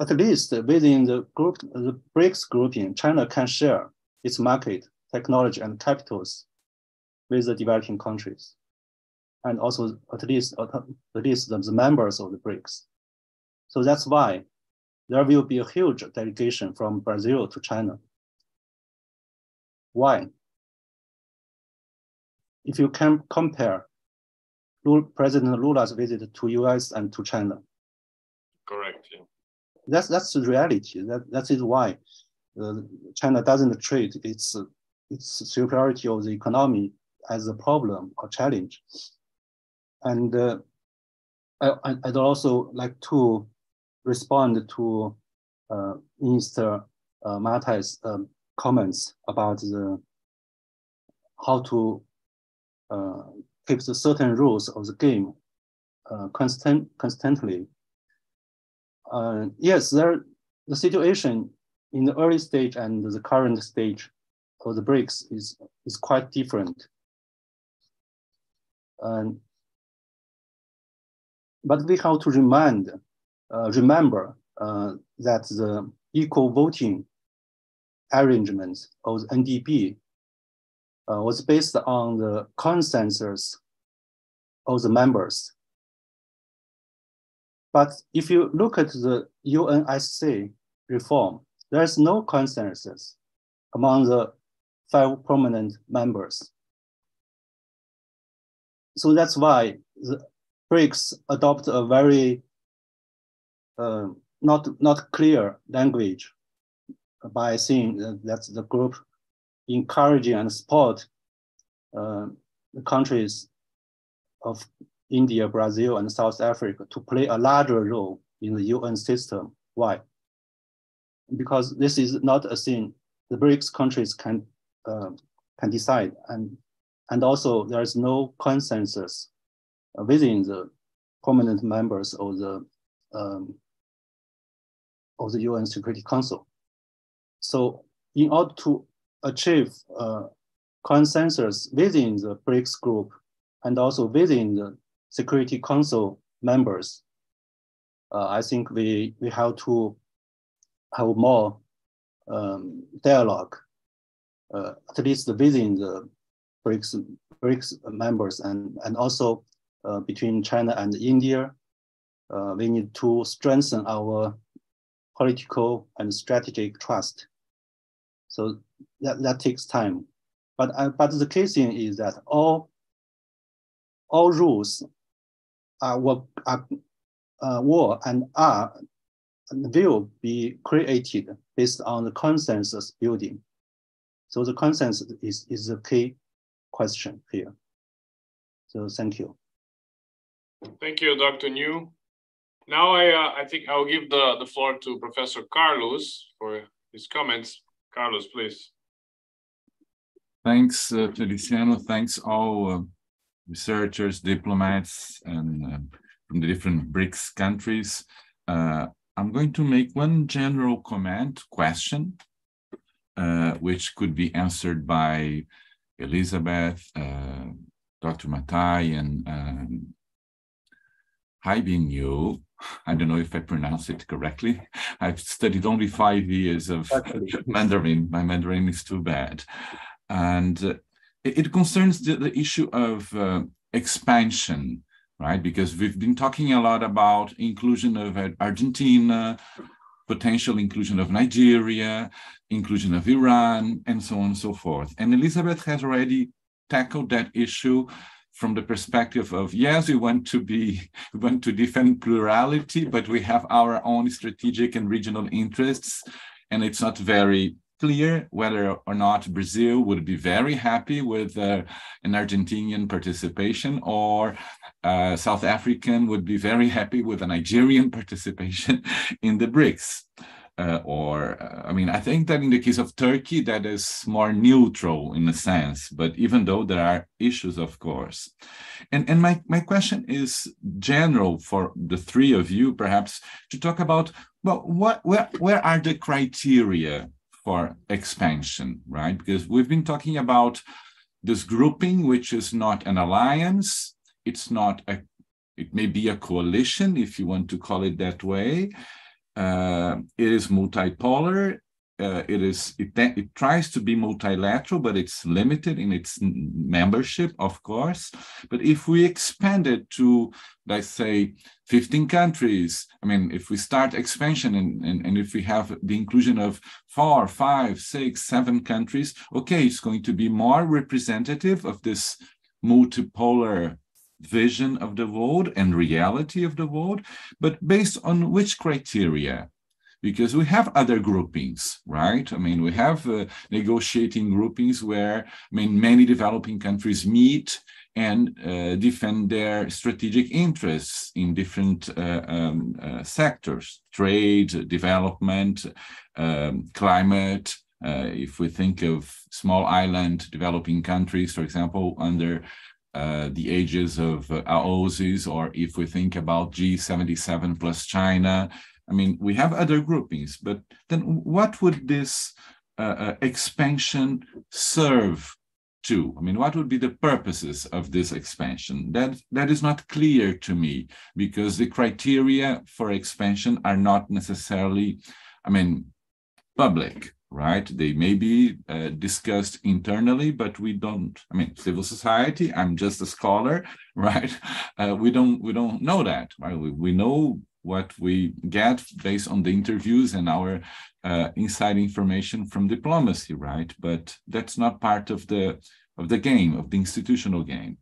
at least within the group, the BRICS grouping, China can share its market, technology, and capitals with the developing countries, and also at least at least the, members of the BRICS. So that's why there will be a huge delegation from Brazil to China. Why? if you can compare President Lula's visit to US and to China. Correct. Yeah. That's that's the reality. That that is why uh, China doesn't treat its its superiority of the economy as a problem or challenge. And uh, I, I'd also like to respond to uh, Minister uh, Mathai's um, comments about the how to uh, the certain rules of the game uh, constant, constantly. Uh, yes, there, the situation in the early stage and the current stage of the BRICS is, is quite different. Um, but we have to remind, uh, remember uh, that the equal voting arrangements of the NDB uh, was based on the consensus of the members. But if you look at the UNSC reform, there's no consensus among the five prominent members. So that's why the BRICS adopt a very uh, not, not clear language by saying that the group encouraging and support uh, the countries of India, Brazil, and South Africa to play a larger role in the UN system. Why? Because this is not a thing the BRICS countries can uh, can decide, and and also there is no consensus within the permanent members of the um, of the UN Security Council. So in order to achieve uh, consensus within the BRICS group and also within the Security Council members. Uh, I think we, we have to have more um, dialogue, uh, at least within the BRICS, BRICS members and, and also uh, between China and India. Uh, we need to strengthen our political and strategic trust. So that, that takes time. But, uh, but the key thing is that all, all rules are, are, uh, were and are and will be created based on the consensus building. So the consensus is, is the key question here. So thank you. Thank you, Dr. Niu. Now I, uh, I think I'll give the, the floor to Professor Carlos for his comments. Carlos, please. Thanks, uh, Feliciano. Thanks all uh, researchers, diplomats, and uh, from the different BRICS countries. Uh, I'm going to make one general comment, question, uh, which could be answered by Elizabeth, Dr. Mathai, and Haibin Yu. I don't know if I pronounce it correctly. I've studied only five years of Mandarin. My Mandarin is too bad. And uh, it, it, concerns the, the issue of uh, expansion, right? Because we've been talking a lot about inclusion of Argentina, potential inclusion of Nigeria, inclusion of Iran, and so on and so forth. And Elizabeth has already tackled that issue from the perspective of yes, we want to be we want to defend plurality, but we have our own strategic and regional interests, and it's not very clear whether or not Brazil would be very happy with uh, an Argentinian participation or uh, South African would be very happy with a Nigerian participation in the BRICS. Uh, or uh, I mean, I think that in the case of Turkey, that is more neutral in a sense. But even though there are issues, of course, and and my my question is general for the three of you, perhaps to talk about well, what where where are the criteria for expansion, right? Because we've been talking about this grouping, which is not an alliance, it's not a it may be a coalition if you want to call it that way uh, it is multipolar. Uh, it is it, it tries to be multilateral, but it's limited in its membership, of course. But if we expand it to, let's say, 15 countries, I mean, if we start expansion and, and, and if we have the inclusion of four, five, six, seven countries, okay, it's going to be more representative of this multipolar vision of the world and reality of the world, but based on which criteria? Because we have other groupings, right? I mean, we have uh, negotiating groupings where, I mean, many developing countries meet and uh, defend their strategic interests in different uh, um, uh, sectors trade, development, um, climate. Uh, if we think of small island developing countries, for example, under uh, the ages of uh, AOSIS, or if we think about G77 plus China, I mean, we have other groupings, but then what would this uh, uh, expansion serve to? I mean, what would be the purposes of this expansion? That that is not clear to me because the criteria for expansion are not necessarily, I mean, public right? They may be uh, discussed internally, but we don't. I mean, civil society. I'm just a scholar, right? Uh, we don't we don't know that. Right? We, we know what we get based on the interviews and our uh, inside information from diplomacy, right? But that's not part of the of the game of the institutional game.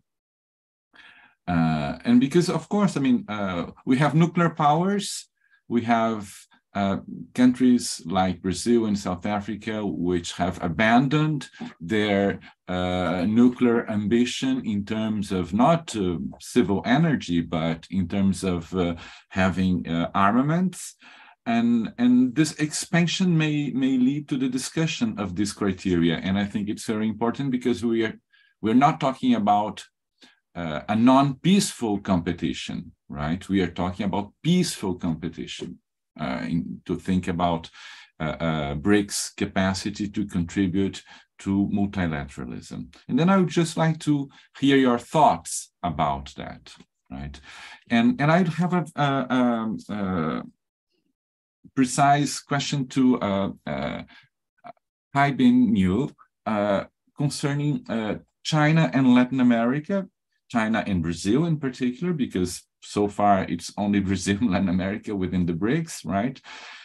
Uh, and because, of course, I mean, uh, we have nuclear powers, we have uh, countries like Brazil and South Africa, which have abandoned their uh, nuclear ambition in terms of not uh, civil energy, but in terms of uh, having uh, armaments. And, and this expansion may, may lead to the discussion of this criteria. And I think it's very important because we are, we're not talking about a non-peaceful competition, right? We are talking about peaceful competition uh, in, to think about uh, uh, BRICS capacity to contribute to multilateralism. And then I would just like to hear your thoughts about that, right? And and I have a, a, a, a precise question to uh, uh, Haibin Niu uh, concerning uh, China and Latin America, China and Brazil in particular, because so far it's only Brazil and America within the BRICS, right?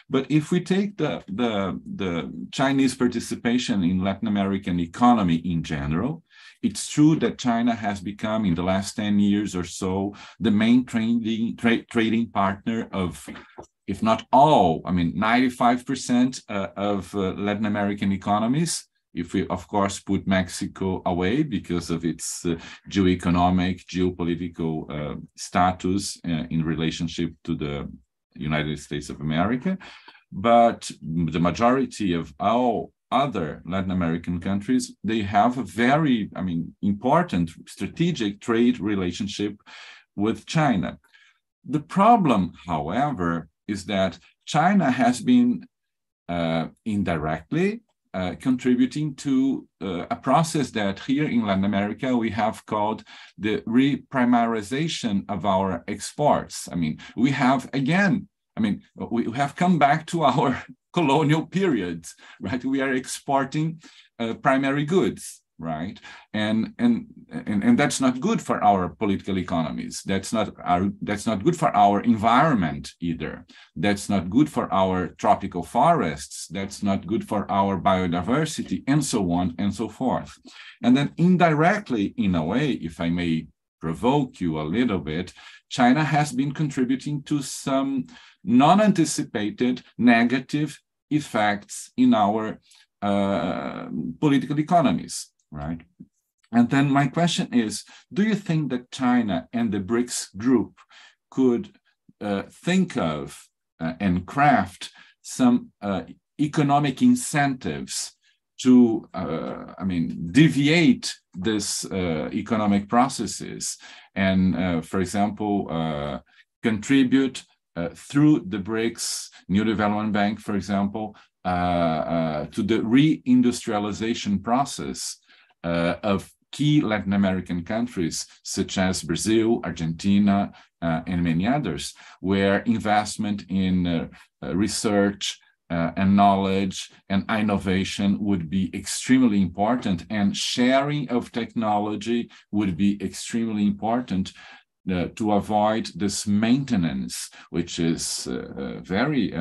But if we take the, the, the Chinese participation in Latin American economy in general, it's true that China has become, in the last 10 years or so, the main trading, tra trading partner of, if not all, I mean, 95% uh, of uh, Latin American economies if we, of course, put Mexico away because of its uh, geoeconomic, geopolitical uh, status in relationship to the United States of America. But the majority of all other Latin American countries, they have a very, I mean, important strategic trade relationship with China. The problem, however, is that China has been uh, indirectly uh, contributing to uh, a process that here in Latin America we have called the reprimarization of our exports. I mean, we have again, I mean, we have come back to our colonial periods, right? We are exporting uh, primary goods right? And, and and and that's not good for our political economies. That's not our that's not good for our environment either. That's not good for our tropical forests. That's not good for our biodiversity and so on and so forth. And then indirectly in a way if i may provoke you a little bit china has been contributing to some non-anticipated negative effects in our uh, political economies right? And then my question is, do you think that China and the BRICS group could uh, think of uh, and craft some uh, economic incentives to, uh, I mean, deviate this uh, economic processes and, uh, for example, contribute through the BRICS New Development Bank, for example, to the reindustrialization process uh, of key Latin American countries such as Brazil, Argentina, uh, and many others, where investment in uh, uh research uh, and knowledge and innovation would be extremely important, and sharing of technology would be extremely important. Uh, to avoid this maintenance, which is very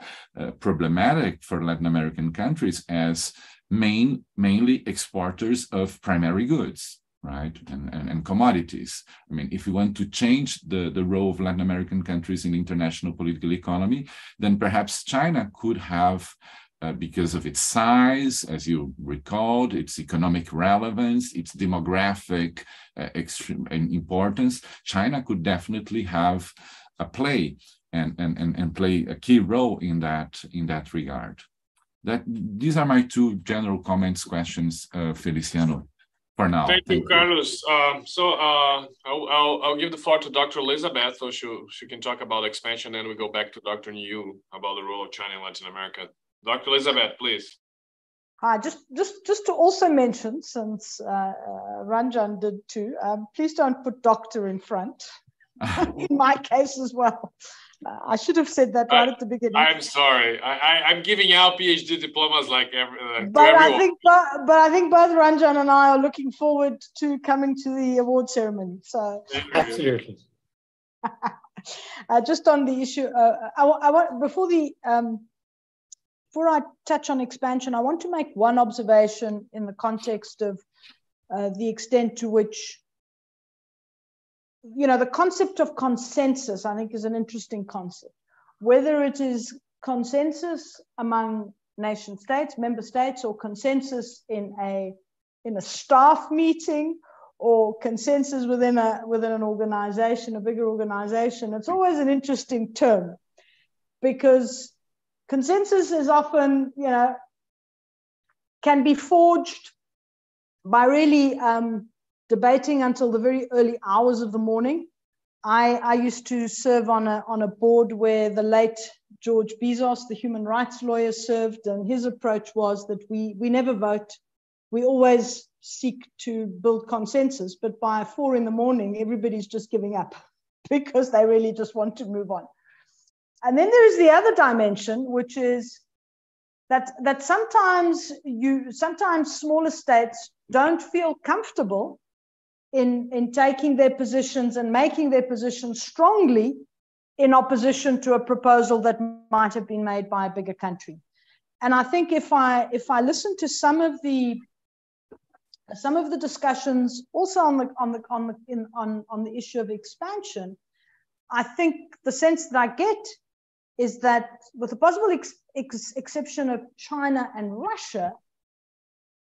problematic for Latin American countries, as main, mainly exporters of primary goods, right, and, and, and, commodities. I mean, if we want to change the, the role of Latin American countries in international political economy, then perhaps China could have uh, because of its size, as you recalled, its economic relevance, its demographic uh, extreme importance, China could definitely have a play and, and, and, and play a key role in that, in that regard. That these are my two general comments, questions, uh, Feliciano, for now. Thank, Thank you, Carlos. Um, so uh, I'll, I'll, I'll, give the floor to Dr. Elizabeth, so she, she can talk about expansion, and we go back to Dr. Niu about the role of China in Latin America. Dr. Elizabeth, please. Hi, just just just to also mention, since uh, uh, Ranjan did too, um, please don't put doctor in front. in my case as well. I should have said that right uh, at the beginning. I'm sorry. I, am giving out PhD diplomas like every. Uh, but I think, but, but I think both Ranjan and I are looking forward to coming to the award ceremony. So absolutely. uh, just on the issue, uh, I, I want before the um, before I touch on expansion, I want to make one observation in the context of uh, the extent to which you know, the concept of consensus, I think, is an interesting concept. Whether it is consensus among nation states, member states, or consensus in a in a staff meeting, or consensus within a within an organization, a bigger organization, it's always an interesting term because consensus is often, you know, can be forged by really um, debating until the very early hours of the morning. I, I used to serve on a, on a board where the late George Bizos, the human rights lawyer, served, and his approach was that we, we never vote, we always seek to build consensus, but by four in the morning, everybody's just giving up because they really just want to move on. And then there is the other dimension, which is that, that sometimes you sometimes smaller states don't feel comfortable in, in taking their positions and making their positions strongly in opposition to a proposal that might have been made by a bigger country. And I think if I if I listen to some of the some of the discussions also on the on the on the in, on on the issue of expansion, I think the sense that I get is that with the possible ex, ex, exception of China and Russia,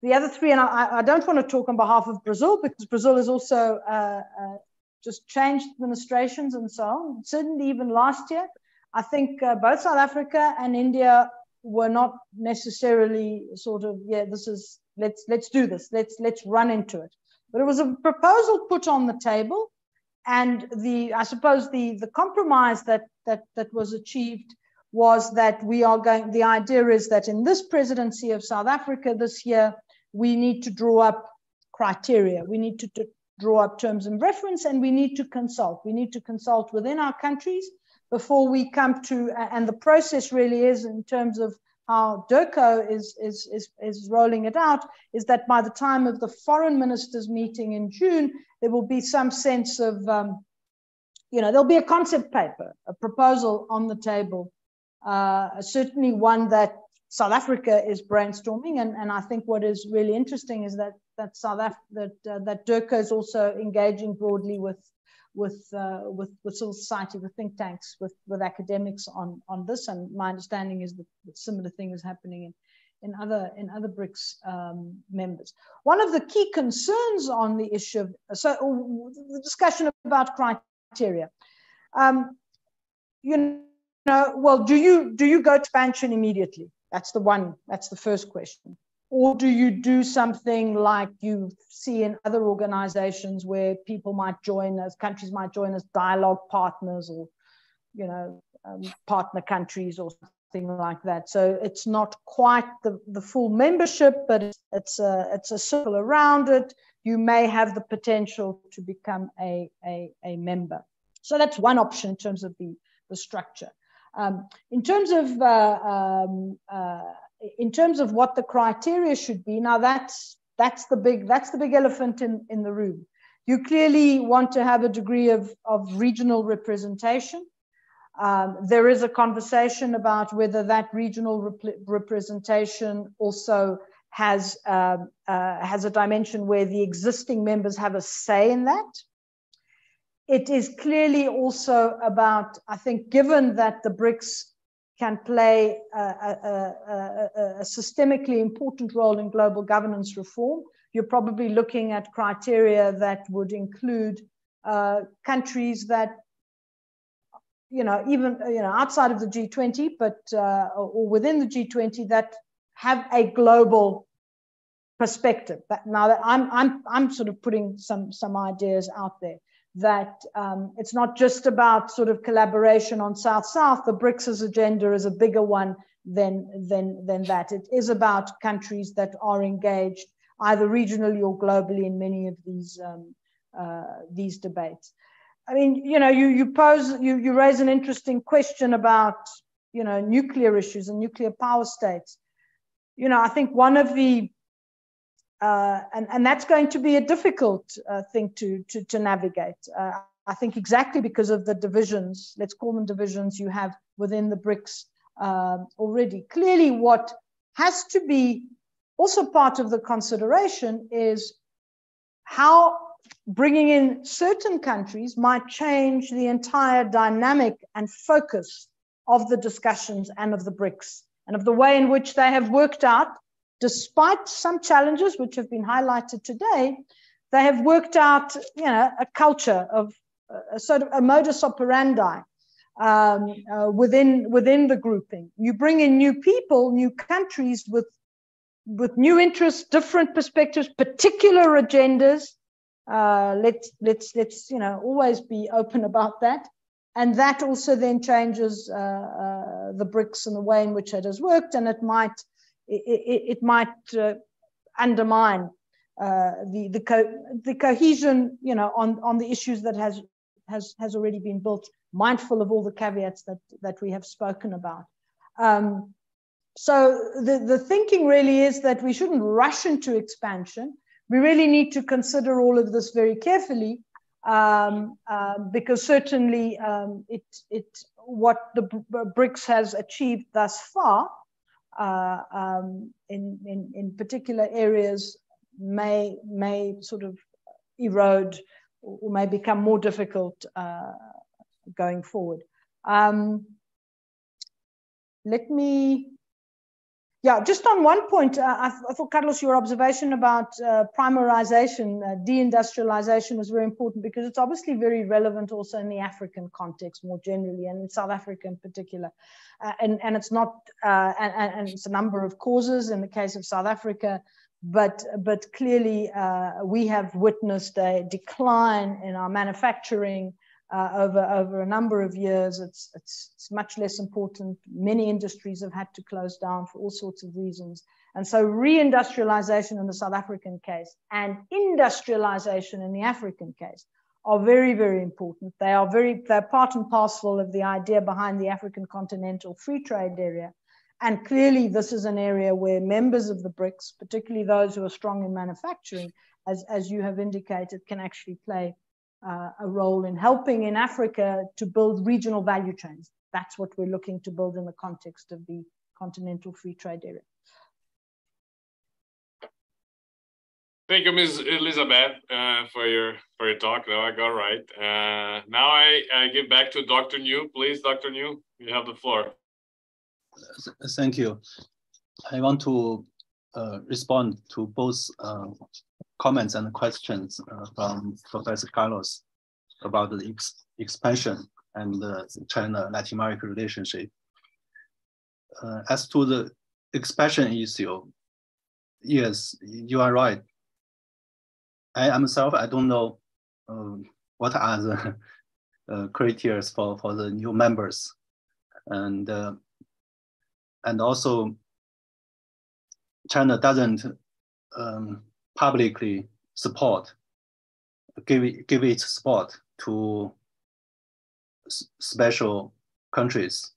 the other three, and I, I, don't want to talk on behalf of Brazil because Brazil has also uh, uh, just changed administrations and so on. Certainly, even last year, I think uh, both South Africa and India were not necessarily sort of yeah, this is let's let's do this, let's let's run into it. But it was a proposal put on the table, and the I suppose the the compromise that that that was achieved was that we are going. The idea is that in this presidency of South Africa this year, we need to draw up criteria. We need to, to draw up terms of reference, and we need to consult. We need to consult within our countries before we come to. And the process really is in terms of how DIRCO is, is, is, is rolling it out is that by the time of the foreign ministers meeting in June, there will be some sense of, um, you know, there'll be a concept paper, a proposal on the table, uh, certainly one that South Africa is brainstorming. And, and I think what is really interesting is that, that South Af- that, uh, that DIRCO is also engaging broadly with with, uh, with, with civil society, with think tanks, with, with academics on, on this. And my understanding is that, that similar thing is happening in, in other, in other BRICS um, members. One of the key concerns on the issue of, so the discussion about criteria. Um, you know, well, do you, do you go to pension immediately? That's the one, that's the first question. Or do you do something like you see in other organizations where people might join as countries might join as dialogue partners or, you know, um, partner countries or something like that. So it's not quite the, the full membership, but it's, it's, a, it's a circle around it. You may have the potential to become a, a, a member. So that's one option in terms of the, the structure. Um, in terms of uh, um, uh, in terms of what the criteria should be, now that's that's the big that's the big elephant in, in the room. You clearly want to have a degree of, of regional representation. Um, there is a conversation about whether that regional rep representation also has um, uh, has a dimension where the existing members have a say in that. It is clearly also about, I think, given that the BRICS can play a, a, a, a, systemically important role in global governance reform. You're probably looking at criteria that would include uh, countries that, you know, even you know outside of the G20, but uh, or within the G20 that have a global perspective. But now that I'm I'm I'm sort of putting some some ideas out there that um, it's not just about sort of collaboration on South-South. The BRICS agenda is a bigger one than, than, than that. It is about countries that are engaged either regionally or globally in many of these, um, uh, these debates. I mean, you know, you, you pose, you, you raise an interesting question about, you know, nuclear issues and nuclear power states. You know, I think one of the uh, and, and that's going to be a difficult uh, thing to, to, to navigate. Uh, I think exactly because of the divisions, let's call them divisions you have within the BRICS um, already. Clearly, what has to be also part of the consideration is how bringing in certain countries might change the entire dynamic and focus of the discussions and of the BRICS and of the way in which they have worked out despite some challenges which have been highlighted today, they have worked out, you know, a culture of a sort of a modus operandi um, uh, within within the grouping. You bring in new people, new countries with with new interests, different perspectives, particular agendas. Uh, let's let's let's you know always be open about that, and that also then changes uh, uh the BRICS and the way in which it has worked, and it might it, it, might uh, undermine uh, the the, co- the cohesion, you know, on on the issues that has has has already been built, mindful of all the caveats that that we have spoken about. Um, so the, the thinking really is that we shouldn't rush into expansion. We really need to consider all of this very carefully um, um, because certainly um, it, it, what the BRICS has achieved thus far uh, um, in, in, in particular areas may, may sort of erode or may become more difficult uh, going forward. Um, let me yeah, just on one point, uh, I, I, thought, Carlos, your observation about uh, primarization, uh, deindustrialization was very important because it's obviously very relevant also in the African context more generally and in South Africa in particular. Uh, and, and it's not, uh, and, and, it's a number of causes in the case of South Africa, but, but clearly uh, we have witnessed a decline in our manufacturing uh, over, over a number of years. It's, it's, it's, much less important. Many industries have had to close down for all sorts of reasons. And so reindustrialization in the South African case and industrialization in the African case are very, very important. They are very, they're part and parcel of the idea behind the African continental free trade area. And clearly this is an area where members of the BRICS, particularly those who are strong in manufacturing, as, as you have indicated, can actually play uh, a role in helping in Africa to build regional value chains. That's what we're looking to build in the context of the continental free trade area. Thank you, Ms. Elizabeth, uh, for your for your talk. No, I got right. Uh, now I, I give back to Dr. Niu. Please, Dr. Niu, you have the floor. Thank you. I want to uh, respond to both uh, comments and questions uh, from Professor Carlos about the ex expansion and the China-Latin America relationship. Uh, as to the expansion issue, yes, you are right. I myself, I don't know um, what are the uh, criteria for, for the new members. And, uh, and also China doesn't um, publicly support, give, it, give its support to special countries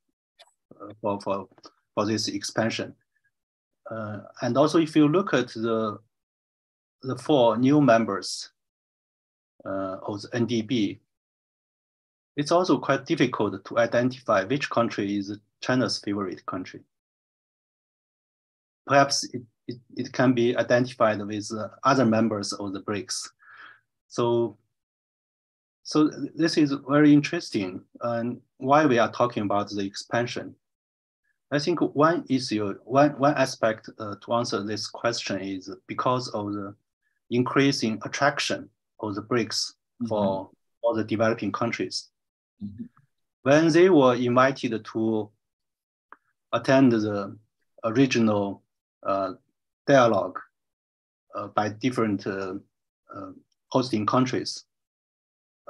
uh, for, for, for this expansion. Uh, and also if you look at the, the four new members uh, of the NDB, it's also quite difficult to identify which country is China's favorite country. Perhaps it it, it can be identified with uh, other members of the BRICS. So, so this is very interesting and why we are talking about the expansion. I think one issue, one, one aspect uh, to answer this question is because of the increasing attraction of the BRICS mm -hmm. for all the developing countries. Mm -hmm. When they were invited to attend the original uh, dialogue uh, by different uh, uh, hosting countries.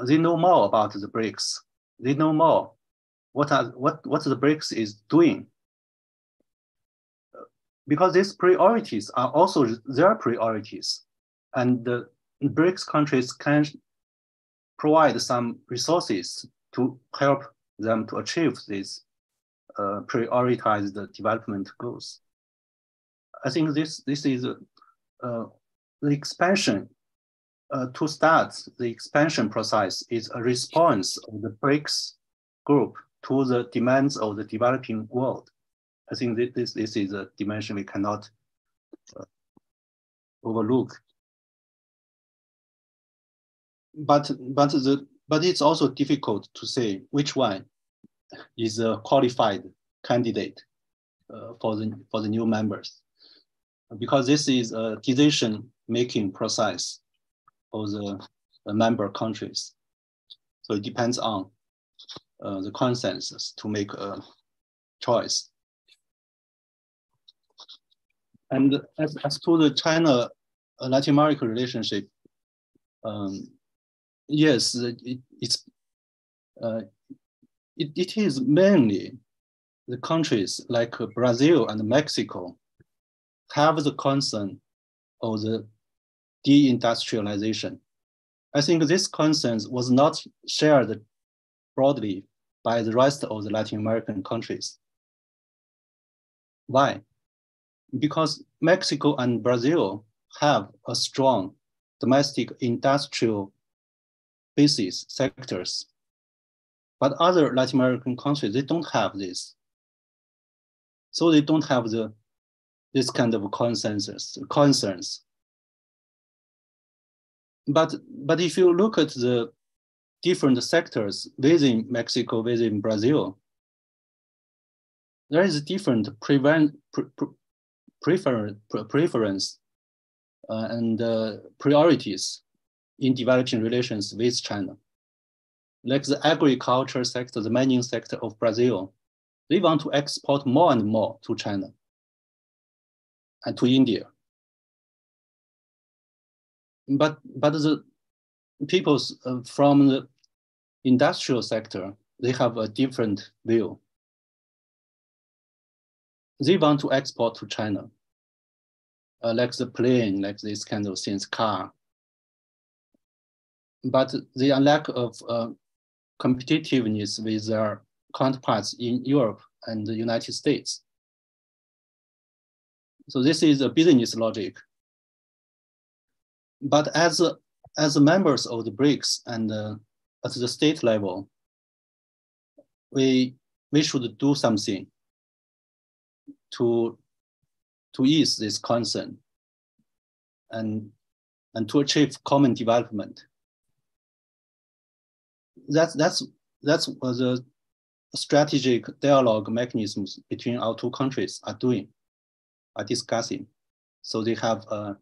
They know more about the BRICS. They know more what are what what the BRICS is doing. Because these priorities are also their priorities, and the BRICS countries can provide some resources to help them to achieve these uh, prioritized development goals. I think this this is uh, the expansion. Uh, to start, the expansion process is a response of the BRICS group to the demands of the developing world. I think this, this is a dimension we cannot uh, overlook. But, but, the, but it's also difficult to say which one is a qualified candidate uh, for, the, for the new members because this is a decision-making process for the, the, member countries. So it depends on uh, the consensus to make a choice. And as, as to the China uh, Latin America relationship, um, yes, it, it's uh, it, it is mainly the countries like Brazil and Mexico have the concern of the deindustrialization. I think this concern was not shared broadly by the rest of the Latin American countries. Why? Because Mexico and Brazil have a strong domestic industrial basis sectors. But other Latin American countries, they don't have this. So they don't have the this kind of consensus concerns. But but if you look at the different sectors within Mexico, within Brazil, there is different prevent, pre, pre, prefer, preference uh, and uh, priorities in developing relations with China. Like the agriculture sector, the mining sector of Brazil, they want to export more and more to China and to India. But, but the people uh, from the industrial sector, they have a different view. They want to export to China, uh, like the plane, like this kind of things, car. But the lack of uh, competitiveness with their counterparts in Europe and the United States. So this is a business logic. But as, as members of the BRICS and uh, at the state level, we, we should do something to, to ease this concern and, and to achieve common development. That's, that's, that's what the strategic dialogue mechanisms between our two countries are doing, are discussing. So they have a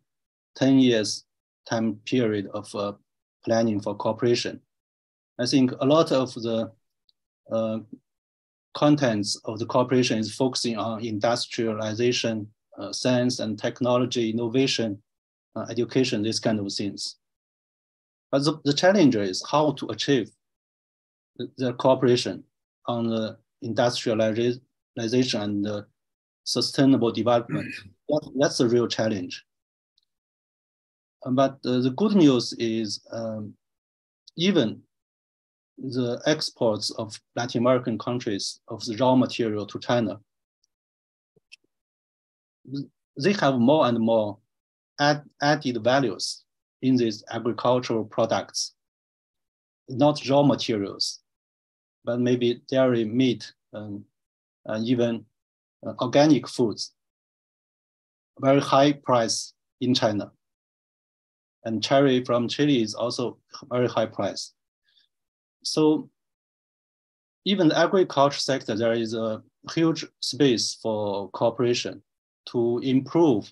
10 years time period of uh, planning for cooperation. I think a lot of the uh, contents of the cooperation is focusing on industrialization, uh, science and technology, innovation, uh, education, these kind of things. But the, the challenge is how to achieve the, the cooperation on the industrialization and the sustainable development. that, that's a real challenge. But uh, the good news is um, even the exports of Latin American countries of the raw material to China, they have more and more add, added values in these agricultural products, not raw materials, but maybe dairy, meat, um, and even organic foods. Very high price in China. And cherry from Chile is also very high price. So even the agriculture sector, there is a huge space for cooperation to improve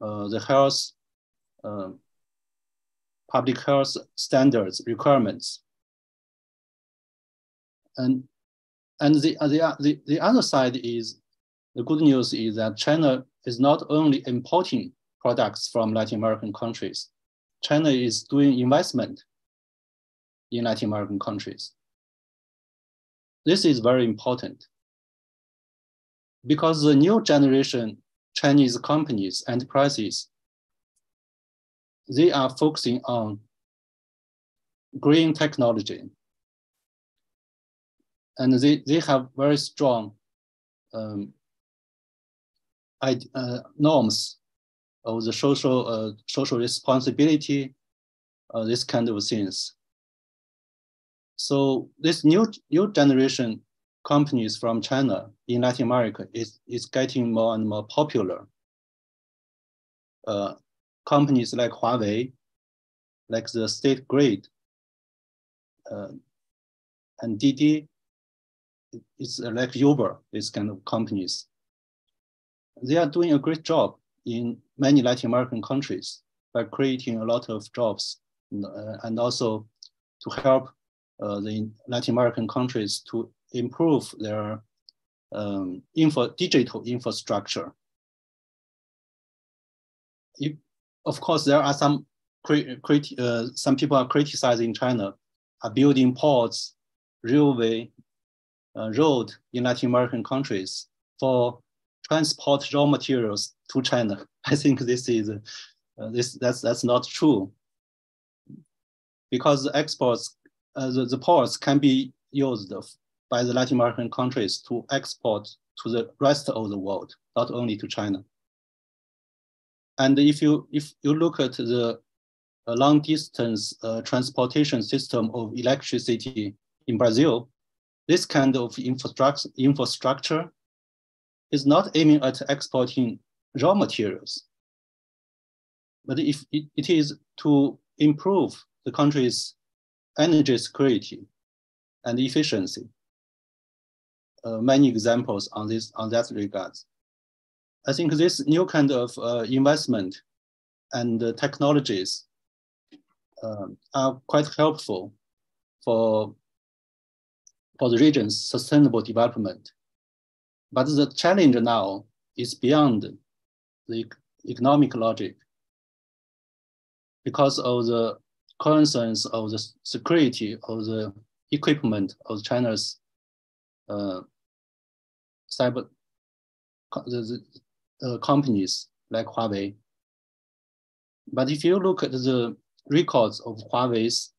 uh, the health, uh, public health standards requirements. And, and the, the, the, the other side is, the good news is that China is not only importing products from Latin American countries, China is doing investment in Latin American countries. This is very important because the new generation Chinese companies, enterprises, they are focusing on green technology. And they, they have very strong um, norms of the social, uh, social responsibility, uh, this kind of things. So this new new generation companies from China in Latin America is, is getting more and more popular. Uh, companies like Huawei, like the State Grid, uh, and Didi, it's like Uber, these kind of companies. They are doing a great job in many Latin American countries by creating a lot of jobs and, uh, and also to help uh, the Latin American countries to improve their um, info, digital infrastructure. Of course, there are some uh, some people are criticizing China are building ports, railway, uh, road in Latin American countries for transport raw materials to China. I think this is uh, this that's that's not true because the exports, uh, the, the ports can be used by the Latin American countries to export to the rest of the world, not only to China. And if you if you look at the uh, long distance uh, transportation system of electricity in Brazil, this kind of infrastructure infrastructure is not aiming at exporting raw materials, but if it, is to improve the country's energy security and efficiency. Uh, many examples on this on that regard. I think this new kind of uh, investment and uh, technologies are quite helpful for for the region's sustainable development. But the challenge now is beyond the economic logic because of the concerns of the security of the equipment of China's uh, cyber the, uh, companies like Huawei. But if you look at the records of Huawei's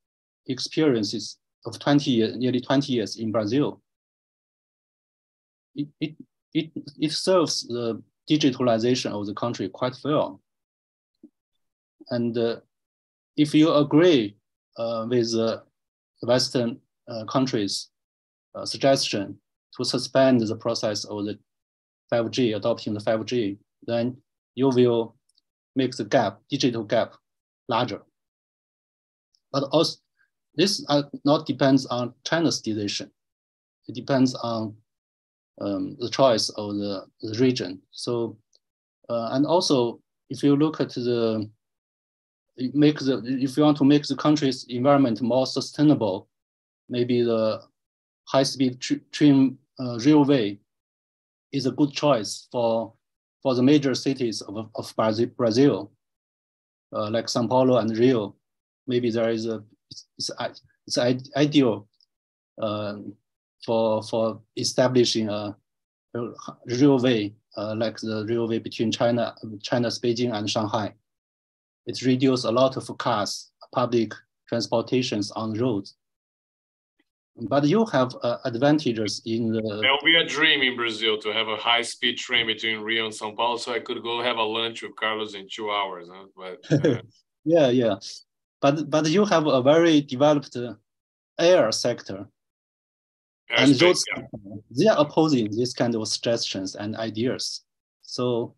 experiences of 20 years, nearly 20 years in Brazil, it, it, it, it serves the digitalization of the country quite well. And uh, if you agree uh, with the Western uh, countries' uh, suggestion to suspend the process of the 5G, adopting the 5G, then you will make the gap, digital gap, larger. But also, this not depends on China's decision. It depends on um, the choice of the, the region. So, uh, and also, if you look at the make the if you want to make the country's environment more sustainable, maybe the high-speed train uh, railway is a good choice for for the major cities of, of Brazil, uh, like Sao Paulo and Rio. Maybe there is a it's, it's, ideal uh, for for establishing a, railway uh, like the railway between China, China's Beijing and Shanghai it reduces a lot of cars, public transportations on roads. But you have uh, advantages in the. There will be a dream in Brazil to have a high-speed train between Rio and São Paulo, so I could go have a lunch with Carlos in two hours. Huh? But uh... yeah, yeah, but but you have a very developed air sector, and those yeah. they are opposing these kind of suggestions and ideas. So,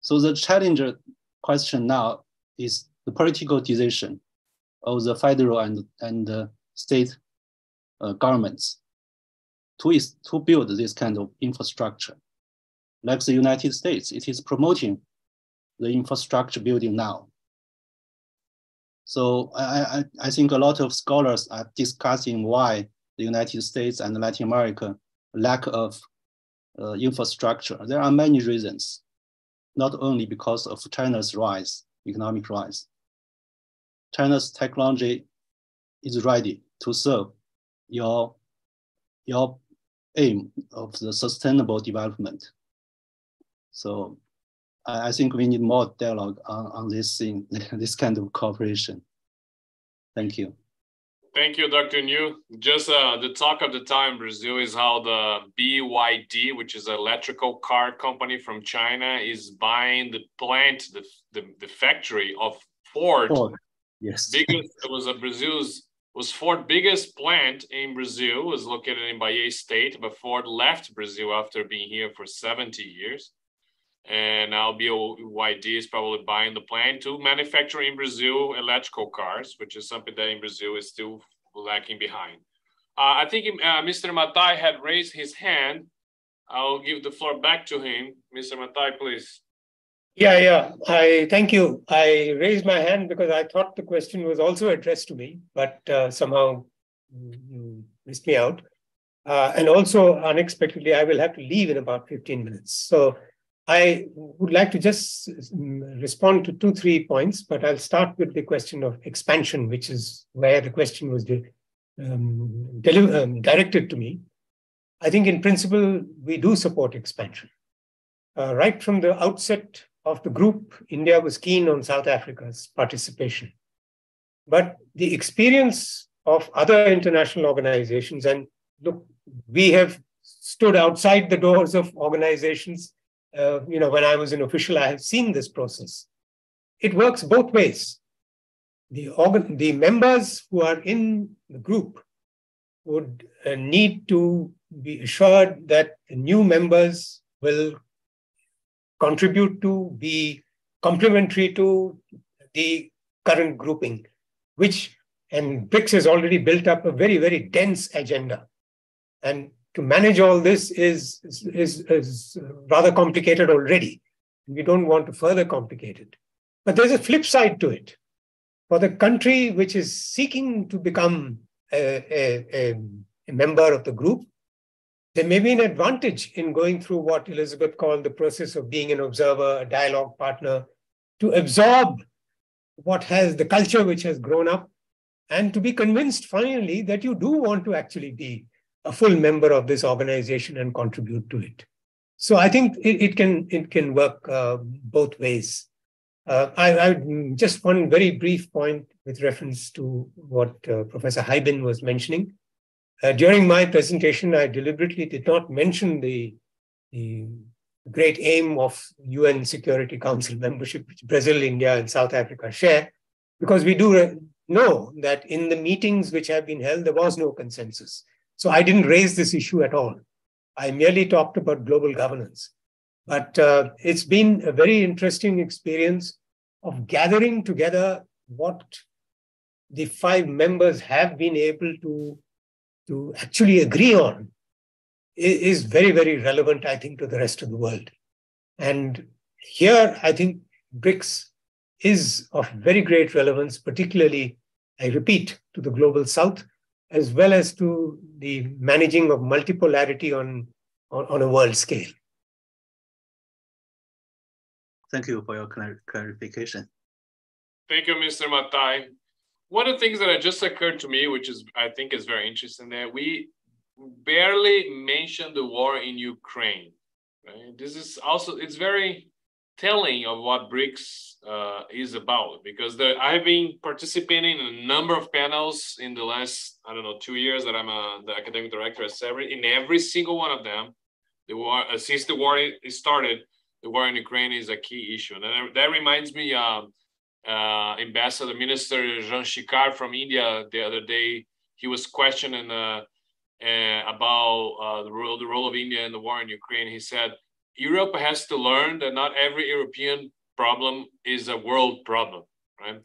so the challenge question now is the political decision of the federal and, and uh, state uh, governments to, is, to build this kind of infrastructure. Like the United States, it is promoting the infrastructure building now. So I, I, I think a lot of scholars are discussing why the United States and Latin America lack of uh, infrastructure. There are many reasons, not only because of China's rise, economic rise. China's technology is ready to serve your, your aim of the sustainable development. So I, I think we need more dialogue on, on this thing, this kind of cooperation. Thank you. Thank you, Dr. Niu. Just uh, the talk of the time in Brazil is how the BYD, which is an electrical car company from China, is buying the plant, the, the, the factory of Ford. Ford. Yes. Biggest, it was a Brazil's, was Ford biggest plant in Brazil, was located in Bahia state, but Ford left Brazil after being here for 70 years. And now BYD is probably buying the plant to manufacture in Brazil electrical cars, which is something that in Brazil is still lacking behind. Uh, I think uh, Mr. Mathai had raised his hand. I'll give the floor back to him. Mr. Mathai, please. Yeah, yeah. I thank you. I raised my hand because I thought the question was also addressed to me, but uh, somehow you missed me out. Uh, and also, unexpectedly, I will have to leave in about 15 minutes. So I would like to just mm, respond to two, three points, but I'll start with the question of expansion, which is where the question was um, um, directed to me. I think in principle, we do support expansion. Uh, right from the outset of the group, India was keen on South Africa's participation. But the experience of other international organizations, and look, we have stood outside the doors of organizations. Uh, you know, when I was an official, I have seen this process. It works both ways. The, organ- the members who are in the group would uh, need to be assured that new members will contribute to, be complementary to the current grouping, which, and BRICS has already built up a very, very dense agenda. And to manage all this is, is, is rather complicated already. We don't want to further complicate it. But there's a flip side to it. For the country which is seeking to become a, a, a member of the group, there may be an advantage in going through what Elizabeth called the process of being an observer, a dialogue partner, to absorb what has the culture which has grown up, and to be convinced finally that you do want to actually be a full member of this organization and contribute to it. So I think it, it can it can work uh, both ways. Uh, I, I, just one very brief point with reference to what uh, Professor Haibin was mentioning. Uh, during my presentation, I deliberately did not mention the, the great aim of UN Security Council membership, which Brazil, India, and South Africa share, because we do know that in the meetings which have been held, there was no consensus. So I didn't raise this issue at all. I merely talked about global governance. But uh, it's been a very interesting experience of gathering together what the five members have been able to to actually agree on is very, very relevant, I think, to the rest of the world. And here, I think BRICS is of very great relevance, particularly, I repeat, to the global south, as well as to the managing of multipolarity on, on, on a world scale. Thank you for your clar clarification. Thank you, Mr. Mathai one of the things that just occurred to me, which is I think is very interesting, that we barely mentioned the war in Ukraine. Right? This is also it's very telling of what BRICS uh, is about because the, I've been participating in a number of panels in the last I don't know two years that I'm a, the academic director at CEBRI. In every single one of them, the war uh, since the war started, the war in Ukraine is a key issue, and that reminds me. Um, uh, Ambassador Minister Jaishankar from India the other day. He was questioning uh, uh, about uh, the role the role of India in the war in Ukraine. He said Europe has to learn that not every European problem is a world problem, right?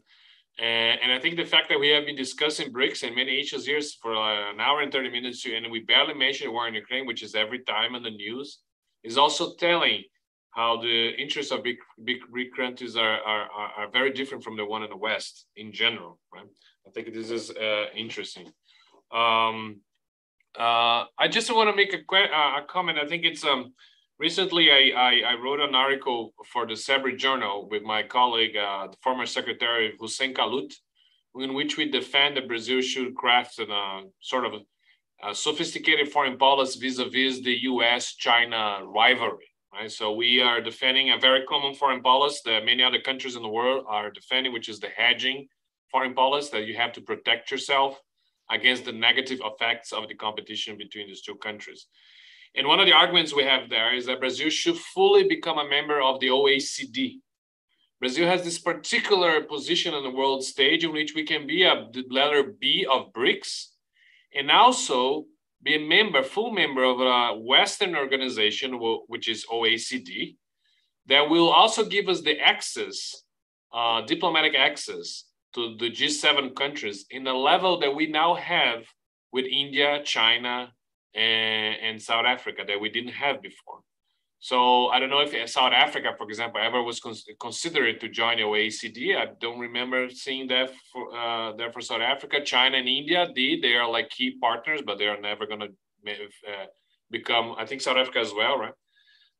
and I think the fact that we have been discussing BRICS and many issues here for uh, an hour and 30 minutes, and we barely mention the war in Ukraine, which is every time in the news, is also telling how the interests of big big big countries are, are, are very different from the one in the West in general, right? I think this is uh, interesting. Um, uh, I just want to make a, uh, a comment. I think it's um, recently I, I, I, wrote an article for the CEBRI Journal with my colleague, uh, the former Secretary Hussein Kalout, in which we defend that Brazil should craft a sort of a sophisticated foreign policy vis-a-vis -vis the U.S.-China rivalry right? So we are defending a very common foreign policy that many other countries in the world are defending, which is the hedging foreign policy that you have to protect yourself against the negative effects of the competition between these two countries. And one of the arguments we have there is that Brazil should fully become a member of the OECD. Brazil has this particular position on the world stage in which we can be a letter B of BRICS and also be a member, full member of a Western organization, which is OECD, that will also give us the access, uh, diplomatic access to the G7 countries in the level that we now have with India, China, and, and South Africa that we didn't have before. So I don't know if South Africa, for example, ever was considered to join the OECD. I don't remember seeing that for uh, there for South Africa. China and India did. They are like key partners, but they are never going to uh, become. I think South Africa as well, right?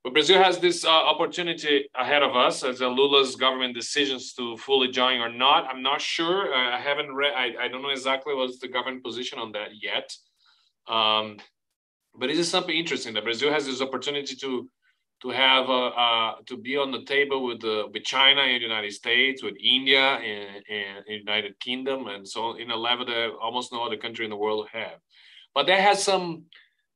But Brazil has this uh, opportunity ahead of us as a Lula's government decisions to fully join or not. I'm not sure. I haven't read. I, I don't know exactly what's the government position on that yet. Um, but this is something interesting that Brazil has this opportunity to to have uh, uh, to be on the table with the with China and the United States, with India and, and United Kingdom, and so in a level that almost no other country in the world have. But that has some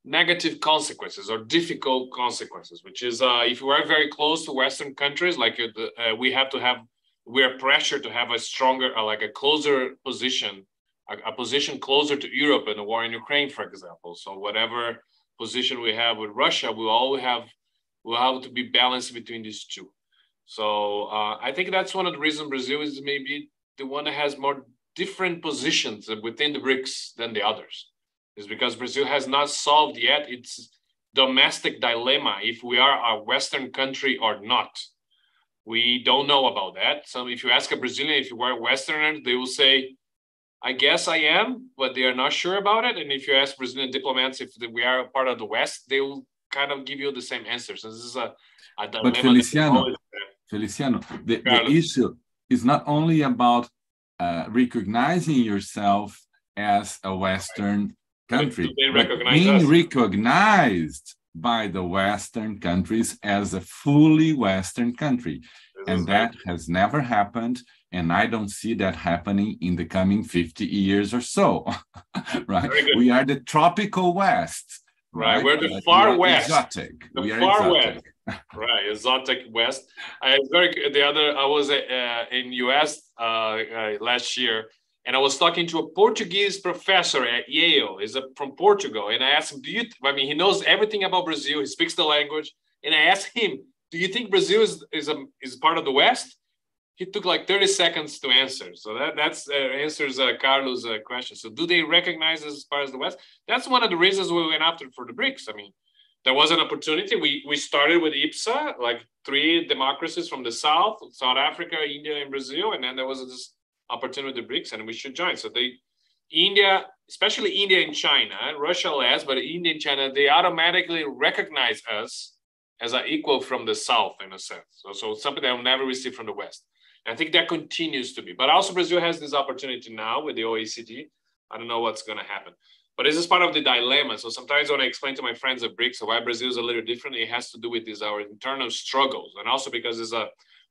negative consequences or difficult consequences, which is uh, if we are very close to Western countries, like uh, uh we have to have, we are pressured to have a stronger, uh, like a closer position, a, a, position closer to Europe in the war in Ukraine, for example. So whatever position we have with Russia, we all have, will have to be balanced between these two. So uh, I think that's one of the reasons Brazil is maybe the one that has more different positions within the BRICS than the others is because Brazil has not solved yet its domestic dilemma if we are a Western country or not. We don't know about that. So if you ask a Brazilian if you are Westerner, they will say, I guess I am, but they are not sure about it. And if you ask Brazilian diplomats if we are a part of the West, they will kind of give you the same answer. So this is a, a dilemma. But Feliciano, Feliciano, the, the issue is not only about uh, recognizing yourself as a Western country, being us. recognized by the Western countries as a fully Western country. This and that right. has never happened. And I don't see that happening in the coming 50 years or so. right? We are the tropical West. Right, right? we're the far we west. Exotic. The we far exotic. west. right, exotic west. I very the other. I was uh, in US uh, uh, last year, and I was talking to a Portuguese professor at Yale, is from Portugal, and I asked him, "Do you? I mean, he knows everything about Brazil. He speaks the language." And I asked him, "Do you think Brazil is is a is part of the West?" He took like 30 seconds to answer. So that that's uh, answers uh, Carlos' uh, question. So do they recognize us as far as the West? That's one of the reasons we went after for the BRICS. I mean, there was an opportunity. We we started with IBSA, like three democracies from the South, South Africa, India, and Brazil, and then there was this opportunity with the BRICS and we should join. So they, India, especially India and China, Russia less, but India and China, they automatically recognize us as an equal from the South in a sense. So, so something that will never receive from the West. I think that continues to be. But also Brazil has this opportunity now with the OECD. I don't know what's going to happen. But this is part of the dilemma. So sometimes when I explain to my friends at BRICS why Brazil is a little different, it has to do with these our internal struggles, and also because it's a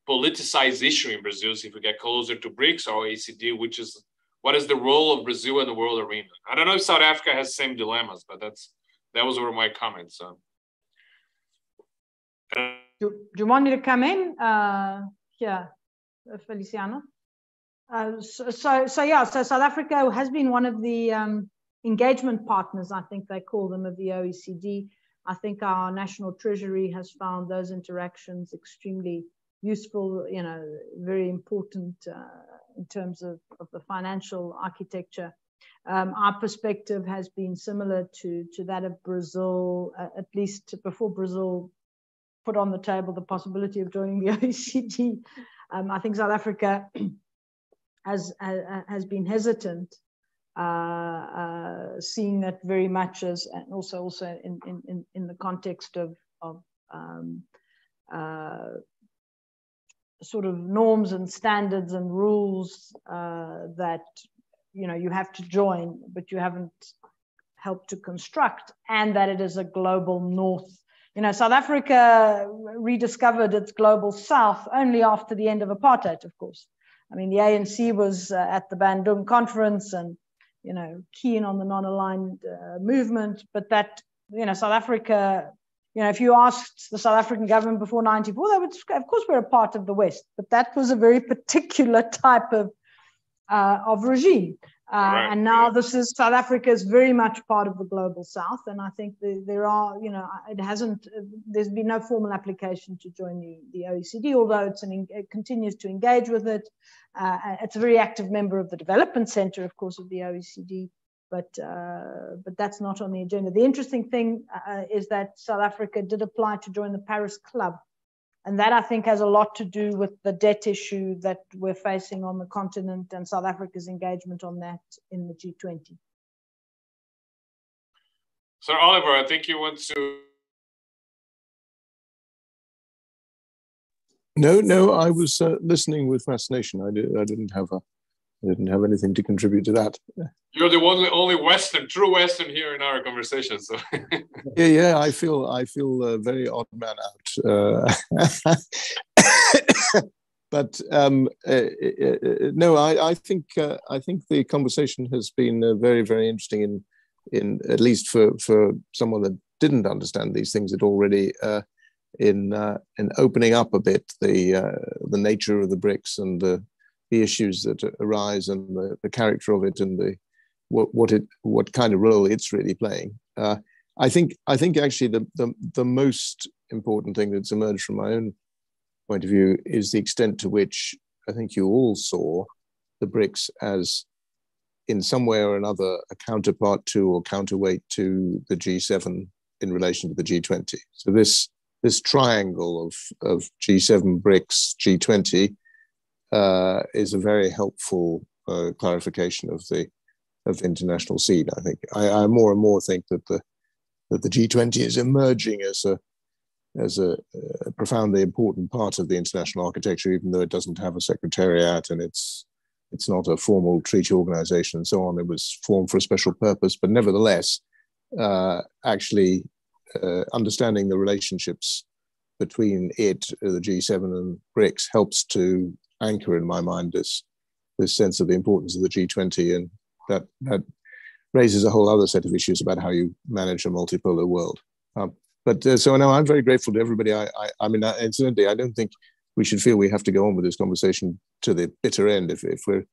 politicized issue in Brazil So if we get closer to BRICS or OECD, which is what is the role of Brazil in the world arena? I don't know if South Africa has the same dilemmas, but that's that was one of my comments. So. Do, do you want me to come in? Uh, yeah, Feliciano. Uh, so, so, so, yeah, so South Africa has been one of the um, engagement partners, I think they call them, of the OECD. I think our national treasury has found those interactions extremely useful, you know, very important uh, in terms of, of the financial architecture. Um, our perspective has been similar to, to that of Brazil, uh, at least before Brazil put on the table the possibility of joining the OECD. Um, I think South Africa has, has been hesitant, uh, uh, seeing that very much as, and also also in, in, in the context of, of um, uh, sort of norms and standards and rules uh, that you know you have to join, but you haven't helped to construct, and that it is a global north. You know, South Africa rediscovered its global south only after the end of apartheid, of course. I mean, the ANC was uh, at the Bandung conference and you know keen on the non-aligned uh, movement, but that you know South Africa you know, if you asked the South African government before 94, they would, of course, we're a part of the West, but that was a very particular type of, uh, of regime. Uh, right. And now this is South Africa is very much part of the global South, and I think the, there are, you know, it hasn't. There's been no formal application to join the, the OECD, although it's an, it continues to engage with it. Uh, it's a very active member of the Development Center, of course, of the OECD but uh, but that's not on the agenda. The interesting thing uh, is that South Africa did apply to join the Paris Club, and that I think has a lot to do with the debt issue that we're facing on the continent and South Africa's engagement on that in the G20. Sir Oliver, I think you want to. No, no, I was uh, listening with fascination. I, did, I didn't have a I didn't have anything to contribute to that. You're the only only Western, true Western here in our conversation. So yeah, yeah, I feel I feel uh, very odd man out. Uh, but um, uh, uh, uh, no, I, I think uh, I think the conversation has been very very interesting in in at least for for someone that didn't understand these things It already in in opening up a bit the the nature of the BRICS and the the issues that arise and the, the character of it and the what, what it what kind of role it's really playing. Uh, I think I think actually the, the the most important thing that's emerged from my own point of view is the extent to which I think you all saw the BRICS as in some way or another a counterpart to or counterweight to the G7 in relation to the G20. So this this triangle of, of G7, BRICS, G20 uh, is a very helpful uh, clarification of the of the international scene. I think I, I, more and more think that the that the G20 is emerging as a as a, a, profoundly important part of the international architecture, even though it doesn't have a secretariat and it's it's not a formal treaty organization and so on. It was formed for a special purpose, but nevertheless, uh, actually uh, understanding the relationships between it, the G7 and BRICS, helps to anchor in my mind this this sense of the importance of the G20, and that that raises a whole other set of issues about how you manage a multipolar world. Um, but uh, so now I'm very grateful to everybody. I, I, I mean, uh, incidentally, I don't think we should feel we have to go on with this conversation to the bitter end. If, if we're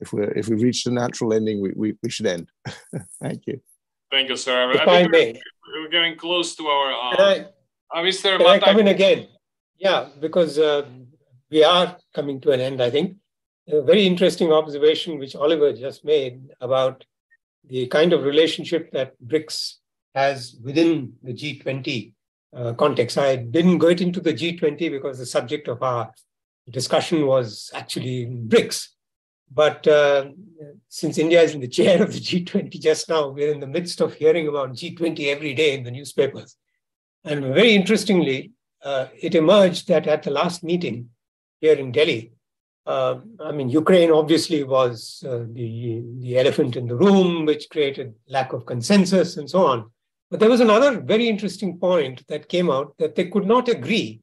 if we're if we've reached a natural ending, we, we, we should end. Thank you. Thank you, sir. If I, think we're, we're, getting close to our. Um, can I, uh, Mr. Can I come in again? Yeah, because uh, we are coming to an end, I think. A very interesting observation which Oliver just made about the kind of relationship that BRICS has within the G20 uh, context. I didn't go into the G20 because the subject of our discussion was actually BRICS. But uh, since India is in the chair of the G20 just now, we're in the midst of hearing about G20 every day in the newspapers. And very interestingly, uh, it emerged that at the last meeting, here in Delhi. Uh, I mean, Ukraine obviously was uh, the, the elephant in the room, which created lack of consensus and so on. But there was another very interesting point that came out that they could not agree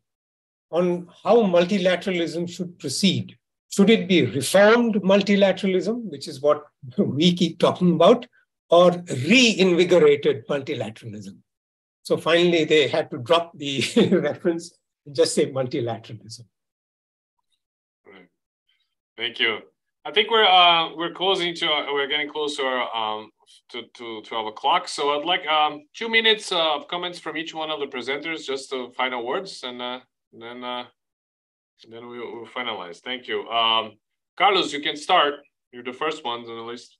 on how multilateralism should proceed. Should it be reformed multilateralism, which is what we keep talking about, or reinvigorated multilateralism? So finally, they had to drop the reference and just say multilateralism. Thank you. I think we're uh, we're closing to uh, we're getting closer um, to, to 12 o'clock. So I'd like um, two minutes of comments from each one of the presenters, just to final words, and uh, then uh, then we will finalize. Thank you, um, Carlos. You can start. You're the first one on the list.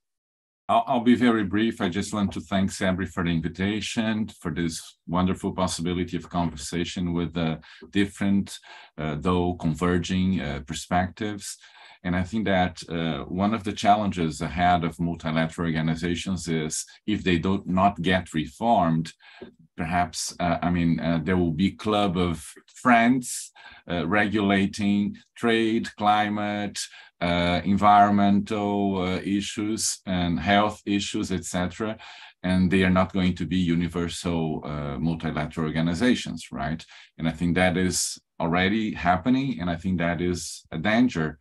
I'll, I'll, be very brief. I just want to thank CEBRI for the invitation, for this wonderful possibility of conversation with uh, different, uh, though converging uh, perspectives. And I think that uh, one of the challenges ahead of multilateral organizations is if they do not get reformed, perhaps, uh, I mean, uh, there will be club of friends uh, regulating trade, climate, uh, environmental uh, issues and health issues, etc and they are not going to be universal multilateral organizations, right? And I think that is already happening, and I think that is a danger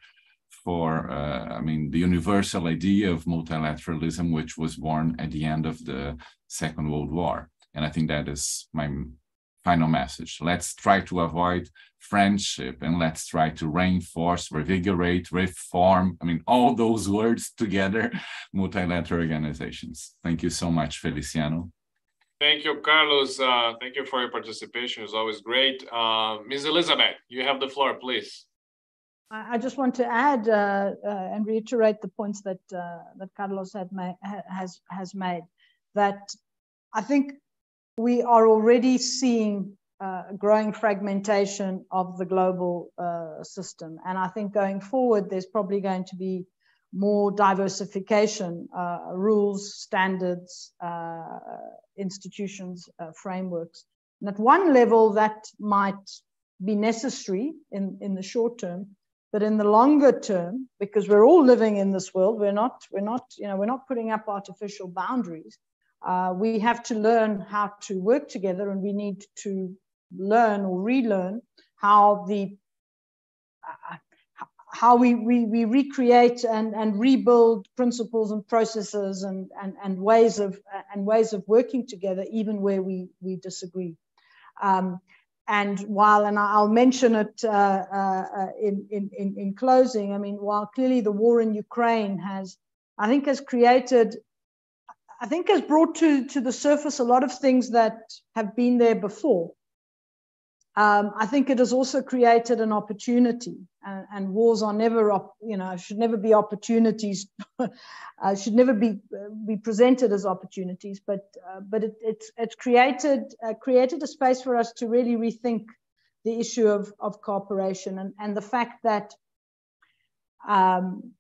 for, uh, I mean, the universal idea of multilateralism, which was born at the end of the Second World War. And I think that is my final message. Let's try to avoid friendship and let's try to reinforce, revigorate, reform. I mean, all those words together, multilateral organizations. Thank you so much, Feliciano. Thank you, Carlos. Uh, thank you for your participation. It's always great. Uh, Ms. Elizabeth, you have the floor, please. I just want to add uh, uh, and reiterate the points that uh, that Carlos made, has has made. That I think we are already seeing uh, growing fragmentation of the global uh, system, and I think going forward, there's probably going to be more diversification, uh, rules, standards, institutions, frameworks. And at one level, that might be necessary in, in the short term But in the longer term, because we're all living in this world, we're not, we're not, you know, we're not putting up artificial boundaries. Uh, we have to learn how to work together, and we need to learn or relearn how the uh, how we, we, we recreate and, and rebuild principles and processes and, and, and ways of and ways of working together, even where we, we disagree. Um, and while, and I'll mention it uh, uh, in, in, in closing, I mean, while clearly the war in Ukraine has, I think, has created, I think, has brought to, to the surface a lot of things that have been there before. Um, I think it has also created an opportunity, and, and, wars are never, you know, should never be opportunities, uh, should never be uh, be presented as opportunities. But uh, but it, it's it's created uh, created a space for us to really rethink the issue of of cooperation and and the fact that um,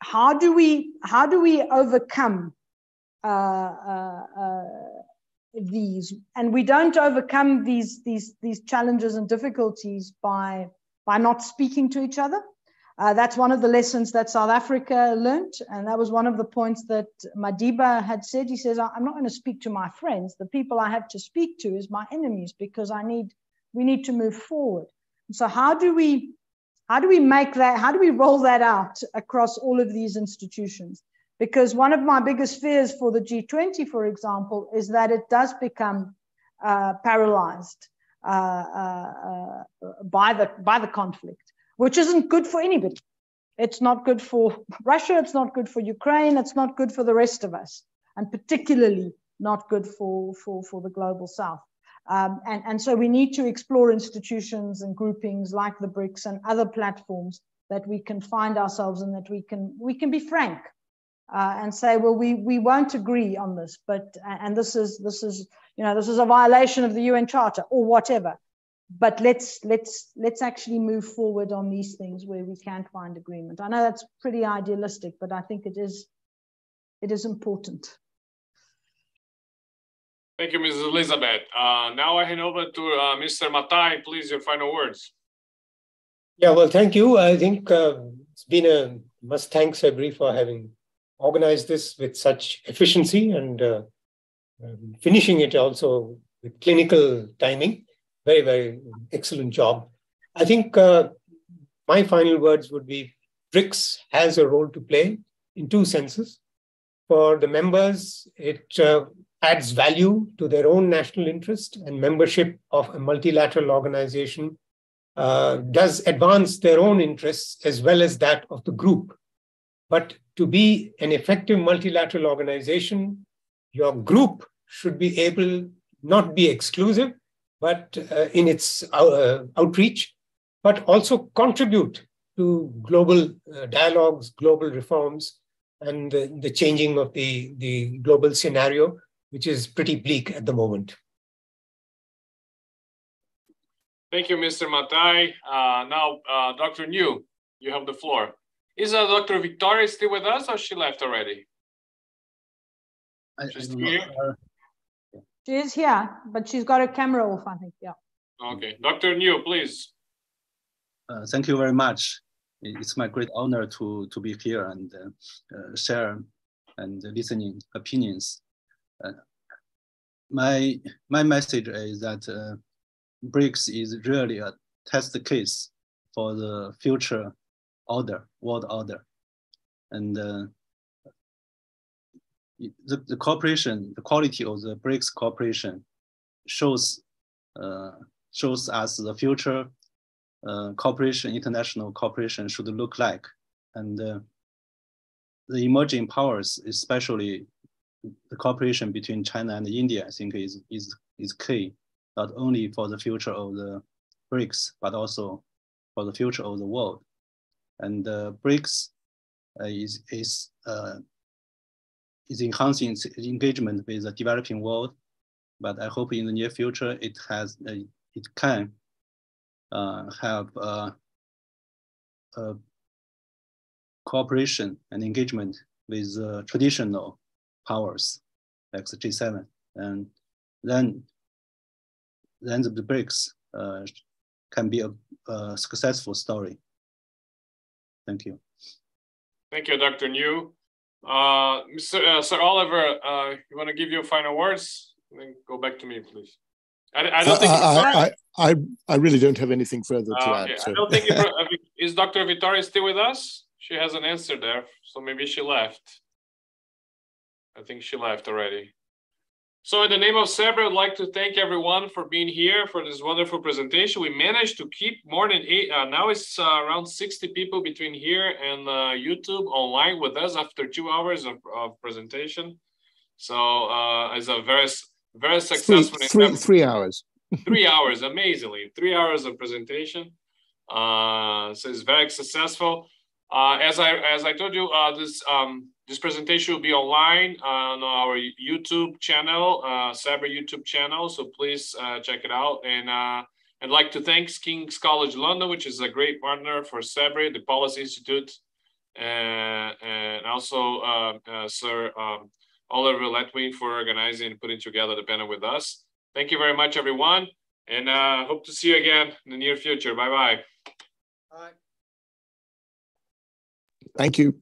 how do we how do we overcome uh, uh, these and we don't overcome these these these challenges and difficulties by by not speaking to each other. Uh, that's one of the lessons that south africa learned and that was one of the points that madiba had said. He says i'm not going to speak to my friends. The people i have to speak to is my enemies because i need we need to move forward. So how do we how do we make that how do we roll that out across all of these institutions? Because one of my biggest fears for the G20, for example, is that it does become uh, paralyzed Uh, uh, uh, by, the, by the conflict, which isn't good for anybody. It's not good for Russia, it's not good for Ukraine, it's not good for the rest of us, and particularly not good for, for, for the global south. Um, and, and so we need to explore institutions and groupings like the BRICS and other platforms that we can find ourselves in, that we can, we can be frank uh, and say, well, we, we won't agree on this, but, and this is, this is, you know, this is a violation of the UN Charter or whatever. But let's, let's, let's actually move forward on these things where we can't find agreement. I know that's pretty idealistic, but I think it is, it is important. Thank you, Mrs. Elizabeth. Uh, now I hand over to uh, Mr. Mathai. Please, your final words. Yeah, well, thank you. I think uh, it's been a must thanks, CEBRI for having organized this with such efficiency and uh, um, finishing it also with clinical timing. Very, very excellent job. I think uh, my final words would be BRICS has a role to play in two senses. For the members, it uh, adds value to their own national interest, and membership of a multilateral organization uh, does advance their own interests as well as that of the group. But to be an effective multilateral organization, your group should be able not be exclusive, but uh, in its uh, outreach, but also contribute to global uh, dialogues, global reforms, and the, the changing of the, the global scenario, which is pretty bleak at the moment. Thank you, Mr. Mathai. Uh, now, uh, Dr. Niu, you have the floor. Is uh, Dr. Victoria still with us or she left already? I, she's I here? She is here, but she's got her camera off, I think, yeah. Okay, Dr. Niu, please. Uh, thank you very much. It's my great honor to, to be here and uh, uh, share and listening opinions. Uh, my, my message is that uh, BRICS is really a test case for the future order, world order. And uh, the, the cooperation, the quality of the BRICS cooperation shows, uh, shows us the future uh, cooperation, international cooperation should look like. And uh, the emerging powers, especially the cooperation between China and India, I think is, is, is key, not only for the future of the BRICS, but also for the future of the world. And uh, BRICS uh, is, is, uh, is enhancing its engagement with the developing world. But I hope in the near future it has it can have cooperation and engagement with uh, traditional powers like the G7. And then, then the BRICS uh, can be a, a, successful story. Thank you. Thank you, Dr. Niu. Uh, Mr. Uh, Sir Oliver, uh, you want to give your final words? Then go back to me, please. I, I don't think. I, I, I, I, really don't have anything further to uh, okay. add. So. I don't think. It, uh, is Dr. Vittoria still with us? She has an answer there, so maybe she left. I think she left already. So in the name of CEBRI, I'd like to thank everyone for being here for this wonderful presentation. We managed to keep more than eight, uh, now it's uh, around 60 people between here and uh, YouTube online with us after two hours of, of presentation. So uh, it's a very, very successful- Three, three, three hours. three hours, amazingly, three hours of presentation. Uh, so it's very successful. Uh, as I as I told you, uh, this um, this presentation will be online on our YouTube channel, uh, CEBRI YouTube channel. So please uh, check it out. And uh, I'd like to thank King's College London, which is a great partner for CEBRI, the Policy Institute, uh, and also uh, uh, Sir um, Oliver Letwin for organizing and putting together the panel with us. Thank you very much, everyone. And I hope to see you again in the near future. Bye-bye. Bye. Thank you.